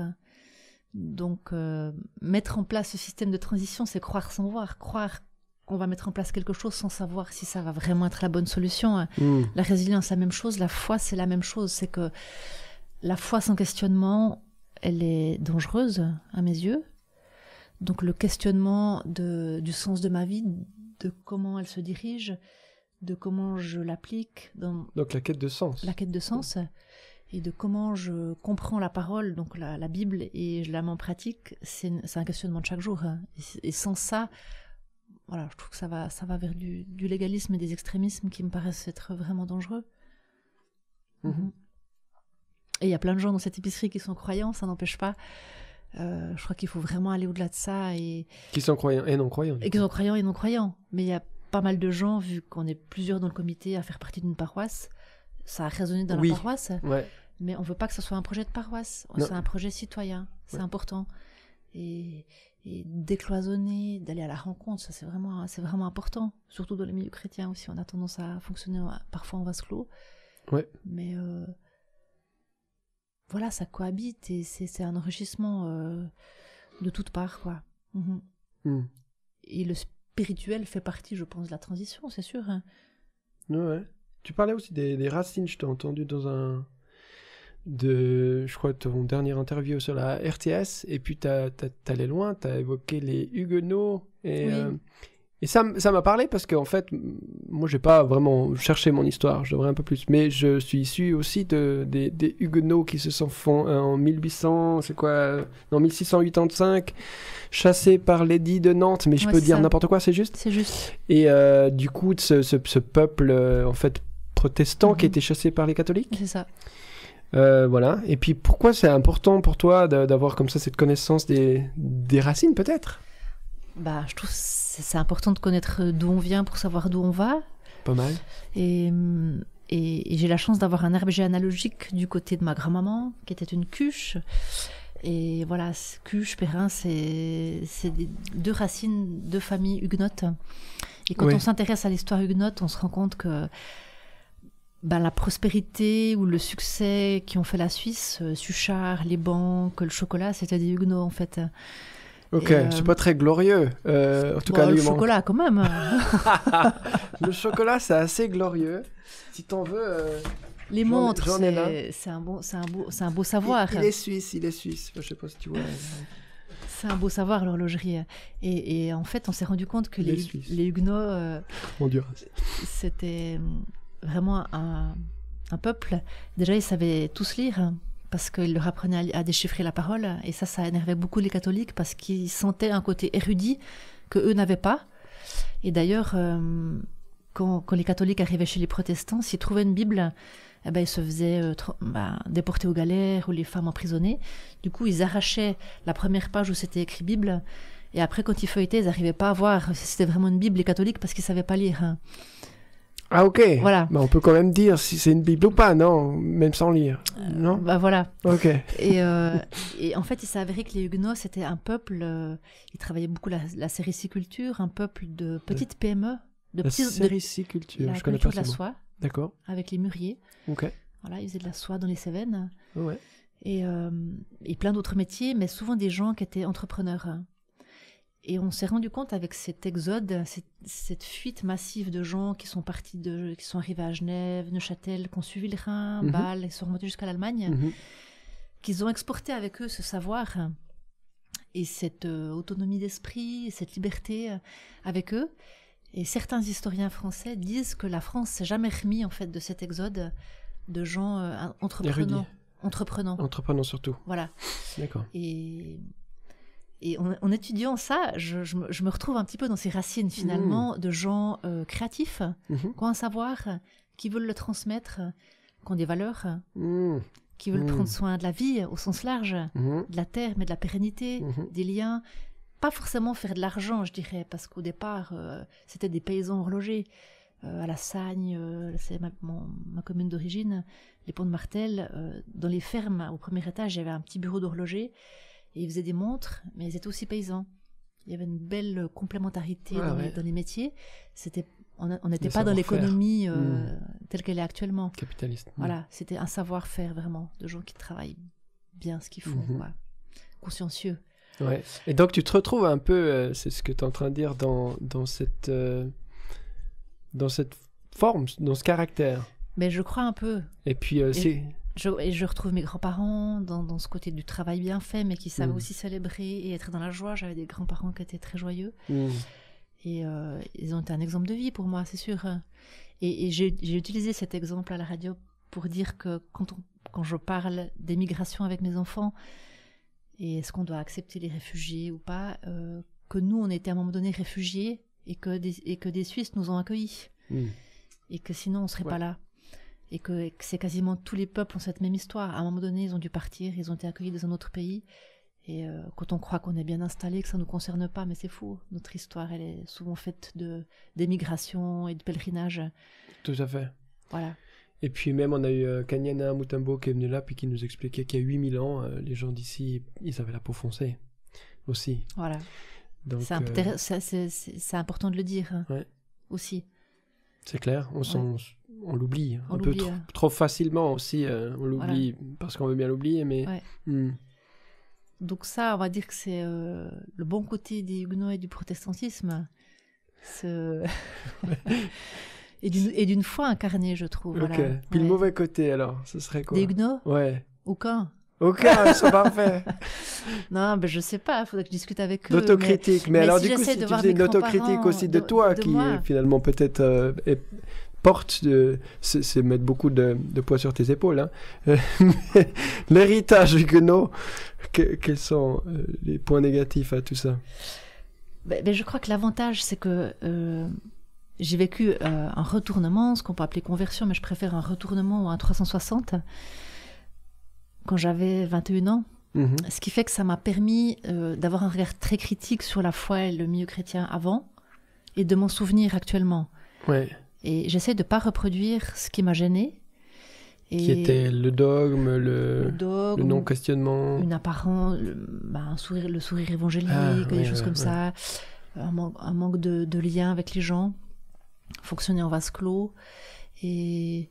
Donc, euh, mettre en place ce système de transition, c'est croire sans voir. Croire qu'on va mettre en place quelque chose sans savoir si ça va vraiment être la bonne solution. Hmm. La résilience, la même chose. La foi, c'est la même chose. C'est que la foi sans questionnement, elle est dangereuse à mes yeux. Donc le questionnement de, du sens de ma vie, de comment elle se dirige, de comment je l'applique dans Donc la quête de sens. la quête de sens et de comment je comprends la parole, donc la, la Bible, et je la mets en pratique, c'est un questionnement de chaque jour. hein. Et, et sans ça, voilà, je trouve que ça va, ça va vers du, du légalisme et des extrémismes qui me paraissent être vraiment dangereux. Mhm. Et il y a plein de gens dans cette épicerie qui sont croyants, ça n'empêche pas. Euh, je crois qu'il faut vraiment aller au-delà de ça et, Qui sont croyants et non croyants. et qu'ils sont croyants et non croyants. Mais il y a pas mal de gens, vu qu'on est plusieurs dans le comité à faire partie d'une paroisse, ça a résonné dans Oui. la paroisse, Ouais. mais on veut pas que ce soit un projet de paroisse, c'est un projet citoyen, c'est Ouais. important. Et, et décloisonner, d'aller à la rencontre, ça c'est vraiment, c'est vraiment important. Surtout dans les milieux chrétiens aussi, on a tendance à fonctionner parfois en vase clos. Ouais. Mais euh, voilà, ça cohabite et c'est c'est un enrichissement euh, de toutes parts, quoi. Mhm. Hmm. Et le spirituel fait partie, je pense, de la transition, c'est sûr. hein. Ouais. Tu parlais aussi des, des racines, je t'ai entendu dans un. De, je crois, ton dernier interview sur la RTS, et puis t'as- t'allais loin, t'as évoqué les Huguenots, et, Oui. euh, et ça, m'a parlé parce qu'en fait, m- moi j'ai pas vraiment cherché mon histoire, je devrais un peu plus, mais je suis issu aussi de, des, des Huguenots qui se sont font euh, en 1800, c'est quoi, non, 1685, chassés par l'édit de Nantes, mais je Ouais, peux dire n'importe quoi, c'est juste C'est juste. et euh, du coup, ce, ce- ce peuple en fait protestant qui a Mhm. été chassé par les catholiques. C'est ça. Euh, voilà. Et puis pourquoi c'est important pour toi d'avoir comme ça cette connaissance des, des racines peut-être? Bah, je trouve c'est important de connaître d'où on vient pour savoir d'où on va. Pas mal. Et, et, et j'ai la chance d'avoir un herbe généalogique du côté de ma grand-maman, qui était une cuche. Et voilà, cuche, Perrin, c'est deux racines, deux familles huguenotes. Et quand Oui. on s'intéresse à l'histoire huguenote, on se rend compte que ben, la prospérité ou le succès qui ont fait la Suisse, euh, Suchard, les banques, le chocolat, c'était des huguenots en fait. Ok, euh, c'est pas très glorieux. euh, en tout Bon, cas, le lui, mon- chocolat quand même. le chocolat, c'est assez glorieux. Si t'en veux. euh, Les montres, c'est un, bon, un, beau, un beau savoir. Il, il est suisse, il est suisse. Je sais pas si tu vois. C'est un beau savoir, l'horlogerie. Et, et en fait, on s'est rendu compte que Les les, les Huguenots, euh, Honduras. c'était vraiment un, peuple. Déjà, ils savaient tous lire, hein, parce qu'il leur apprenait à, déchiffrer la parole. Et ça, ça énervait beaucoup les catholiques parce qu'ils sentaient un côté érudit que eux n'avaient pas. Et d'ailleurs, euh, quand, les catholiques arrivaient chez les protestants, s'ils trouvaient une Bible, eh ben, ils se faisaient euh, bah, déporter aux galères ou les femmes emprisonnées. Du coup, ils arrachaient la première page où c'était écrit Bible. Et après, quand ils feuilletaient, ils n'arrivaient pas à voir si c'était vraiment une Bible, les catholiques, parce qu'ils ne savaient pas lire. Ah, ok. Voilà. Mais on peut quand même dire si c'est une Bible ou pas, non? Même sans lire. non? Bah voilà. Ok. Et, euh, et en fait, il s'est avéré que les Huguenots, c'était un peuple, euh, ils travaillaient beaucoup la, la sériciculture, un peuple de petites PME, de La petits, de- sériciculture, la je connais pas de la soie, D'accord. avec les mûriers. Ok. Voilà, ils faisaient de la soie dans les Cévennes. Ouais. et, euh, et plein d'autres métiers, mais souvent des gens qui étaient entrepreneurs. Et on s'est rendu compte avec cet exode, cette, cette fuite massive de gens qui sont partis de, qui sont arrivés à Genève, Neuchâtel, qui ont suivi le Rhin, Mhm. Bâle, et sont remontés jusqu'à l'Allemagne, Mhm. qu'ils ont exporté avec eux ce savoir et cette euh, autonomie d'esprit, cette liberté euh, avec eux. Et certains historiens français disent que la France s'est jamais remis en fait de cet exode de gens euh, entreprenants, Érudits. entreprenants. Entreprenant surtout. Voilà. D'accord. Et, et en, en étudiant ça, je, je me, je me retrouve un petit peu dans ces racines finalement de gens euh, créatifs, Mhm. qui ont un savoir, qui veulent le transmettre, qui ont des valeurs, Mhm. qui veulent Mm. prendre soin de la vie au sens large, Mhm. de la terre, mais de la pérennité, Mhm. des liens. Pas forcément faire de l'argent, je dirais, parce qu'au départ, euh, c'était des paysans horlogers. Euh, à la Sagne, euh, c'est ma, commune d'origine, les ponts de Martel. euh, dans les fermes, au premier étage, il y avait un petit bureau d'horloger. Et ils faisaient des montres, mais ils étaient aussi paysans. Il y avait une belle complémentarité Ah dans, ouais. les, dans les métiers. C'était, on n'était pas dans l'économie euh, Mm. telle qu'elle est actuellement. Capitaliste. Voilà, c'était un savoir-faire vraiment, de gens qui travaillent bien ce qu'ils font, Mhm. quoi. consciencieux. Ouais. Et donc tu te retrouves un peu, euh, c'est ce que tu es en train de dire, dans, dans, cette, euh, dans cette forme, dans ce caractère. Mais je crois un peu. Et puis, euh, c'est. Je, et je retrouve mes grands-parents dans, dans ce côté du travail bien fait, mais qui savaient Mhm. aussi célébrer et être dans la joie. J'avais des grands-parents qui étaient très joyeux. Mhm. Et euh, ils ont été un exemple de vie pour moi, c'est sûr. Et, et j'ai utilisé cet exemple à la radio pour dire que quand, on- quand je parle d'émigration avec mes enfants, et est-ce qu'on doit accepter les réfugiés ou pas, euh, que nous, on était à un moment donné réfugiés et que des, et que des Suisses nous ont accueillis. Mhm. Et que sinon, on serait Ouais. pas là. Et que, et que c'est quasiment tous les peuples ont cette même histoire. À un moment donné, ils ont dû partir, ils ont été accueillis dans un autre pays. Et euh, quand on croit qu'on est bien installé, que ça ne nous concerne pas, mais c'est faux. Notre histoire, elle est souvent faite de d'émigration et de pèlerinage. Tout à fait. Voilà. Et puis même, on a eu euh, Kanyana Mutombo qui est venu là, puis qui nous expliquait qu'il y a 8000 ans, euh, les gens d'ici, ils avaient la peau foncée aussi. Voilà. C'est euh, important de le dire hein, Ouais. aussi. C'est clair, on, l'oublie un peu l'oublie, trop, trop facilement aussi. euh, on l'oublie parce qu'on veut bien l'oublier, mais... Ouais. Hmm. Donc ça, on va dire que c'est euh, le bon côté des Huguenots et du protestantisme. Ce- et d'une foi incarnée, je trouve. Ok. voilà. Puis le mauvais côté alors, ce serait quoi? Des Huguenots? Ouais. Aucun. Aucun, c'est parfait. Non, ben je sais pas, il faudrait que je discute avec eux. mais- D'autocritique. Mais, mais alors si du coup, si tu faisais une autocritique aussi de de- toi, de qui moi. finalement peut-être euh, porte de... C'est mettre beaucoup de, de poids sur tes épaules. Hein. Mais L'héritage huguenot, que- quels sont euh, les points négatifs à tout ça? Ben, ben, je crois que l'avantage, c'est que euh, j'ai vécu euh, un retournement, ce qu'on peut appeler conversion, mais je préfère un retournement ou un 360, quand j'avais 21 ans. Mhm. Ce qui fait que ça m'a permis euh, d'avoir un regard très critique sur la foi et le milieu chrétien avant, et de m'en souvenir actuellement. Ouais. Et j'essaie de pas reproduire ce qui m'a gêné. Et Qui était le dogme, le, le dogme, le non-questionnement. une apparence, le, bah, un sourire, le sourire évangélique, Ah, des ouais, choses ouais, comme ça, un, man- un manque de, de lien avec les gens, fonctionner en vase clos. Et,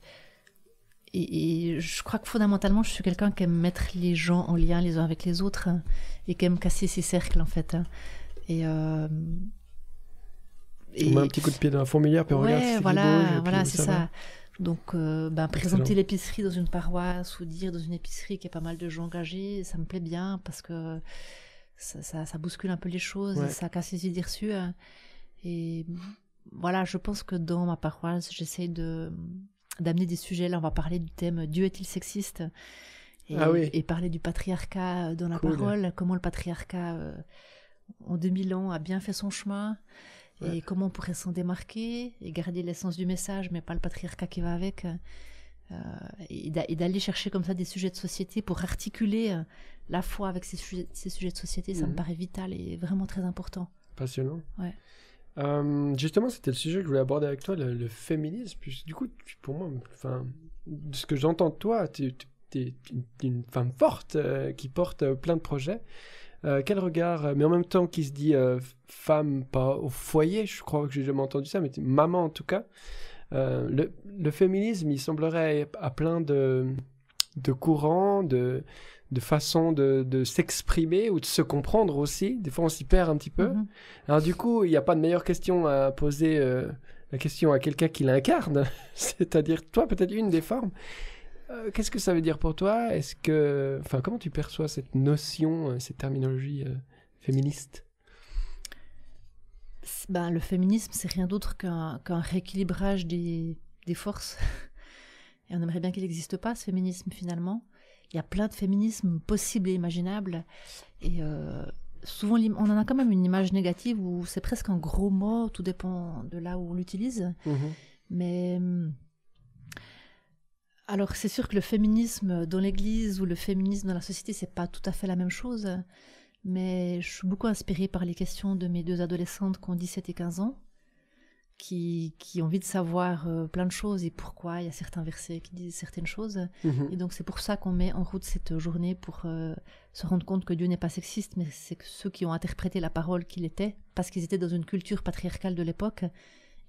et, et je crois que fondamentalement, je suis quelqu'un qui aime mettre les gens en lien les uns avec les autres hein, et qui aime casser ces cercles en fait. hein. Et, euh, On met un petit coup de pied dans la fourmilière, puis on regarde ouais, c'est voilà, bouge, et voilà, c'est ça. Donc, euh, ben, présenter l'épicerie dans une paroisse ou dire dans une épicerie qu'il y a pas mal de gens engagés, ça me plaît bien parce que ça, ça, ça bouscule un peu les choses, Ouais. ça casse les idées reçues. hein. Et voilà, je pense que dans ma paroisse, j'essaie de d'amener des sujets. Là, on va parler du thème Dieu est-il sexiste? et, Ah oui. et parler du patriarcat euh, dans la Cool. parole, comment le patriarcat euh, en 2000 ans a bien fait son chemin Ouais. et comment on pourrait s'en démarquer et garder l'essence du message mais pas le patriarcat qui va avec. euh, et d'a- et d'aller chercher comme ça des sujets de société pour articuler euh, la foi avec ces sujets, ces sujets de société, ça me Mhm. paraît vital et vraiment très important. Passionnant. Ouais. Euh, justement, c'était le sujet que je voulais aborder avec toi, le, féminisme. Du coup, pour moi, enfin, de ce que j'entends de toi, tu es une, femme forte euh, qui porte euh, plein de projets. Quel regard, mais en même temps qui se dit femme, pas au foyer, je crois que j'ai jamais entendu ça, mais maman en tout cas. Le, le féminisme, il semblerait à plein de, de courants, de, de façons de, de s'exprimer ou de se comprendre aussi. Des fois, on s'y perd un petit peu. Mhm. Alors du coup, il n'y a pas de meilleure question à poser euh, la question à quelqu'un qui l'incarne, c'est-à-dire toi, peut-être une des formes. Euh, Qu'est-ce que ça veut dire pour toi? Est-ce que, enfin, comment tu perçois cette notion, euh, cette terminologie euh, féministe? Ben, le féminisme, c'est rien d'autre qu'un qu'un rééquilibrage des, des forces. Et on aimerait bien qu'il n'existe pas, ce féminisme, finalement. Il y a plein de féminismes possibles et imaginables. Et euh, souvent, on en a quand même une image négative où c'est presque un gros mot, tout dépend de là où on l'utilise. Mais hum, alors c'est sûr que le féminisme dans l'Église ou le féminisme dans la société, c'est pas tout à fait la même chose. Mais je suis beaucoup inspirée par les questions de mes deux adolescentes qui ont 17 et 15 ans, qui, qui ont envie de savoir euh, plein de choses et pourquoi il y a certains versets qui disent certaines choses. Mhm. Et donc c'est pour ça qu'on met en route cette journée pour euh, se rendre compte que Dieu n'est pas sexiste, mais c'est que ceux qui ont interprété la parole qu'il était, parce qu'ils étaient dans une culture patriarcale de l'époque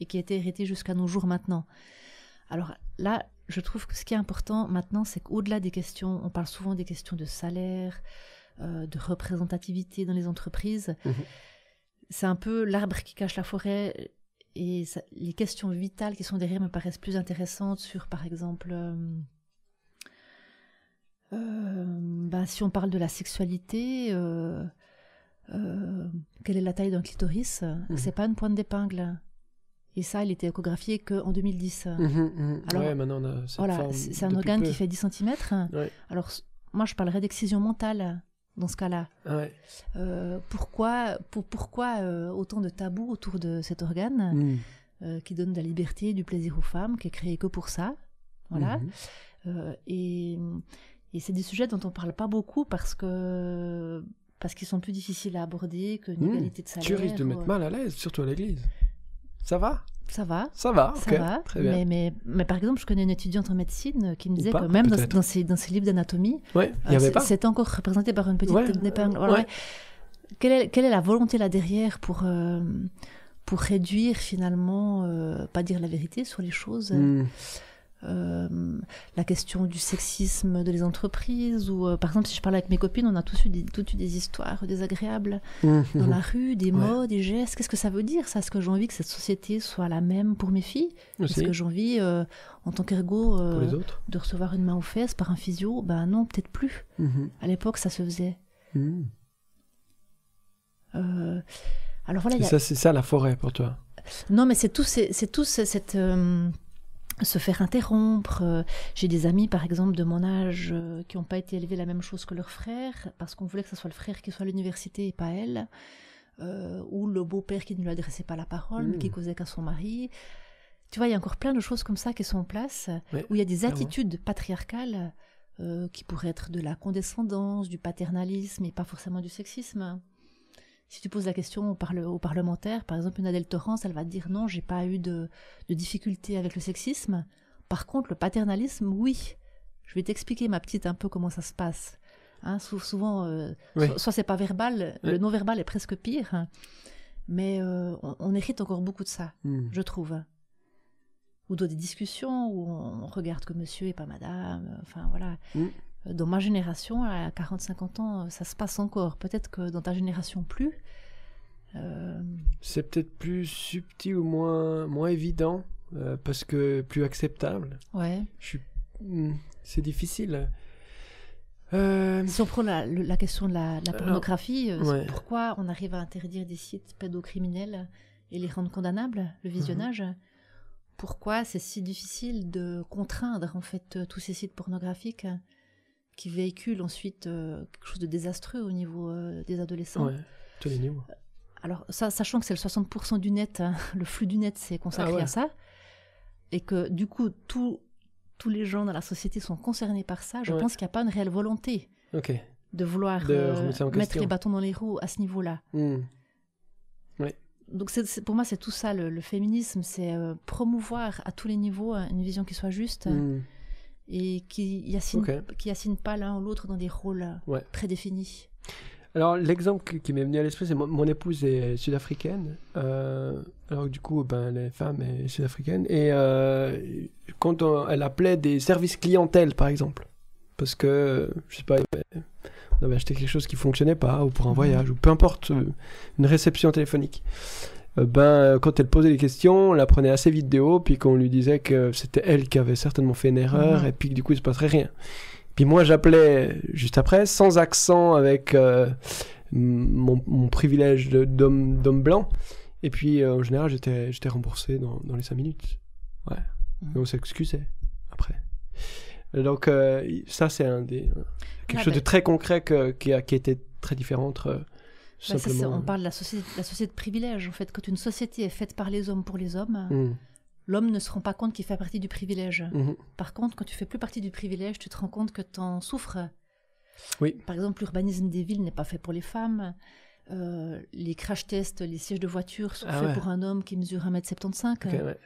et qui a été héritée jusqu'à nos jours maintenant. Alors là, je trouve que ce qui est important maintenant, c'est qu'au-delà des questions, on parle souvent des questions de salaire, euh, de représentativité dans les entreprises. Mhm. C'est un peu l'arbre qui cache la forêt. Et ça- les questions vitales qui sont derrière me paraissent plus intéressantes sur, par exemple, euh, euh, bah, si on parle de la sexualité, euh, quelle est la taille d'un clitoris C'est pas une pointe d'épingle. Et ça, il était échographié qu'en 2010. Mhm, mhm. Alors, ouais, maintenant on a cette Voilà, c'est un organe peu. qui fait 10 cm. Ouais. Alors, moi, je parlerais d'excision mentale dans ce cas-là. Ouais. Euh, pourquoi pour, pourquoi euh, autant de tabous autour de cet organe Mhm. euh, qui donne de la liberté, du plaisir aux femmes, qui est créé que pour ça? Voilà. Mhm. Et et c'est des sujets dont on parle pas beaucoup parce que parce qu'ils sont plus difficiles à aborder que Mhm. l'égalité de salaire. Tu risques de ou- mettre mal à l'aise, surtout à l'église. Ça va? Ça va. Ça va, Ça va, très bien. mais, mais, mais par exemple, je connais une étudiante en médecine qui me disait pas, que même dans, dans ses, dans ses livres d'anatomie, Ouais, Euh, c'est- encore représenté par une petite Ouais, épingle. euh, Voilà, ouais. ouais. Quelle, est, quelle est la volonté là derrière pour, euh, pour réduire finalement, euh, pas dire la vérité sur les choses Mhm. Euh, La question du sexisme de les entreprises, ou euh, par exemple, si je parle avec mes copines, on a tous eu des, toutes eu des histoires désagréables dans Mhm. la rue, des Ouais. mots, des gestes. Qu'est-ce que ça veut dire ça Est-ce que j'ai envie que cette société soit la même pour mes filles? Est-ce que j'ai envie, euh, en tant qu'ergo, de recevoir une main aux fesses par un physio? Ben non, peut-être plus. Mhm. À l'époque, ça se faisait. Euh, alors voilà, il Et y a- ça, c'est ça la forêt pour toi? non, mais c'est tout, c'est tout ce- cette se faire interrompre. Euh, J'ai des amis, par exemple, de mon âge, euh, qui n'ont pas été élevés la même chose que leur frère, parce qu'on voulait que ce soit le frère qui soit à l'université et pas elle, euh, ou le beau-père qui ne lui adressait pas la parole, mais qui causait qu'à son mari. Tu vois, il y a encore plein de choses comme ça qui sont en place, Ouais, où il y a des clairement. attitudes patriarcales euh, qui pourraient être de la condescendance, du paternalisme et pas forcément du sexisme. Si tu poses la question aux, parle- aux parlementaires, par exemple, une Adèle Torrance, elle va te dire non, j'ai pas eu de, de difficulté avec le sexisme. Par contre, le paternalisme, oui. Je vais t'expliquer, ma petite, un peu comment ça se passe. Hein, sou- souvent, euh, Oui. so- soit c'est pas verbal, Oui. le non-verbal est presque pire, hein. mais euh, on, on hérite encore beaucoup de ça, Mhm. je trouve. Ou dans des discussions où on regarde que monsieur et pas madame, enfin voilà. Mm. Dans ma génération, à 40-50 ans, ça se passe encore. Peut-être que dans ta génération, plus. Euh, C'est peut-être plus subtil ou moins, moins évident, euh, parce que plus acceptable. ouais. Suis... Hmm, C'est difficile. Euh, Si on prend la, question de la, pornographie, euh, ouais. pourquoi on arrive à interdire des sites pédocriminels et les rendre condamnables, le visionnage? Pourquoi c'est si difficile de contraindre en fait tous ces sites pornographiques? Qui véhicule ensuite euh, quelque chose de désastreux au niveau euh, des adolescents. Ouais, tous les niveaux. Alors, ça, sachant que c'est le 60% du net, hein, le flux du net, c'est consacré Ah ouais. à ça, et que du coup, tous tous les gens dans la société sont concernés par ça, je Ouais. pense qu'il n'y a pas une réelle volonté de vouloir De euh, mettre les bâtons dans les roues à ce niveau-là. Hmm. Donc, c'est- c'est- pour moi, c'est tout ça, le, le féminisme, c'est euh, promouvoir à tous les niveaux euh, une vision qui soit juste Hmm. Et qui y assigne, Ok. qui assigne pas l'un ou l'autre dans des rôles euh, Ouais. prédéfinis. Alors, l'exemple qui- m'est venu à l'esprit, c'est mon, mon épouse est sud-africaine. euh, alors, du coup, ben, elle est femme et sud-africaine. Et euh, quand on- elle appelait des services clientèle, par exemple, parce que, je sais pas, on avait acheté quelque chose qui fonctionnait pas, ou pour un Mhm. voyage, ou peu importe, euh, une réception téléphonique. Euh, ben, quand elle posait des questions, on la prenait assez vite de haut, puis qu'on lui disait que c'était elle qui avait certainement fait une erreur, Mhm. et puis que du coup, il se passerait rien. Puis moi, j'appelais juste après, sans accent, avec euh, mon, mon privilège d'homme blanc. Et puis, euh, en général, j'étais j'étais remboursé dans, dans les 5 minutes. Ouais. Mhm. Et on s'excusait après. Donc, euh, ça, c'est un des, quelque Ah, chose ben- de très concret que- qui, a, qui été très différent entre euh, Bah, ça, on parle de la société, la société de privilège. En fait, quand une société est faite par les hommes pour les hommes, Mhm. l'homme ne se rend pas compte qu'il fait partie du privilège. Mhm. Par contre, quand tu fais plus partie du privilège, tu te rends compte que tu en souffres. Oui. Par exemple, l'urbanisme des villes n'est pas fait pour les femmes. Euh, les crash tests, les sièges de voiture sont Ah faits ouais. pour un homme qui mesure 1m75. Ok, ouais.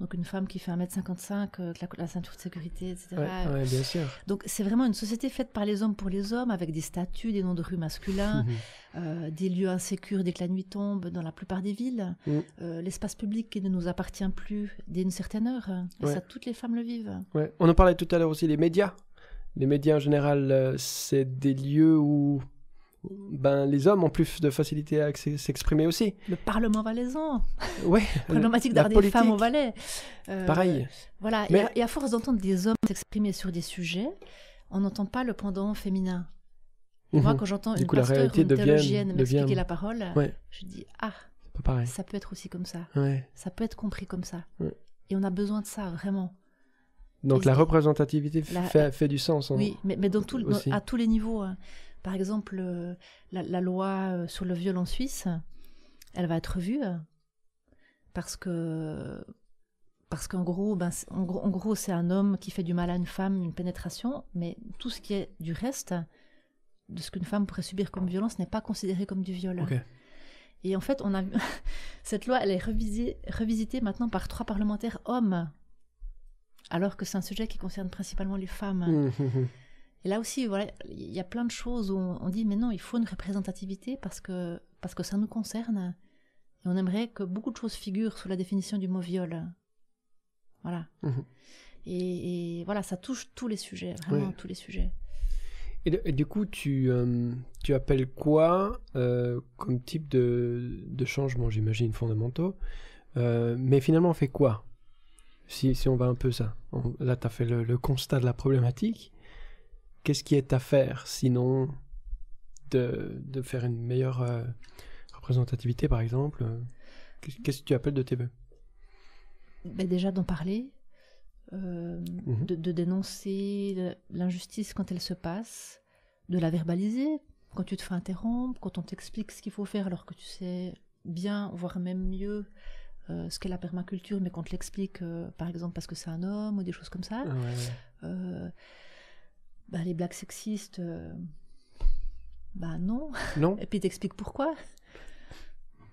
Donc une femme qui fait 1m55, euh, avec la, la ceinture de sécurité, etc. Ouais, ouais, bien sûr. Donc c'est vraiment une société faite par les hommes pour les hommes, avec des statuts, des noms de rues masculins, Mhm. euh, des lieux insécures dès que la nuit tombe dans la plupart des villes, Mm. euh, l'espace public qui ne nous appartient plus dès une certaine heure. Et Ouais. ça, toutes les femmes le vivent. On en parlait tout à l'heure aussi, les médias. Les médias en général, euh, c'est des lieux où ben, les hommes ont plus de facilité à ex- s'exprimer aussi. Le Parlement valaisan, Ouais. problématique d'avoir des femmes au Valais. Euh, Pareil. Voilà, et Mais- à- et, à, force d'entendre des hommes s'exprimer sur des sujets, on n'entend pas le pendant féminin. Et Moi, quand j'entends une coup, pasteur une théologienne m'expliquer devient- la parole, Ouais. je dis ah, pareil. ça peut être aussi comme ça, Ouais. ça peut être compris comme ça. Ouais. Et on a besoin de ça vraiment. Donc Et la représentativité la- fait, fait du sens. hein. Oui, mais, mais dans tout, le- dans- Aussi. à tous les niveaux. hein. Par exemple, euh, la, la loi euh, sur le viol en Suisse, elle va être revue euh, parce que parce qu'en gros, ben, c'est- en gros, en gros, c'est un homme qui fait du mal à une femme, une pénétration, mais tout ce qui est du reste de ce qu'une femme pourrait subir comme violence n'est pas considéré comme du viol. Et en fait, on a cette loi, elle est revisée, revisitée maintenant par trois parlementaires hommes, alors que c'est un sujet qui concerne principalement les femmes. Et là aussi, voilà, il y a plein de choses où on dit mais non, il faut une représentativité parce que parce que ça nous concerne. Et on aimerait que beaucoup de choses figurent sous la définition du mot viol. Voilà. Mhm. Et, et voilà, ça touche tous les sujets, vraiment Oui. tous les sujets. Et, de- et du coup, tu, euh, tu appelles quoi euh, comme type de, de changement, j'imagine, fondamentaux Euh, Mais finalement, on fait quoi? Si, si on va un peu ça. On- là, tu as fait le, le constat de la problématique. Qu'est-ce qui est à faire sinon de, de faire une meilleure euh, représentativité, par exemple euh, Qu'est-ce que tu appelles de tes voeux? Ben déjà d'en parler, euh, Mhm. de, de dénoncer l'injustice quand elle se passe, de la verbaliser quand tu te fais interrompre, quand on t'explique ce qu'il faut faire alors que tu sais bien, voire même mieux, euh, ce qu'est la permaculture, mais qu'on te l'explique, euh, par exemple, parce que c'est un homme ou des choses comme ça. Ah ouais, ouais. Euh, ben, les blagues sexistes, euh, bah non. Non Et puis t'expliques pourquoi.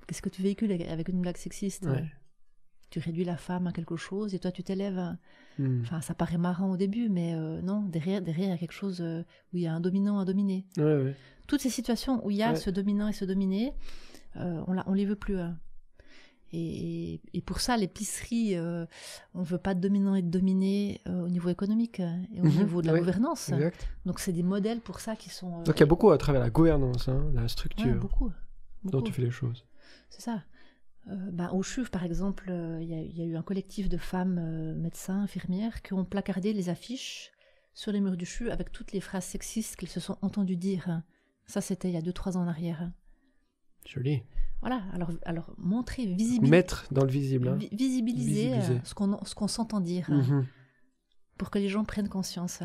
Qu'est-ce que tu véhicules avec- une blague sexiste? Ouais. Tu réduis la femme à quelque chose et toi tu t'élèves. Hmm. Enfin, ça paraît marrant au début, mais euh, non, derrière, derrière, il y a quelque chose euh, où il y a un dominant, un dominé. Ouais, ouais. Toutes ces situations où il y a ce dominant et ce dominé, on, la, on les veut plus. hein. Et, et pour ça, l'épicerie, euh, on veut pas de dominant et de dominé euh, au niveau économique euh, et au Mhm, niveau de la gouvernance. Exact. Donc, c'est des modèles pour ça qui sont. euh, Donc il y a beaucoup à travers la gouvernance, hein, la ouais, structure beaucoup. dont beaucoup. tu fais les choses. C'est ça. Ben, au CHUV, par exemple, il y, y a eu un collectif de femmes médecins, infirmières, qui ont placardé les affiches sur les murs du CHU avec toutes les phrases sexistes qu'elles se sont entendues dire. Ça, c'était il y a 2-3 ans en arrière. Joli. Voilà, alors, alors montrer, visibiliser, Mettre dans le visible. Hein. visibiliser, Visibiliser. euh, ce qu'on s'entend dire, Mhm. pour que les gens prennent conscience.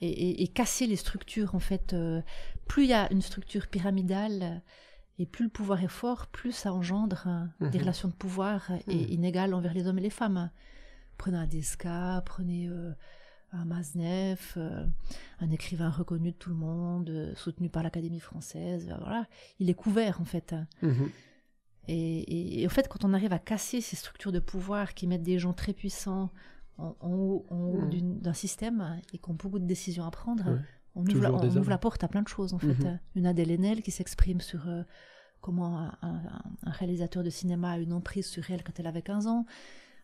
et, et- et casser les structures en fait. euh, plus il y a une structure pyramidale et plus le pouvoir est fort, plus ça engendre euh, des Mhm. relations de pouvoir euh, et Mhm. inégales envers les hommes et les femmes. Prenez un prenez un Maznev, euh, un écrivain reconnu de tout le monde, euh, soutenu par l'Académie française. euh, voilà, il est couvert en fait. Mhm. Et, et- et en fait, quand on arrive à casser ces structures de pouvoir qui mettent des gens très puissants en, en haut, Mhm. d'un système et qui ont beaucoup de décisions à prendre, Ouais. on, ouvre la, on ouvre porte à plein de choses en fait. Mhm. Une Adèle Haenel qui s'exprime sur euh, comment un, un- un réalisateur de cinéma a une emprise sur elle quand elle avait 15 ans.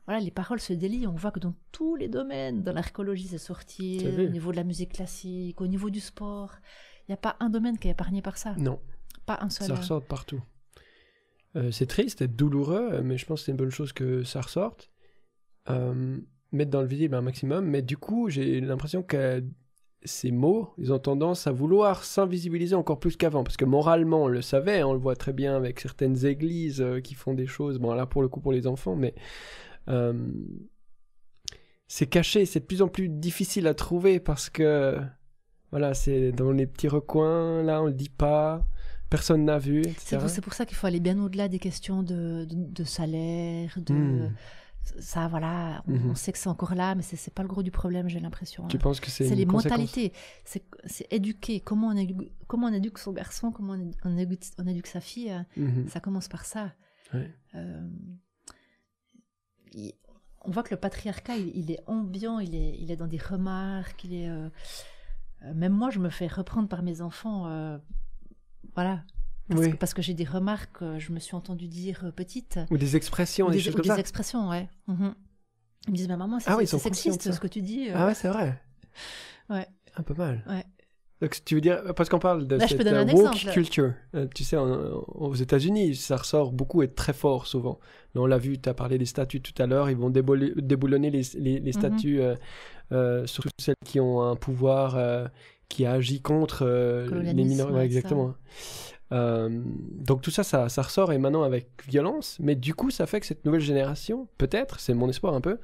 Voilà, les paroles se délient. On voit que dans tous les domaines, dans l'archéologie, c'est sorti, au niveau de la musique classique, au niveau du sport. Il n'y a pas un domaine qui est épargné par ça. Non, Pas un seul. ça ressort partout. Euh, c'est triste, c'est douloureux, euh, mais je pense que c'est une bonne chose que ça ressorte. Euh, mettre dans le visible un maximum, mais du coup, j'ai l'impression que ces mots, ils ont tendance à vouloir s'invisibiliser encore plus qu'avant, parce que moralement, on le savait, on le voit très bien avec certaines églises qui font des choses, bon là pour le coup pour les enfants, mais c'est caché, c'est de plus en plus difficile à trouver parce que voilà, c'est dans les petits recoins, là on le dit pas, personne n'a vu. C'est pour, ça qu'il faut aller bien au-delà des questions de, de, de salaire, de Hmm. ça, voilà. On, Mhm. on sait que c'est encore là, mais c'est, pas le gros du problème, j'ai l'impression. Tu hein. penses que c'est les mentalités, c'est, éduquer. Comment on éduque, comment on éduque son garçon, comment on édu- on éduque, on éduque sa fille. euh, Mhm. Ça commence par ça. Ouais. Euh, il- on voit que le patriarcat, il, il est ambiant, il est, il est dans des remarques, il est. euh, euh, même moi, je me fais reprendre par mes enfants. euh, voilà. Parce, Oui. que, parce que j'ai des remarques que je me suis entendue dire petite. Ou des expressions, Ou des, des, choses ou comme des ça. expressions, ouais. Mhm. Ils me disent, mais maman, c'est Ah oui, sexiste ce que tu dis. euh. Ah ouais, c'est vrai. Ouais. Un peu mal. Ouais. Donc tu veux dire, parce qu'on parle de Là, je cette euh, woke exemple. culture, euh, tu sais, en- aux États-Unis, ça ressort beaucoup et très fort souvent. Là, on l'a vu, tu as parlé des statuts tout à l'heure, ils vont déboulonner, les, les, les Mhm. statuts, euh, euh, surtout celles qui ont un pouvoir qui agit contre les minorités. ouais, exactement. Donc tout ça, ça, ça ressort et maintenant avec violence, mais du coup, ça fait que cette nouvelle génération, peut-être, c'est mon espoir un peu,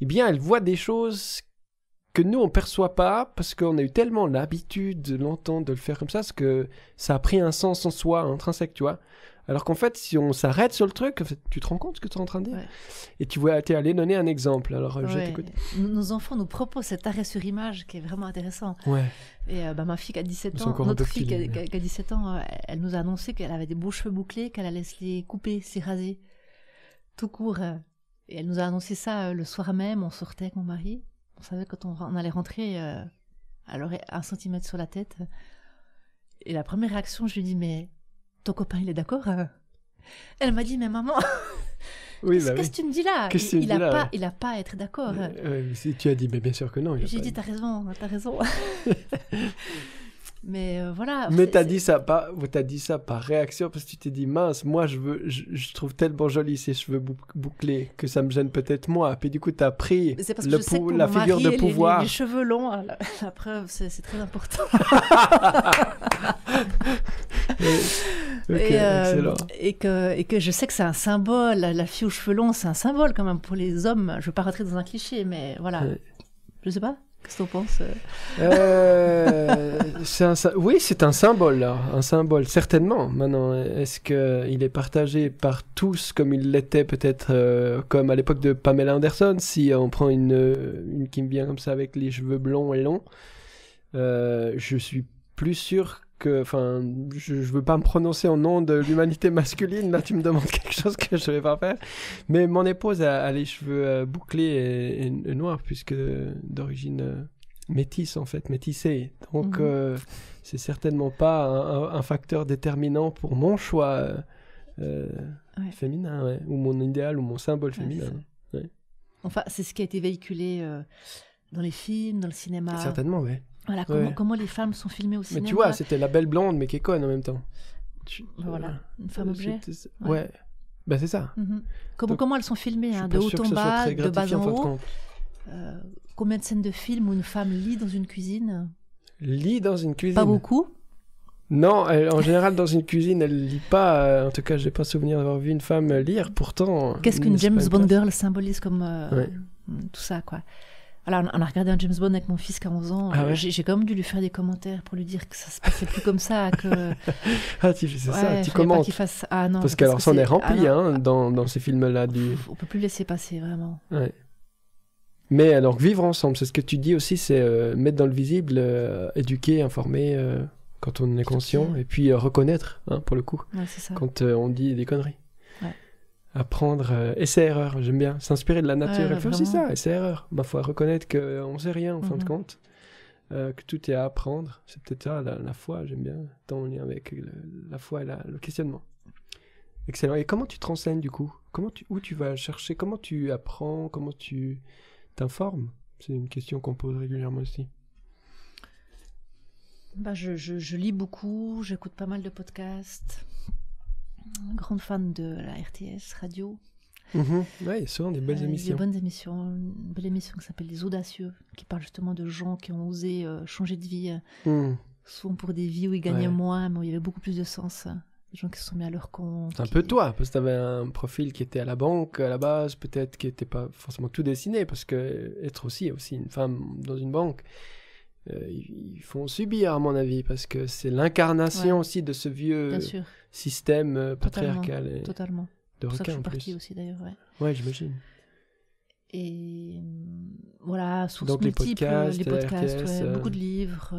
eh bien, elle voit des choses que nous on perçoit pas parce qu'on a eu tellement l'habitude de l'entendre de le faire comme ça, parce que ça a pris un sens en soi intrinsèque, tu vois. Alors qu'en fait, si on s'arrête sur le truc, en fait, tu te rends compte ce que tu es en train de dire Ouais. Et tu vois, t'es allé donner un exemple. Alors euh, je Ouais. t'écoute. Nos enfants nous proposent cet arrêt sur image qui est vraiment intéressant. Ouais. Et euh, bah, ma fille qui a 17 C'est ans, notre fille qui a, qui a- qui a 17 ans, euh, elle nous a annoncé qu'elle avait des beaux cheveux bouclés, qu'elle allait se les couper, les raser, tout court. Et elle nous a annoncé ça le soir même, on sortait avec mon mari. On savait quand on, on allait rentrer, euh, elle aurait un centimètre sur la tête. Et la première réaction, je lui ai dit, mais ton copain, il est d'accord euh? Elle m'a dit, mais maman, Oui, qu'est-ce bah que tu me dis là? Il me il dis a là, pas, ouais. Il a pas à être d'accord. Euh, mais si tu as dit, mais bien sûr que non. J'ai dit. t'as raison, t'as raison. Mais euh, voilà. Mais t'as dit ça pas, t'as dit ça par réaction parce que tu t'es dit mince, moi je veux, je, je trouve tellement joli ces cheveux bou- bouclés que ça me gêne peut-être moi. Puis du coup t'as pris que le je sais que pou- pour la mon figure mari, de les- pouvoir. Les, cheveux longs, hein, la, la preuve, c'est très important. Et, euh, excellent. et que, et que je sais que c'est un symbole. La, la fille aux cheveux longs, c'est un symbole quand même pour les hommes. Je veux pas rentrer dans un cliché, mais voilà. Ouais. Je sais pas. Qu'est-ce que t'en penses euh Euh, oui, c'est un symbole, un symbole, certainement. Maintenant, est-ce que il est partagé par tous comme il l'était peut-être euh, comme à l'époque de Pamela Anderson, si on prend une, une qui me vient comme ça avec les cheveux blonds et longs, je suis plus sûr que, enfin, je, je veux pas me prononcer en nom de l'humanité masculine. Là, tu me demandes quelque chose que je vais pas faire. Mais mon épouse a, a les cheveux euh, bouclés et, et- et noirs puisque d'origine euh, métisse en fait, métissée. Donc Mhm. euh, c'est certainement pas un, un- un facteur déterminant pour mon choix euh, Ouais. féminin ouais, ou mon idéal ou mon symbole Ouais, féminin. Enfin, c'est ce qui a été véhiculé euh, dans les films, dans le cinéma. Certainement, ouais. Voilà, comment, Ouais. comment les femmes sont filmées au Mais cinéma. tu vois, c'était la belle blonde mais qui est conne en même temps. Tu- Voilà, une femme Euh, objet. Ouais. Ouais. Bah c'est ça. Mhm. Comment, Donc, comment elles sont filmées, Je hein, de haut en bas, de bas en haut. Euh, Combien de scènes de films où une femme lit dans une cuisine? Lit dans une cuisine. Pas beaucoup. Non, elle- en général, dans une cuisine, elle lit pas. euh, en tout cas, j'ai pas souvenir d'avoir vu une femme lire. Pourtant. Qu'est-ce qu'une James Bond girl symbolise comme euh, Ouais. tout ça, quoi? Voilà, on a regardé un James Bond avec mon fils qui a 11 ans. Ah euh, ouais j'ai quand même dû lui faire des commentaires pour lui dire que ça se passait plus comme ça. Que... Ah, tu fais ça, Ouais, tu pas commentes. fasse... Ah non. Parce qu'alors, que ça en est rempli ah hein, dans, dans ces films-là. Du... On peut plus laisser passer, vraiment. Ouais. Mais alors, vivre ensemble, c'est ce que tu dis aussi, c'est euh, mettre dans le visible, euh, éduquer, informer euh, quand on est conscient, et puis reconnaître, hein, pour le coup, ça. quand on dit des conneries. Apprendre, euh, essai-erreur, j'aime bien. S'inspirer de la nature, Ouais, elle fait aussi ça, essai-erreur. Ma foi, reconnaître qu'on sait rien, en fin de Mhm. compte, euh, que tout est à apprendre. C'est peut-être ça, la, la foi, j'aime bien, tant en lien avec le- la foi et la- le questionnement. Excellent. Et comment tu te renseignes du coup? Comment tu, Où tu vas chercher? Comment tu apprends? Comment tu t'informes? C'est une question qu'on pose régulièrement aussi. Bah, je, je- je lis beaucoup, j'écoute pas mal de podcasts. Grande fan de la RTS radio. Oui, souvent des belles Euh, émissions. Des bonnes émissions. Une belle émission qui s'appelle Les Audacieux, qui parle justement de gens qui ont osé euh, changer de vie, euh, Hmm. souvent pour des vies où ils gagnaient Ouais. moins, mais où il y avait beaucoup plus de sens. Des gens qui se sont mis à leur compte. C'est un qui- peu toi, parce que tu avais un profil qui était à la banque à la base, peut-être qui n'était pas forcément tout dessiné, parce que être aussi, aussi une femme dans une banque, euh, ils font subir à mon avis, parce que c'est l'incarnation Ouais. aussi de ce vieux système euh, patriarcal et totalement. de pour ça que je requin suis en partie plus. aussi d'ailleurs. Ouais. Ouais, j'imagine. Et voilà, sources Donc les multiples, podcasts, les podcasts, RTS, ouais, euh. beaucoup de livres.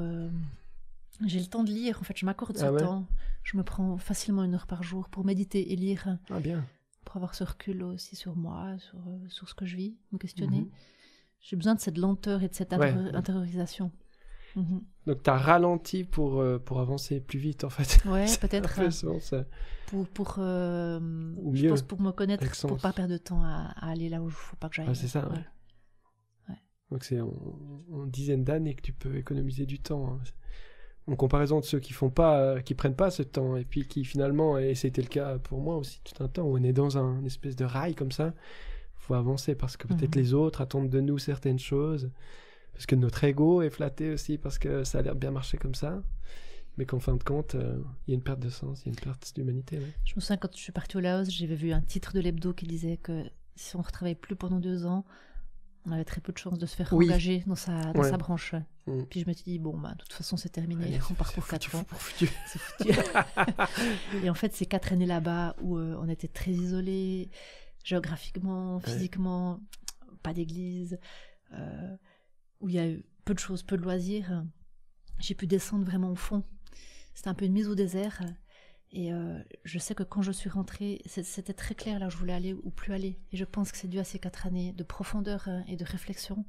J'ai le temps de lire, en fait, je m'accorde ce Ah temps. Je me prends facilement une heure par jour pour méditer et lire, Ah bien. pour avoir ce recul aussi sur moi, sur, sur ce que je vis, me questionner. Mhm. J'ai besoin de cette lenteur et de cette Ouais. intérior- Mhm. Donc tu as ralenti pour, euh, pour avancer plus vite en fait. Ouais, peut-être euh, ça. pour, pour, euh, Ou je pense pour me connaître, pour pas perdre de temps à, à aller là où il faut pas que j'aille. Ah, c'est ça, ouais. Ouais. Donc c'est en, en dizaines d'années que tu peux économiser du temps. hein. En comparaison de ceux qui font pas, euh, qui prennent pas ce temps et puis qui finalement, et c'était le cas pour moi aussi tout un temps, où on est dans un une espèce de rail comme ça, faut avancer parce que peut-être Mhm. les autres attendent de nous certaines choses, parce que notre ego est flatté aussi parce que ça a l'air bien marcher comme ça, mais qu'en fin de compte, euh, il y a une perte de sens, il y a une perte d'humanité. ouais. Je me souviens quand je suis partie au Laos, j'avais vu un titre de l'hebdo qui disait que si on ne retravaillait plus pendant deux ans, on avait très peu de chances de se faire Oui. engager dans sa, dans Ouais. sa branche. Mm. Puis je me suis dit, bon, bah, de toute façon, c'est terminé, Allez, on part pour quatre ans. C'est foutu. Et en fait, ces quatre années là-bas où euh, on était très isolés, géographiquement, physiquement, pas d'église, euh, où il y a eu peu de choses, peu de loisirs, j'ai pu descendre vraiment au fond. C'était un peu une mise au désert. Et euh, je sais que quand je suis rentrée, c'était très clair là où je voulais aller ou plus aller. Et je pense que c'est dû à ces quatre années de profondeur euh, et de réflexion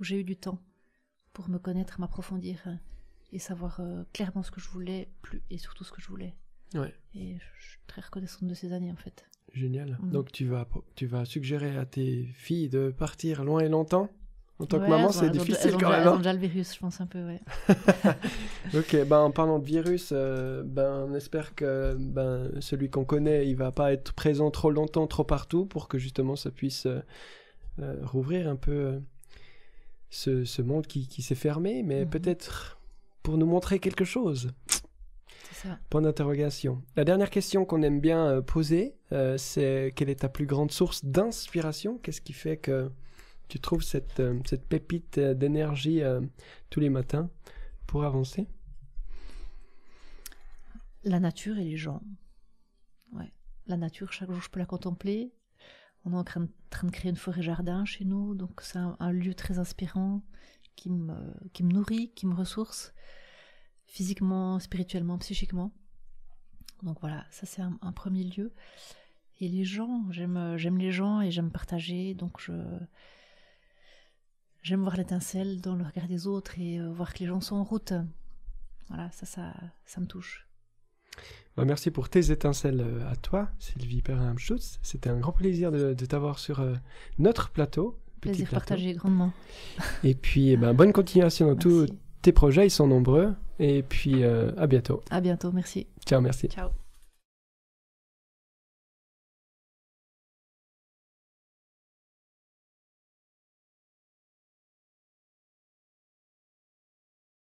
où j'ai eu du temps pour me connaître, m'approfondir euh, et savoir euh, clairement ce que je voulais, plus et surtout ce que je voulais. Ouais. Et je suis très reconnaissante de ces années en fait. Génial. Mhm. Donc tu vas, tu vas suggérer à tes filles de partir loin et longtemps En tant que maman, ont- c'est ont- difficile ont quand déjà- même. Elles ont hein. déjà le virus, je pense un peu, ouais. Ok, ben en parlant de virus, euh, ben on espère que ben celui qu'on connaît, il va pas être présent trop longtemps, trop partout, pour que justement ça puisse euh, euh, rouvrir un peu ce, ce monde qui, qui s'est fermé, mais Mhm. peut-être pour nous montrer quelque chose. C'est ça. Point d'interrogation. La dernière question qu'on aime bien poser, c'est quelle est ta plus grande source d'inspiration? Qu'est-ce qui fait que tu trouves cette, euh, cette pépite euh, d'énergie euh, tous les matins pour avancer? La nature et les gens. Ouais. La nature, chaque jour, je peux la contempler. On est en train de, créer une forêt-jardin chez nous, donc c'est un, lieu très inspirant qui me, qui me nourrit, qui me ressource, physiquement, spirituellement, psychiquement. Donc voilà, ça c'est un, premier lieu. Et les gens, j'aime, j'aime les gens et j'aime partager, donc je j'aime voir l'étincelle dans le regard des autres et euh, voir que les gens sont en route. Voilà, ça, ça, ça me touche. Bah, Merci pour tes étincelles euh, à toi, Sylvie Perrin-Schutz. C'était un grand plaisir de, de t'avoir sur euh, notre plateau. Plaisir plateau. partagé grandement. Et puis, eh ben, bonne continuation dans tous tes projets, ils sont nombreux. Et puis, euh, à bientôt. À bientôt, merci. Ciao, merci. Ciao.